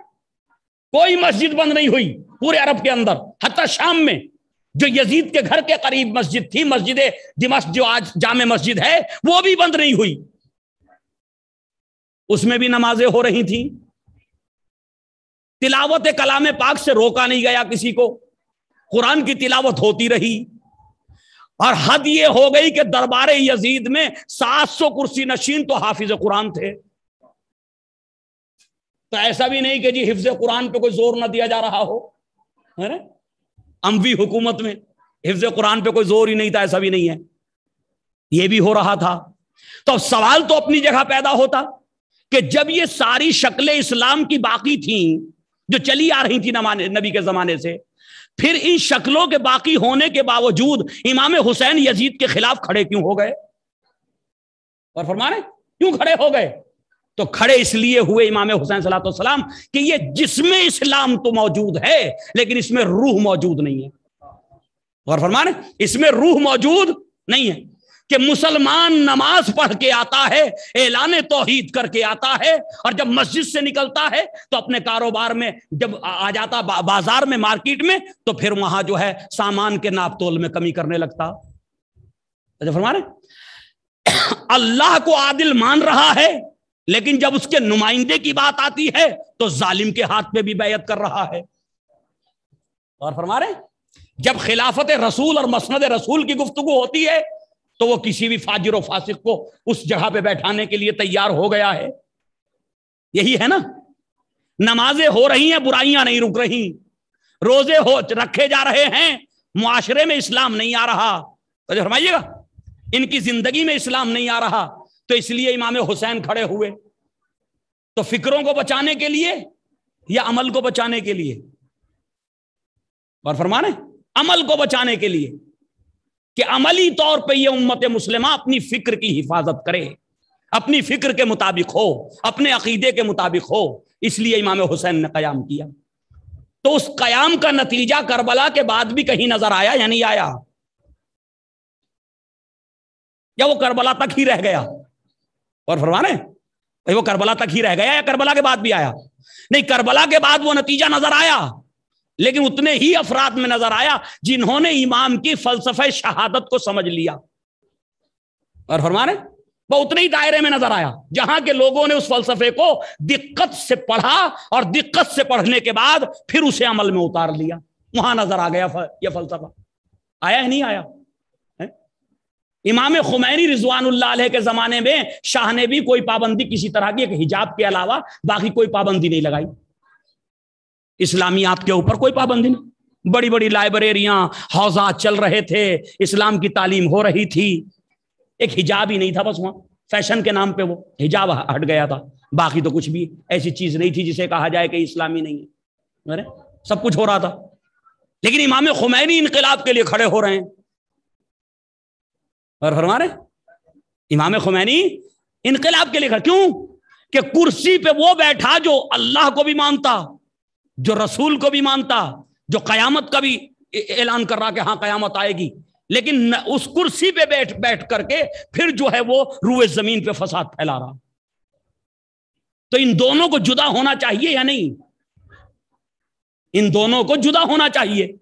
Speaker 4: कोई मस्जिद बंद नहीं हुई पूरे अरब के अंदर, हत्या शाम में, जो यजीद के घर के करीब मस्जिद थी, मस्जिद दिमश जो आज जामे मस्जिद है, वो भी बंद नहीं हुई। उसमें भी नमाजें हो रही थी। तिलावत कलाम पाक से रोका नहीं गया किसी को। कुरान की तिलावत होती रही। और हद ये हो गई कि दरबार यजीद में 700 कुर्सी नशीन तो हाफिज कुरान थे। तो ऐसा भी नहीं कि जी हिफ्ज कुरान पे कोई ज़ोर ना दिया जा रहा हो, है ना? अमवी हुकूमत में हिफ्ज कुरान पे कोई ज़ोर ही नहीं था, ऐसा भी नहीं है। ये भी हो रहा था। तो सवाल तो अपनी जगह पैदा होता कि जब ये सारी शक्लें इस्लाम की बाकी थी, जो चली आ रही थी नबी के जमाने से फिर इन शक्लों के बाकी होने के बावजूद इमाम हुसैन यजीद के खिलाफ खड़े क्यों हो गए? और फरमाने, क्यों खड़े हो गए? तो खड़े इसलिए हुए इमाम हुसैन सलाम कि ये जिसमें इस्लाम तो मौजूद है, लेकिन इसमें रूह मौजूद नहीं है। और फरमान, इसमें रूह मौजूद नहीं है। कि मुसलमान नमाज़ पढ़ के आता है ऐलान तोहीद करके आता है और जब मस्जिद से निकलता है तो अपने कारोबार में जब आ जाता बा, बाज़ार में मार्केट में तो फिर वहाँ जो है सामान के नापतोल में कमी करने लगता। अच्छा फरमाने अल्लाह को आदिल मान रहा है लेकिन जब उसके नुमाइंदे की बात आती है तो जालिम के हाथ में भी बैत कर रहा है। और फरमा रहे जब खिलाफत रसूल और मसनद रसूल की गुफ्तु होती है तो वो किसी भी फाजिर फासिक को उस जगह पे बैठाने के लिए तैयार हो गया है। यही है ना? नमाजें हो रही हैं, बुराइयाँ नहीं रुक रही। रोज़े हो, रखे जा रहे हैं, मुआशरे में इस्लाम नहीं आ रहा। तो फरमाइएगा, इनकी ज़िंदगी में इस्लाम नहीं आ रहा तो इसलिए इमाम हुसैन खड़े हुए। तो फिक्रों को बचाने के लिए या अमल को बचाने के लिए? और फरमाने, अमल को बचाने के लिए। कि अमली तौर पे ये उम्मत मुस्लिमा अपनी फ़िक्र की हिफाजत करे, अपनी फ़िक्र के मुताबिक हो, अपने अकीदे के मुताबिक हो। इसलिए इमाम हुसैन ने कयाम किया। तो उस कयाम का नतीजा करबला के बाद भी कहीं नज़र आया या नहीं आया? या वो करबला तक ही रह गया? और फरमाने वो करबला तक ही रह गया या करबला के बाद भी आया? नहीं, करबला के बाद वो नतीजा नज़र आया। लेकिन उतने ही अफराद में नज़र आया जिन्होंने इमाम की फलसफे शहादत को समझ लिया। और फरमाने, वो उतने ही दायरे में नज़र आया, जहाँ के लोगों ने उस फलसफे को दिक्कत से पढ़ा और दिक्कत से पढ़ने के बाद फिर उसे अमल में उतार लिया। वहाँ नज़र आ गया यह फलसफा। आया नहीं आया? इमाम खुमैनी रिजवान के जमाने में शाह ने भी कोई पाबंदी किसी तरह की हिजाब के अलावा बाकी कोई पाबंदी नहीं लगाई। इस्लामियात के ऊपर कोई पाबंदी नहीं। बड़ी बड़ी लाइब्रेरियाँ, हौजा चल रहे थे, इस्लाम की तालीम हो रही थी। एक हिजाब ही नहीं था बस वहाँ। फ़ैशन के नाम पे वो हिजाब हट गया था। बाकी तो कुछ भी ऐसी चीज़ नहीं थी जिसे कहा जाए कि इस्लामी नहीं है। अरे, सब कुछ हो रहा था। लेकिन इमाम खुमैनी इनकलाब के लिए खड़े हो रहे हैं। और फरमा इमाम खुमैनी इनकलाब के लिए खड़े क्यों? कि कुर्सी पे वो बैठा जो अल्लाह को भी मानता। जो रसूल को भी मानता, जो कयामत का भी ऐलान कर रहा कि हाँ कयामत आएगी। लेकिन उस कुर्सी पे बैठ बैठ करके फिर जो है वो रूए ज़मीन पे फसाद फैला रहा। तो इन दोनों को जुदा होना चाहिए या नहीं? इन दोनों को जुदा होना चाहिए।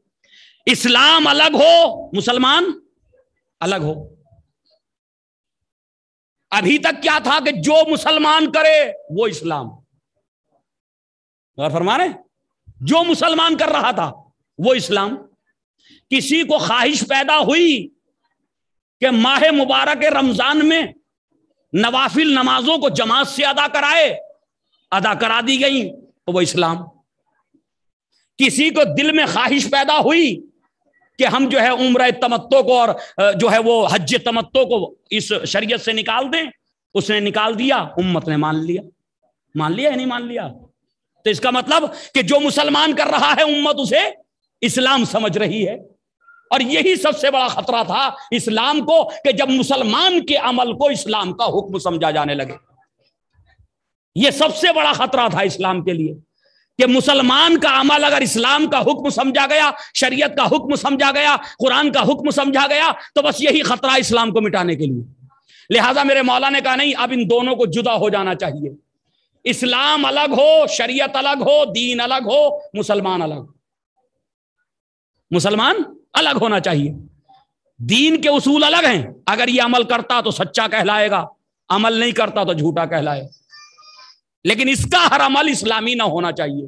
Speaker 4: इस्लाम अलग हो, मुसलमान अलग हो। अभी तक क्या था कि जो मुसलमान करे, वो इस्लाम। फरमा रहे जो मुसलमान कर रहा था, वो इस्लाम। किसी को ख्वाहिश पैदा हुई कि माह मुबारक रमज़ान में नवाफिल नमाजों को जमात से अदा कराए, अदा करा दी गई तो वो इस्लाम। किसी को दिल में ख्वाहिश पैदा हुई कि हम जो है उम्र तमत्तो को और जो है वो हज तमत्तो को इस शरीयत से निकाल दें, उसने निकाल दिया, उम्मत ने मान लिया। मान लिया या नहीं मान लिया? तो इसका मतलब कि जो मुसलमान कर रहा है उम्मत, उसे इस्लाम समझ रही है। और यही सबसे बड़ा खतरा था इस्लाम को, कि जब मुसलमान के अमल को इस्लाम का हुक्म समझा जाने लगे। यह सबसे बड़ा खतरा था इस्लाम के लिए, कि मुसलमान का अमल अगर इस्लाम का हुक्म समझा गया, शरीयत का हुक्म समझा गया, कुरान का हुक्म समझा गया तो बस यही खतरा इस्लाम को मिटाने के लिए। लिहाजा मेरे मौला ने कहा, नहीं, अब इन दोनों को जुदा हो जाना चाहिए। इस्लाम अलग हो, शरीयत अलग हो, दीन अलग हो, मुसलमान अलग मुसलमान अलग होना चाहिए। दीन के उसूल अलग हैं। अगर ये अमल करता तो सच्चा कहलाएगा, अमल नहीं करता तो झूठा कहलाए लेकिन इसका हर अमल इस्लामी ना होना चाहिए।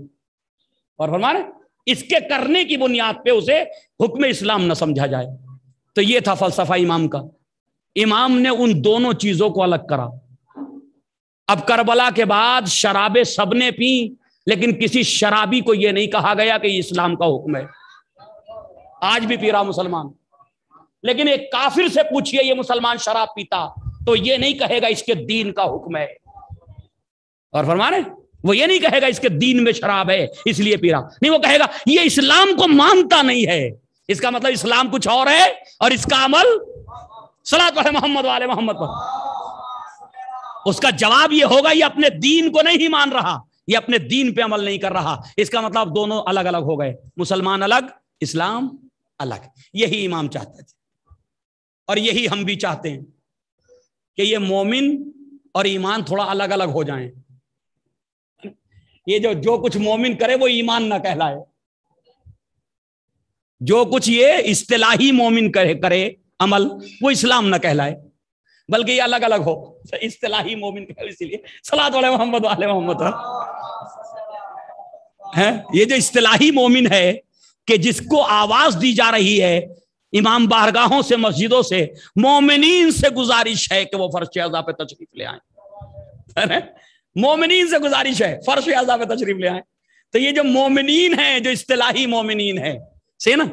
Speaker 4: और फरमाने, इसके करने की बुनियाद पे उसे हुक्म इस्लाम न समझा जाए। तो ये था फलसफा इमाम का। इमाम ने उन दोनों चीज़ों को अलग करा। अब करबला के बाद शराबे सबने पी, लेकिन किसी शराबी को यह नहीं कहा गया कि इस्लाम का हुक्म है। आज भी पी रहा मुसलमान। लेकिन एक काफिर से पूछिए, ये मुसलमान शराब पीता तो ये नहीं कहेगा इसके दीन का हुक्म है। और फरमाने, वो ये नहीं कहेगा इसके दीन में शराब है, इसलिए पी रहा नहीं, वो कहेगा, ये इस्लाम को मानता नहीं है। इसका मतलब इस्लाम कुछ और है, और इसका अमल सलात मोहम्मद वाले मोहम्मद पर। उसका जवाब ये होगा, ये अपने दीन को नहीं मान रहा। ये अपने दीन पे अमल नहीं कर रहा। इसका मतलब दोनों अलग अलग हो गए। मुसलमान अलग, इस्लाम अलग। यही इमाम चाहते थे। और यही हम भी चाहते हैं कि ये मोमिन और ईमान थोड़ा अलग अलग हो जाएँ। ये जो जो कुछ मोमिन करे, वो ईमान ना कहलाए। जो कुछ ये इस्तेलाही मोमिन करे करे अमल, वो इस्लाम ना कहलाए। बल्कि ये अलग अलग हो। इस्तेलाही मोमिन कहे इसीलिए। सलाद वाले मोहम्मद वाले मोहम्मद है। ये जो इस्तेलाही मोमिन है कि जिसको आवाज़ दी जा रही है, इमाम बारगाहों से, मस्जिदों से, मोमिनीन से गुजारिश है कि वो फर्श अजा पे तशरीफ़ ले आए। मोमिन से गुजारिश है, फर्श अजा पे तशरीफ़ ले आए। तो ये जो मोमिन है, जो इस्तेलाही मोमिन है से ना?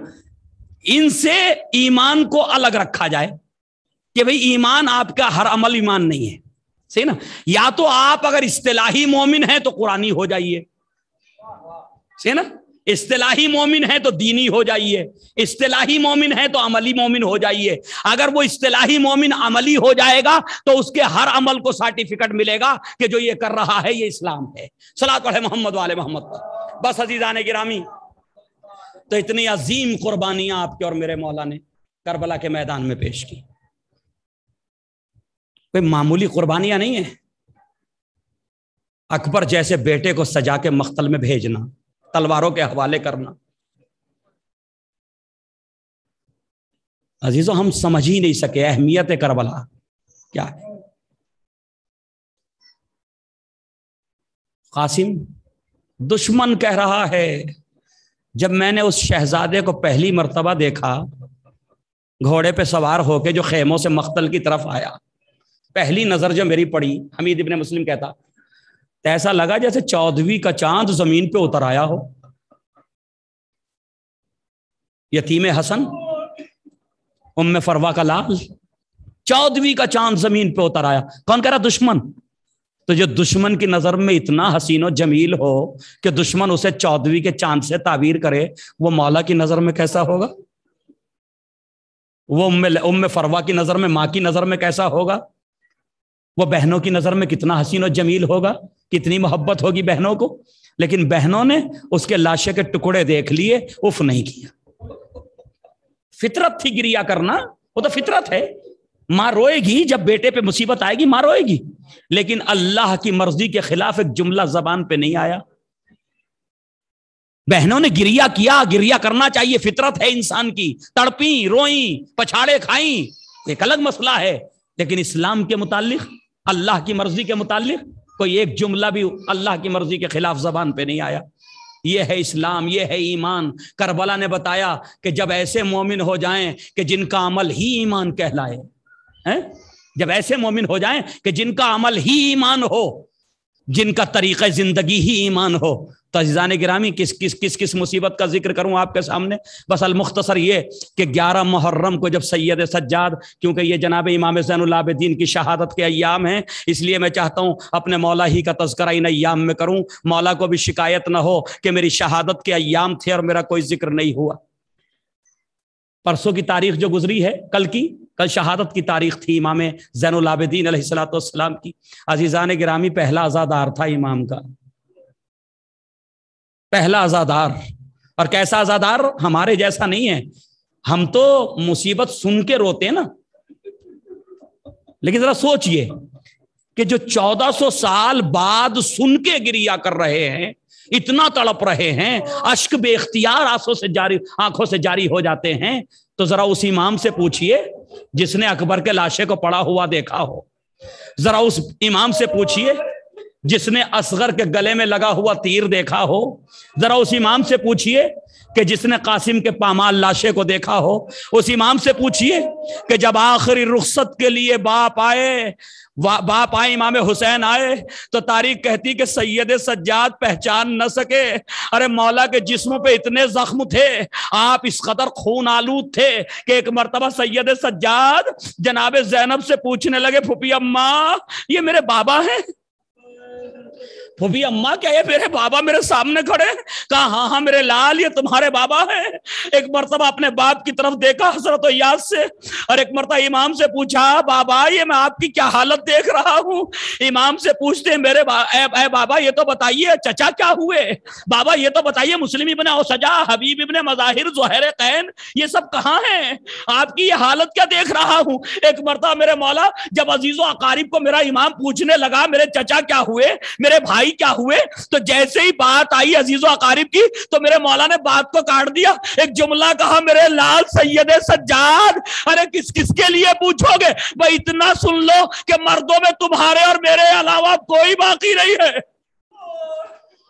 Speaker 4: इनसे ईमान को अलग रखा जाए। कि भाई, ईमान आपका, हर अमल ईमान नहीं है। सही ना? या तो आप अगर इस्तेलाही मोमिन है तो कुरानी हो जाइए। सही ना? इस्तेलाही मोमिन है तो दीनी हो जाइए। इस्तेलाही मोमिन है तो अमली मोमिन हो जाइए। अगर वो इस्तेलाही मोमिन अमली हो जाएगा तो उसके हर अमल को सर्टिफिकेट मिलेगा कि जो ये कर रहा है, ये इस्लाम है। सलाह पढ़े मोहम्मद वाले मोहम्मद पर। बस ने गिरामी। तो इतनी अजीम कुर्बानियाँ आपके और मेरे मौला ने, करबला के मैदान में पेश की। कोई मामूली कुर्बानियाँ नहीं है? अकबर जैसे बेटे को सजा के मख्तल में भेजना, तलवारों के हवाले करना। अजीजों, हम समझ ही नहीं सके अहमियत करबला। क्या? है कासिम, दुश्मन कह रहा है, जब मैंने उस शहजादे को पहली मर्तबा देखा, घोड़े पे सवार होके जो खेमों से मख्तल की तरफ़ आया पहली नज़र जो मेरी पड़ी, हमीद इबन मुस्लिम कहता तो ऐसा लगा जैसे चौदहवीं का चाँद ज़मीन पे उतर आया हो। यतीम हसन, उम्म फरवा का लाल, चौदहवीं का चाँद ज़मीन पे उतर आया। कौन कह रहा, दुश्मन? तो जो दुश्मन की नज़र में इतना हसीन और जमील हो कि दुश्मन उसे चौदहवीं के चाँद से ताबीर करे, वो मौला की नज़र में कैसा होगा? वो उम्मे उम्मे फरवा की नज़र में, माँ की नज़र में कैसा होगा? वो बहनों की नज़र में कितना हसीन और जमील होगा, कितनी मोहब्बत होगी बहनों को। लेकिन बहनों ने उसके लाशे के टुकड़े देख लिए, उफ नहीं किया। फितरत थी गिरिया करना, वो तो फितरत है। माँ रोएगी, जब बेटे पे मुसीबत आएगी, माँ रोएगी। लेकिन अल्लाह की मर्ज़ी के खिलाफ एक जुमला जबान पे नहीं आया। बहनों ने गिरिया किया, गिरिया करना चाहिए, फितरत है इंसान की। तड़पी, रोई, पछाड़े खाई, एक अलग मसला है। लेकिन इस्लाम के मुतालिक अल्लाह की मर्ज़ी के मुतालिक कोई एक जुमला भी अल्लाह की मर्ज़ी के खिलाफ जबान पे नहीं आया। ये है इस्लाम, ये है ईमान। करबला ने बताया कि जब ऐसे मोमिन हो जाएँ कि जिनका अमल ही ईमान कहलाए, हैं? जब ऐसे मोमिन हो जाएँ कि जिनका अमल ही ईमान हो, जिनका तरीक़ा ज़िंदगी ही ईमान हो तो अजान गिरामी, किस किस किस किस मुसीबत का ज़िक्र करूँ आपके सामने? बस अलमुख्तसर ये कि ग्यारह मुहर्रम को जब सैयद सज्जाद, क्योंकि ये जनाब इमाम जैनलाबद्दीन की शहादत के अयाम हैं, इसलिए मैं चाहता हूँ अपने मौला ही का तस्करा इन अयाम में करूँ। मौला को भी शिकायत ना हो कि मेरी शहादत के अयाम थे और मेरा कोई ज़िक्र नहीं हुआ। परसों की तारीख जो गुजरी है, कल की, कल शहादत की तारीख थी इमाम जैनलाबद्दीन सलाम की। अजीज़ान गिरामी पहला आज़ादार था इमाम का। पहला आज़ादार। और कैसा आज़ादार? हमारे जैसा नहीं है। हम तो मुसीबत सुन के रोते हैं ना। लेकिन जरा सोचिए कि जो 1400 साल बाद सुन के गिरिया कर रहे हैं, इतना तड़प रहे हैं, अश्क बेख्तियार आँखों से जारी, आँखों से जारी हो जाते हैं तो जरा उस इमाम से पूछिए, जिसने अकबर के लाशे को पड़ा हुआ देखा हो। जरा उस इमाम से पूछिए जिसने असगर के गले में लगा हुआ तीर देखा हो, जरा उस इमाम से पूछिए कि जिसने कासिम के पामाल लाशे को देखा हो। उस इमाम से पूछिए कि जब आखिरी रुख्सत के लिए बाप आए बाप आए, इमाम हुसैन आए तो तारीख कहती कि सैयद सज्जाद पहचान न सके। अरे मौला के जिस्म पे इतने जख्म थे, आप इस कदर खून आलूद थे कि एक मरतबा सैयद सज्जाद जनाब जैनब से पूछने लगे फुपी अम्मा, ये मेरे बाबा हैं? फूफी अम्मा क्या ये मेरे बाबा मेरे सामने खड़े कहा हाँ हाँ मेरे लाल ये तुम्हारे बाबा है। एक मरतबा अपने बाप की तरफ़ देखा हज़रत याद से और एक मरतबा इमाम से पूछा बाबा ये मैं आपकी क्या हालत देख रहा हूँ? इमाम से पूछते मेरे बा, ए, ए बाबा ये तो बताइए चचा क्या हुए? बाबा ये तो बताइए मुस्लिम इबन और सजा हबीब इबन मजाहिर जोहर कैन ये सब कहाँ है? आपकी ये हालत क्या देख रहा हूँ? एक मरतबा मेरे मौला जब अजीजो अकारीब को मेरा इमाम पूछने लगा मेरे चचा क्या हुए? मेरे भाई भाई क्या हुए? तो जैसे ही बात आई अजीजो अकारिब की तो मेरे मौला ने बात को काट दिया। एक जुमला कहा, मेरे लाल सैयद सज्जाद, अरे किस किसके लिए पूछोगे? भाई इतना सुन लो कि मर्दों में तुम्हारे और मेरे अलावा कोई बाकी नहीं है।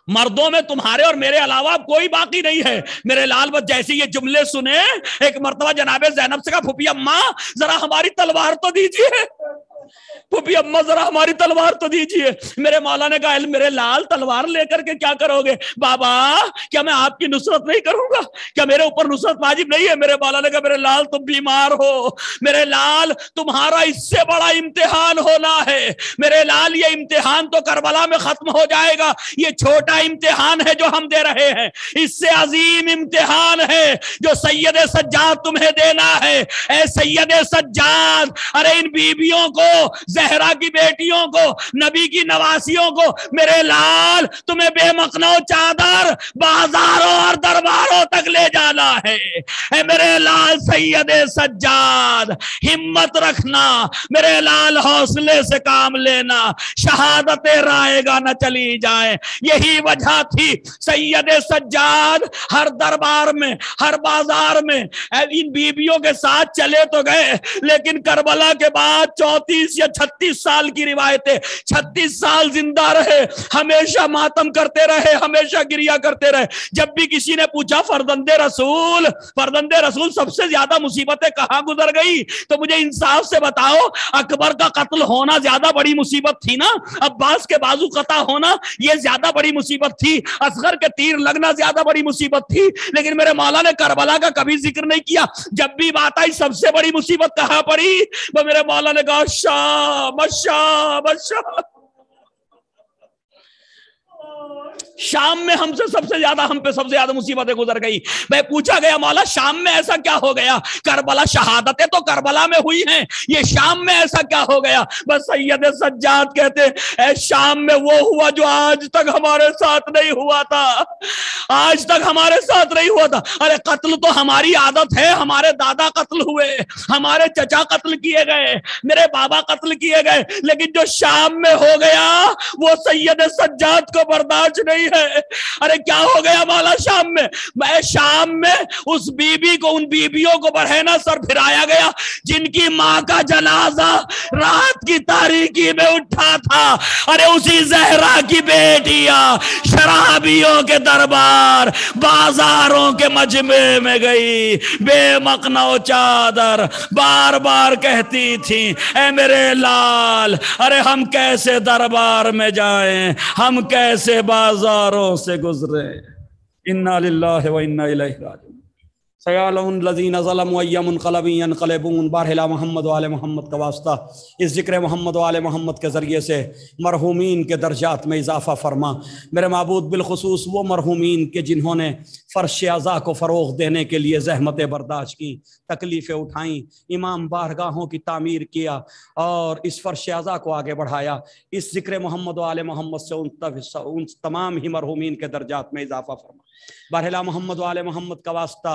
Speaker 4: मर्दों में तुम्हारे और मेरे अलावा कोई बाकी नहीं है। मेरे लाल बस जैसे ये जुमले सुने, एक मरतबा जनाबे जैनब से कहा, फुफी अम्मा, जरा हमारी तलवार तो दीजिए। पुपी अम्मा जरा हमारी तलवार तो दीजिए। मेरे मौला ने कहा मेरे लाल तलवार लेकर के क्या करोगे? बाबा, क्या मैं आपकी नुसरत नहीं करूँगा? क्या मेरे ऊपर नुसरत वाजिब नहीं है? मेरे मौला ने कहा मेरे लाल तुम बीमार हो। मेरे लाल, तुम्हारा इससे बड़ा इम्तिहान होना है। मेरे लाल, ये इम्तिहान तो करबला में खत्म हो जाएगा। ये छोटा इम्तिहान है जो हम दे रहे हैं। इससे अजीम इम्तिहान है जो सैयद सज्जाद तुम्हें देना है। ए सैयद सज्जाद, अरे इन बीबियों को जहरा की बेटियों को, नबी की नवासियों को, मेरे लाल, तुम्हें बेमकनो चादर बाजारों और दरबारों तक ले जाना है। ए मेरे लाल सैयद सज्जाद, हिम्मत रखना, मेरे लाल हौसले से काम लेना, शहादतें रायगा न चली जाए। यही वजह थी सैयद सज्जाद, हर दरबार में, हर बाज़ार में इन बीबियों के साथ चले तो गए, लेकिन करबला के बाद चौतीस या छत्तीस साल की रिवायतें, छत्तीस साल ज़िंदा रहे, हमेशा मातम करते रहे, हमेशा गिरिया करते रहे। जब भी किसी ने पूछा, फरदंदे रसूल फरदंदे रसूल, सबसे ज़्यादा मुसीबतें कहाँ गुजर गई? तो मुझे इंसाफ से बताओ, अकबर का कत्ल होना ज़्यादा बड़ी मुसीबत थी ना? अब्बास के बाजू कता होना यह ज़्यादा बड़ी मुसीबत थी? असगर के तीर लगना ज़्यादा बड़ी मुसीबत थी? लेकिन मेरे मौला ने करबला का कभी ज़िक्र नहीं किया। जब भी बात आई, सबसे बड़ी मुसीबत कहाँ पड़ी? वो मेरे मौला ने कहा शाह शाम में हमसे सबसे ज़्यादा, हम पे सबसे ज़्यादा मुसीबतें गुजर गई। मैं पूछा गया, मौला, शाम में ऐसा क्या हो गया? करबला शहादतें तो करबला में हुई हैं। ये शाम में ऐसा क्या हो गया? बस सैयद सज्जाद कहते हैं शाम में वो हुआ जो आज तक हमारे साथ नहीं हुआ था। आज तक हमारे साथ नहीं हुआ था। अरे, कत्ल तो हमारी आदत है। हमारे दादा कत्ल हुए। हमारे चचा कत्ल किए गए। मेरे बाबा कत्ल किए गए। लेकिन जो शाम में हो गया, वो सैयद सज्जाद को बर्दाश्त नहीं है। अरे क्या हो गया मौला शाम में? मैं शाम में उस बीबी को, उन बीबियों को बढ़ेना सर फिराया गया, जिनकी माँ का जनाजा रात की तारीकी में उठा था। अरे उसी जहरा की बेटिया शराबियों के दरबार, बाजारों के मजमे में गई। बेमकनो चादर बार बार कहती थी, ए मेरे लाल, अरे हम कैसे दरबार में जाएँ? हम कैसे बाजारों से गुजरे इन्ना लिल्लाहि व इन्ना इलैहि राजिऊन सयालजीन बारहला मोहम्मद वाल मोहम्मद का वास्ता। इस ज़िक्र मोहम्मद वाल मोहम्मद के ज़रिए से मरहूमिन के दर्जात में इजाफ़ा फरमा। मेरे मबूद बिलखसूस, वो मरहूमिन के जिन्होंने फ़र्श अज़ा को फ़रोग देने के लिए जहमतें बर्दाश्त की, तकलीफ़ें उठाईं, इमाम बारगाहों की तामीर किया और इस फ़र्श अज़ा को आगे बढ़ाया। इस ज़िक्र मोहम्मद वाल मोहम्मद से उन तमाम ही मरहूमिन के दर्जात में इजाफ़ा फरमा। बरहला मोहम्मद वाले मोहम्मद का वास्ता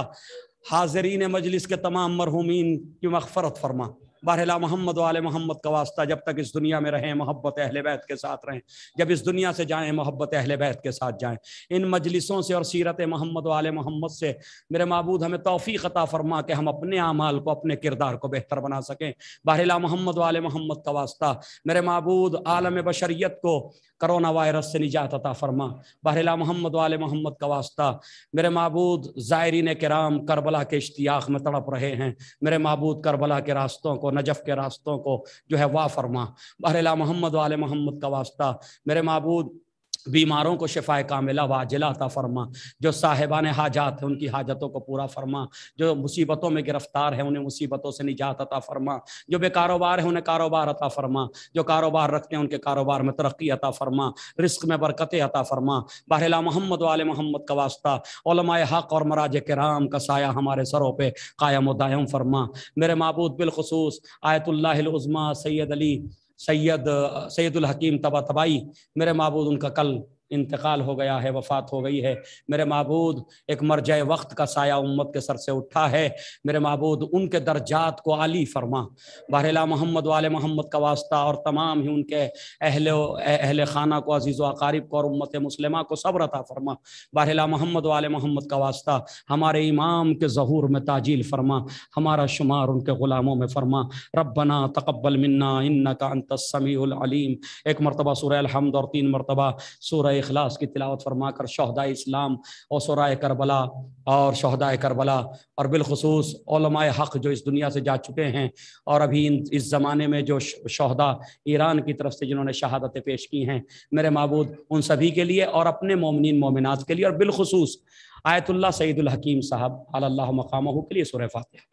Speaker 4: हाजरीन मजलिस के तमाम मरहूमिन की मगफरत फरमा। बारहला मोहम्मद वाले मोहम्मद का वास्ता जब तक इस दुनिया में रहें, मोहब्बत अहल बैत के साथ रहें। जब इस दुनिया से जाएँ, मोहब्बत अहल बैत के साथ जाएँ। इन मजलिसों से और सीरत मोहम्मद वाले मोहम्मद से मेरे मबूद हमें तोफ़ी अता फरमा के हम अपने अमाल को, अपने किरदार को बेहतर बना सकें। बारहला मोहम्मद वाले मोहम्मद का वास्ता मेरे मबूद आलम बशरीत को करोना वायरस से निजात अता फरमा। बहला मोहम्मद वाले मोहम्मद का वास्ता मेरे मबूद ज़ायरीन कराम करबला के इश्तियाक में तड़प रहे हैं। मेरे मबूद करबला के रास्तों को नजफ़ के रास्तों को जो है वाह फरमा। बहरला मोहम्मद वाले मोहम्मद का वास्ता मेरे मबूद बीमारों को शिफा कामिला वाजिला अता फरमा। जो साहिबान हाजात हैं, उनकी हाजतों को पूरा फरमा। जो मुसीबतों में गिरफ़्तार है, उन्हें मुसीबतों से निजात अता फरमा। जो बेकारोबार है, उन्हें कारोबार अता फरमा। जो कारोबार रखते हैं, उनके कारोबार में तरक्की अता फरमा। रिस्क में बरकत अता फरमा। बहला मोहम्मद वाल मोहम्मद का वास्ता हक और मराज कराम का साया हमारे सरों पर कायम दायम फरमा। मेरे मबूद बिलखसूस आयतुल्लाज़मा सैद अली सैयद सैदुल हकीम तबा तबाई मेरे महबूद उनका कल इंतकाल हो गया है, वफ़ात हो गई है। मेरे मबूद, एक मरजा वक्त का साया उम्मत के सर से उठा है। मेरे मबूद, उनके दर्जात को आली फरमा। बहला मोहम्मद वाले मोहम्मद का वास्ता और तमाम ही उनके अहल अहल खाना को, अज़ीज़ अकारीब को और उम्मत मुसलमा को सब्र अता फरमा। बहरेला मोहम्मद वाले मोहम्मद का वास्ता हमारे इमाम के जहूर में ताजील फरमा। हमारा शुमार उनके ग़ुलामों में फरमा। रबना तकबल मन्ना इन्ना का अंतसमीम एक मरतबा सूर अलहमद और तीन मरतबा सूर अखलास की तिलावत फरमा कर शहदा इस्लाम और सराय करबला, और शहदा करबला। और बिलखसूस हक़ जो इस दुनिया से जा चुके हैं, और अभी इस ज़माने में जो शहदा ईरान की तरफ़ से जिन्होंने शहादतें पेश की हैं, मेरे मबूद, उन सभी के लिए और अपने मोमिन मोमिनत के लिए। और बिलखसूस आयतुल्ला सईदुल हकीम साहब अल्लाह मकाम के लिए सुर फातह।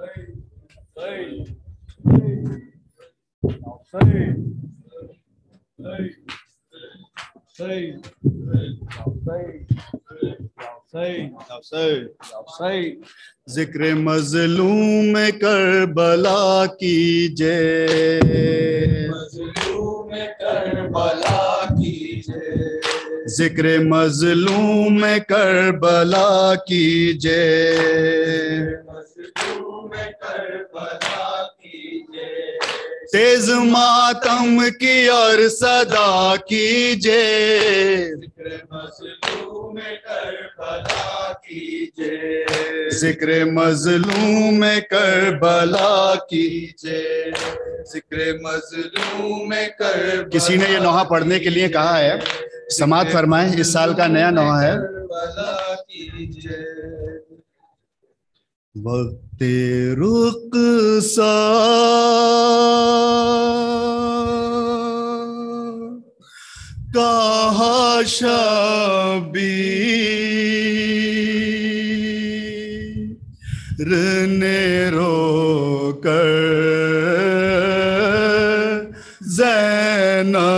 Speaker 3: Hey. Hey. Hey.
Speaker 5: ज़िक्र मजलूम करबला कीजे
Speaker 3: मजलूम करबला
Speaker 5: ज़िक्र मजलूम करबला कीजे
Speaker 3: मजलूम
Speaker 5: तेज मातम की और सदा कीजे
Speaker 3: ज़िक्र मजलूम
Speaker 5: कर भला कीजे ज़िक्र मजलूम कर किसी ने ये नोहा पढ़ने के लिए कहा है। समाज फरमाए इस साल का नया नोहा है। वक्त रुक सा। कहा रने रो कर जैना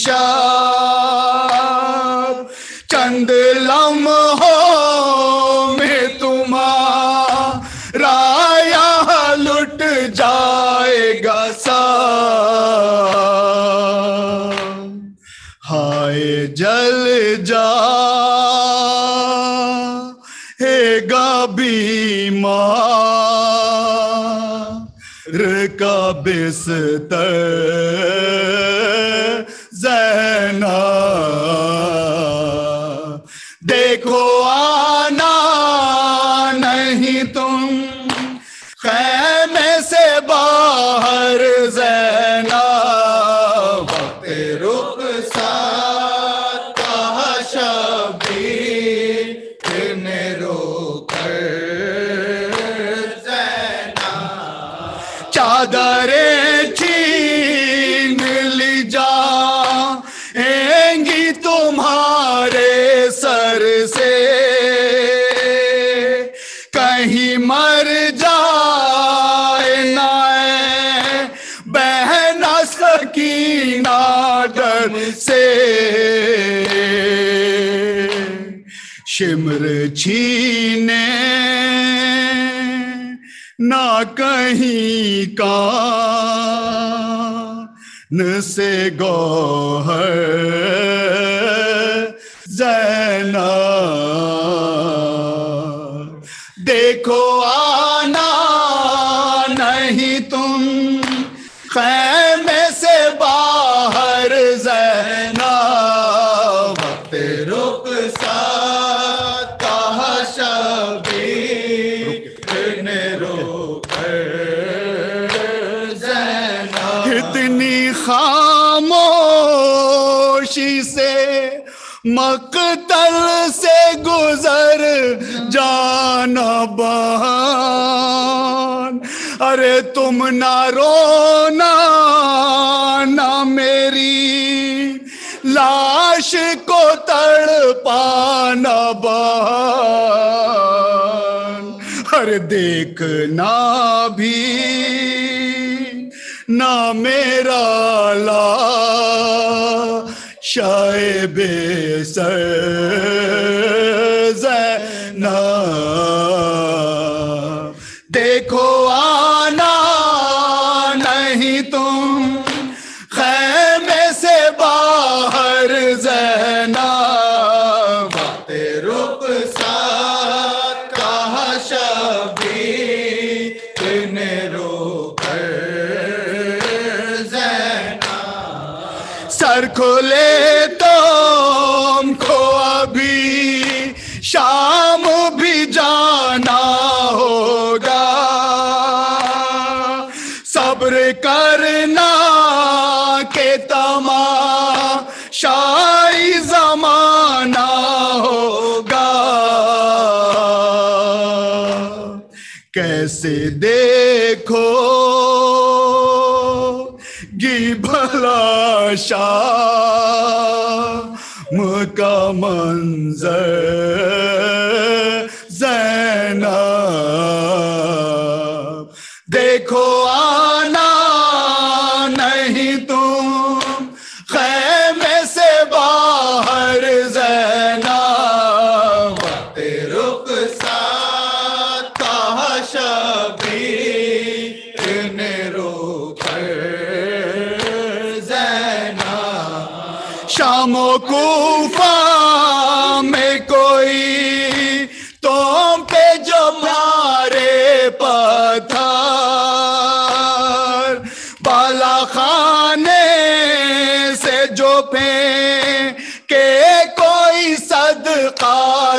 Speaker 5: ऋषभ चंद लम हो में तुम्हारा लुट जाएगा सा हाय जल जा हेगा बीमार का बिस्तर जहना देखो आना नहीं तुम। शिमर छीने ना कहीं का न से गौहर जैना। देखो मकतल से गुजर जाना बहान। अरे तुम ना रोना, ना मेरी लाश को तड़ पाना बहान। अरे देखना भी ना मेरा ला शायब सर देखो आना देखो गी भला शाम का मंजर जैना देखो आना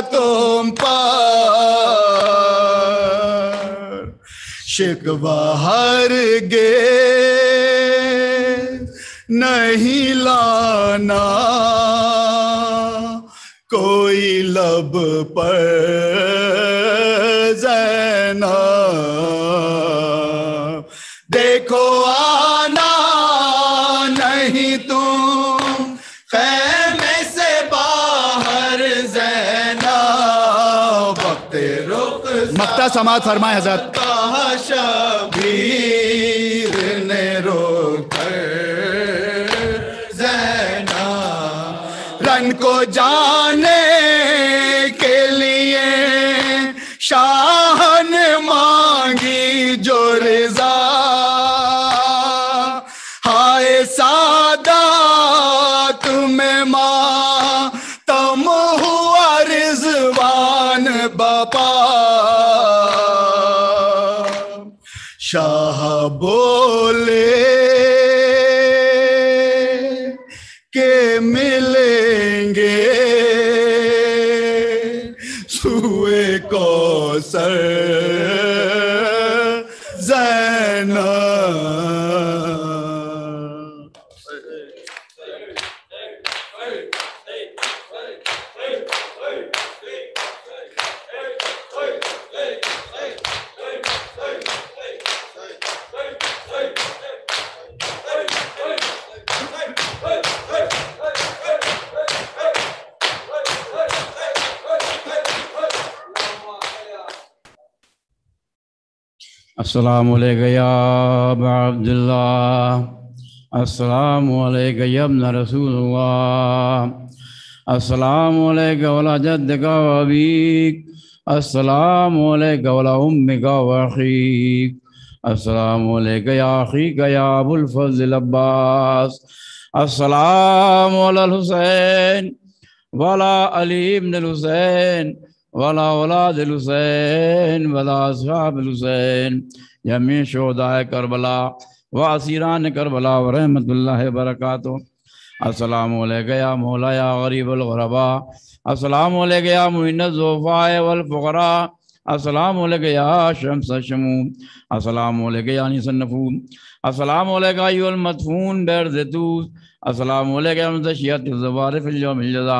Speaker 5: तुम पर शिकवा हर गे नहीं लाना कोई लब पर जैना। समात फरमाए हज़रत। ने रन को जाने कौसर
Speaker 6: अस्सलाम या अबा अब्दुल्लाह अस्सलाम या इब्न रसूलुल्लाह अस्सलाम वला जद्दका व अबीक अस्सलाम वला उम्मिका व अखीक अस्सलाम या अखीक या अबुल फजल अब्बास अस्सलाम हुसैन वला अली इब्न हुसैन वला औलाद हुसैन, वला हुसैन जमी शोदाए करबला, व असीरान करबला, व रहमतुल्लाह बरकातुहू अस्सलाम या मौला या गरीबुल गुरबा। अस्सलाम या मुइन ज़ोफ़ाए वल फ़ुक़रा। अस्सलाम या शम्स शमू। अस्सलाम या निसन नफून अस्सलाम अय्युल मदफून बैर ज़तूस। अस्सलाम या मुतशियत ज़वार फिल यौमिल जज़ा।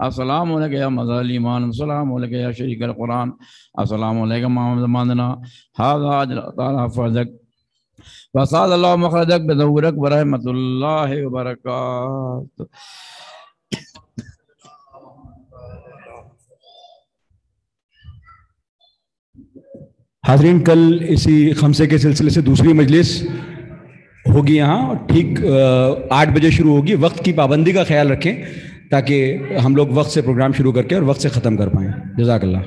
Speaker 6: अस्सलाम या मज़ालीमान अस्सलाम या शरीक कुरान अस्सलाम मोहम्मद मादना हाजा
Speaker 7: हाजरीन, कल इसी खमसे के सिलसिले से दूसरी मजलिस होगी यहाँ। ठीक आठ बजे शुरू होगी। वक्त की पाबंदी का ख्याल रखें। ताकि हम लोग वक्त से प्रोग्राम शुरू करके और वक्त से ख़त्म कर पाएँ। जजाकल्ला